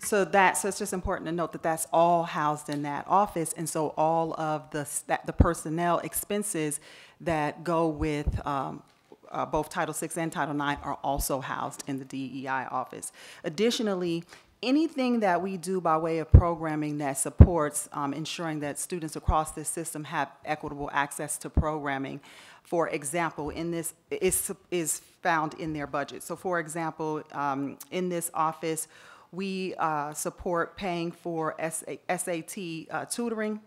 So that, so it's just important to note that that's all housed in that office, and so all of the, the personnel expenses that go with um, uh, both Title VI and Title IX are also housed in the DEI office. Additionally, anything that we do by way of programming that supports um, ensuring that students across this system have equitable access to programming, for example, in this, is, is found in their budget. So for example, um, in this office, we uh, support paying for SA SAT uh, tutoring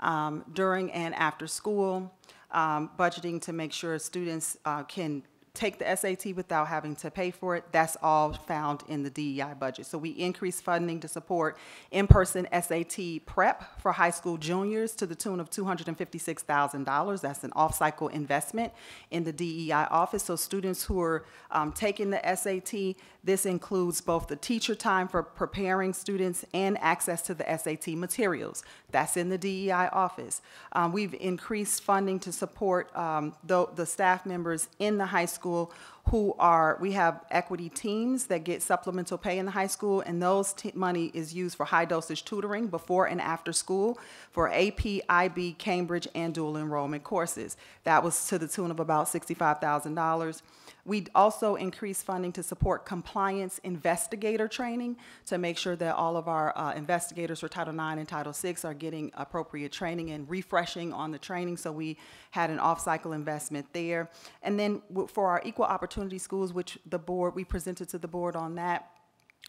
um, during and after school, um, budgeting to make sure students uh, can take the SAT without having to pay for it. That's all found in the DEI budget. So we increase funding to support in-person SAT prep for high school juniors to the tune of $256,000. That's an off-cycle investment in the DEI office. So students who are um, taking the SAT, this includes both the teacher time for preparing students and access to the SAT materials. That's in the DEI office. Um, we've increased funding to support um, the, the staff members in the high school who are, we have equity teams that get supplemental pay in the high school, and those money is used for high dosage tutoring before and after school for AP, IB, Cambridge, and dual enrollment courses. That was to the tune of about $65,000. We also increased funding to support compliance investigator training to make sure that all of our uh, investigators for Title IX and Title VI are getting appropriate training and refreshing on the training. So we had an off-cycle investment there. And then for our equal opportunity schools, which the board, we presented to the board on that,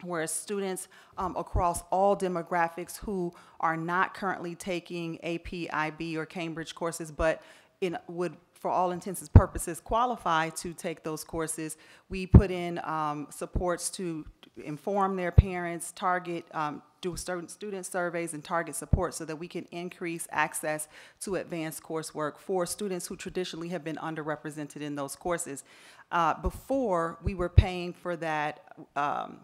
where students um, across all demographics who are not currently taking AP, IB, or Cambridge courses, but in, would, for all intents and purposes, qualify to take those courses, we put in um, supports to inform their parents, target, um, do certain student surveys and target support so that we can increase access to advanced coursework for students who traditionally have been underrepresented in those courses. Uh, before, we were paying for that um,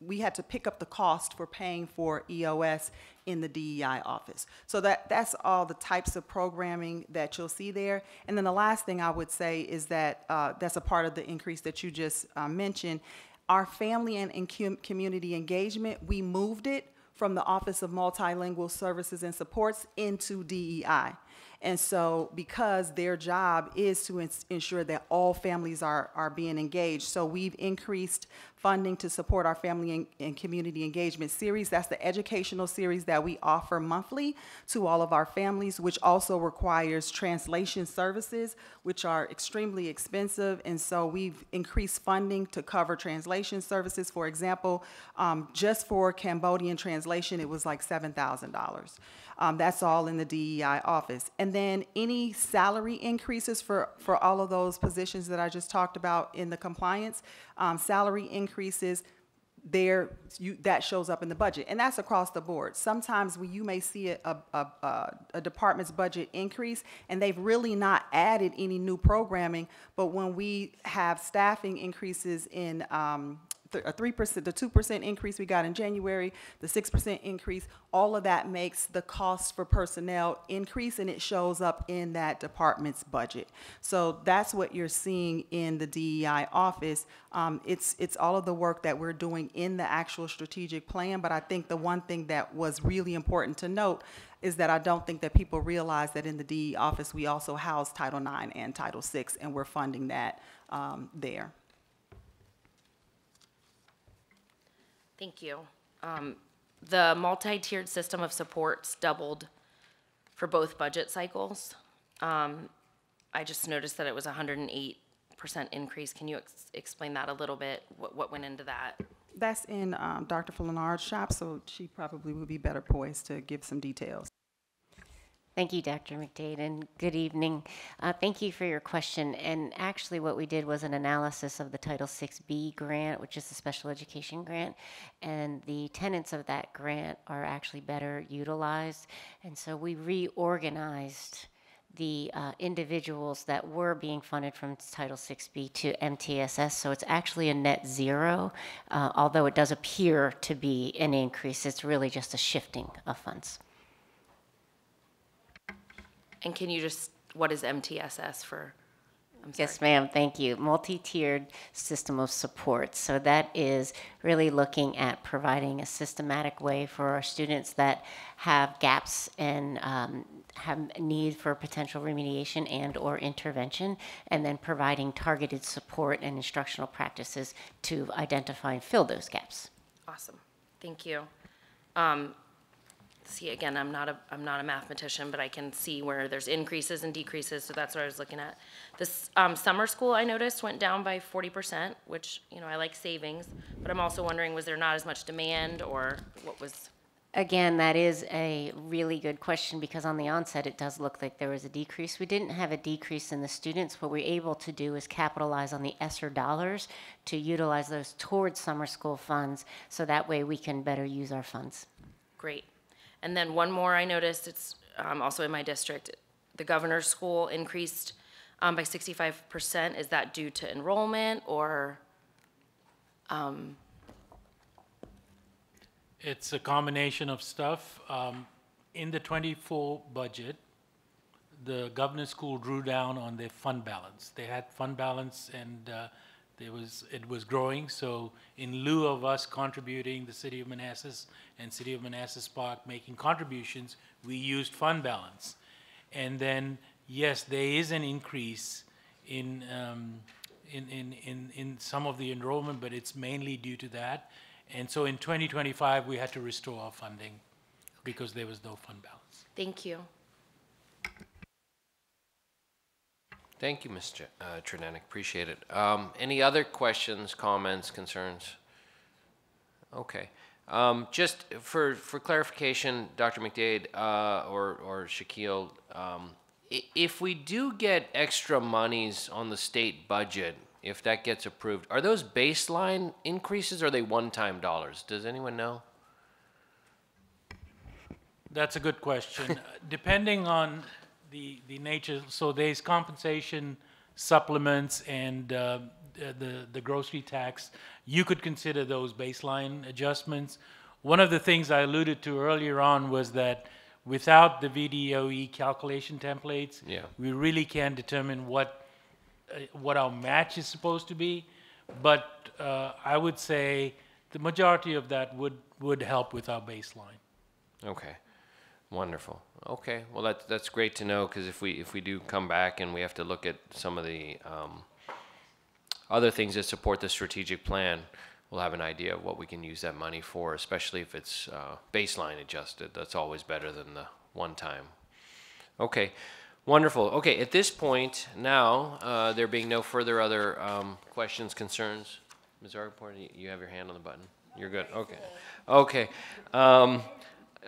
we had to pick up the cost for paying for EOS in the DEI office. So that, that's all the types of programming that you'll see there. And then the last thing I would say is that uh, that's a part of the increase that you just uh, mentioned. Our family and, and com- community engagement, we moved it from the Office of Multilingual Services and Supports into DEI. And so, because their job is to ensure that all families are, are being engaged, so we've increased funding to support our family and, and community engagement series. That's the educational series that we offer monthly to all of our families, which also requires translation services, which are extremely expensive. And so, we've increased funding to cover translation services. For example, um, just for Cambodian translation, it was like $7,000. Um, that's all in the DEI office. And then any salary increases for, for all of those positions that I just talked about in the compliance, um, salary increases, there, you, that shows up in the budget, and that's across the board. Sometimes we, you may see a, a, a, a department's budget increase, and they've really not added any new programming, but when we have staffing increases in, um, th- a three percent, the two percent increase we got in January, the six percent increase, all of that makes the cost for personnel increase and it shows up in that department's budget. So that's what you're seeing in the DEI office. Um, it's, it's all of the work that we're doing in the actual strategic plan, but I think the one thing that was really important to note is that I don't think that people realize that in the DE office, we also house Title IX and Title VI, and we're funding that um, there. Thank you. Um, The multi-tiered system of supports doubled for both budget cycles. Um, I just noticed that it was a hundred and eight percent increase. Can you ex- explain that a little bit? What, what went into that? That's in um, Dr. Fulinard's shop, so she probably would be better poised to give some details. Thank you, Dr. McDade, and good evening. Uh, thank you for your question. And actually, what we did was an analysis of the Title VI-B grant, which is the special education grant, and the tenets of that grant are actually better utilized. And so we reorganized the uh, individuals that were being funded from Title VI-B to MTSS. So it's actually a net zero, uh, although it does appear to be an increase. It's really just a shifting of funds. And can you just, what is MTSS for? Yes, ma'am, thank you. Multi-tiered system of support. So that is really looking at providing a systematic way for our students that have gaps and um, have need for potential remediation and/or intervention, and then providing targeted support and instructional practices to identify and fill those gaps. Awesome, thank you. Um, see, again, I'm not a, I'm not a mathematician, but I can see where there's increases and decreases, so that's what I was looking at. This, um, summer school, I noticed, went down by forty percent, which, you know, I like savings, but I'm also wondering, was there not as much demand, or what was? Again, that is a really good question because on the onset, it does look like there was a decrease. We didn't have a decrease in the students. What we're able to do is capitalize on the ESSER dollars to utilize those towards summer school funds, so that way we can better use our funds. Great. And then one more I noticed, it's um, also in my district, the governor's school increased um, by 65%. Is that due to enrollment or? um, It's a combination of stuff. Um, in the twenty-four budget, the governor's school drew down on their fund balance. They had fund balance and, uh, there was, it was growing, so in lieu of us contributing, the city of Manassas and city of Manassas Park making contributions, we used fund balance. And then, yes, there is an increase in, um, in, in, in, in some of the enrollment, but it's mainly due to that. And so in 2025, we had to restore our funding because there was no fund balance. Thank you. Thank you. J- uh, appreciate it. Um, Any other questions, comments, concerns? Okay. Um, Just for, for clarification, Dr. McDade uh, or or Shaquille, um, if we do get extra monies on the state budget, if that gets approved, are those baseline increases or are they one-time dollars? Does anyone know? That's a good question. Depending on the, the nature, so there's compensation supplements and uh, the, the grocery tax. You could consider those baseline adjustments. One of the things I alluded to earlier on was that without the VDOE E calculation templates, Yeah. we really can't determine what, uh, what our match is supposed to be. But uh, I would say the majority of that would, would help with our baseline. Okay, wonderful. Okay, well, that's, that's great to know, because if we, if we do come back and we have to look at some of the um, other things that support the strategic plan, we'll have an idea of what we can use that money for, especially if it's uh, baseline adjusted. That's always better than the one-time. Okay, wonderful. Okay, at this point, now, uh, there being no further other um, questions, concerns, Ms. Zargarpur, you- you have your hand on the button? You're good, okay. Okay. um,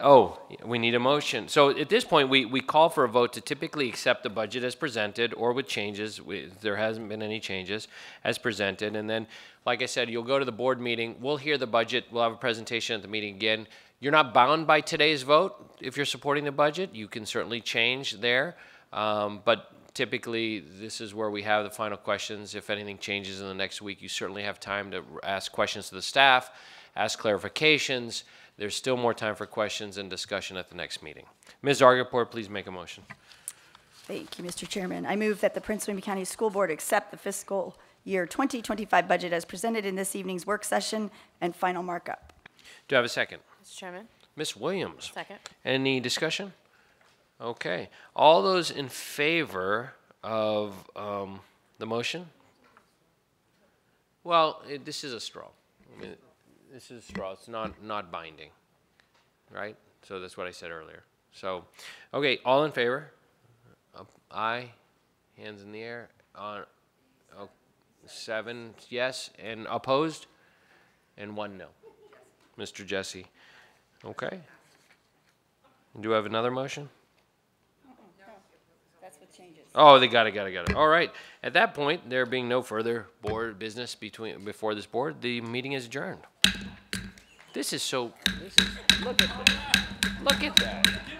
Oh, we need a motion. So at this point, we, we call for a vote to typically accept the budget as presented or with changes. We, there hasn't been any changes as presented. And then, like I said, you'll go to the board meeting. We'll hear the budget. We'll have a presentation at the meeting again. You're not bound by today's vote if you're supporting the budget. You can certainly change there. Um, but typically, this is where we have the final questions. If anything changes in the next week, you certainly have time to ask questions to the staff, ask clarifications. There's still more time for questions and discussion at the next meeting. Ms. Zargarpur, please make a motion. Thank you, Mr. Chairman. I move that the Prince William County School Board accept the fiscal year 2025 budget as presented in this evening's work session and final markup. Do I have a second? Mr. Chairman? Ms. Williams? Second. Any discussion? Okay. All those in favor of um, the motion? Well, it, this is a straw. I mean, this is straw. It's not, not binding, right? So that's what I said earlier. So, okay, all in favor? Up- Aye. Hands in the air. On, oh, seven yes, and opposed? And one no. Mr. Jessie. Okay. Do you have another motion? That's what changes. Oh, they got it, got it, got it. All right. At that point, there being no further board business between, before this board, the meeting is adjourned. This is so, this is, look at that. Look at that.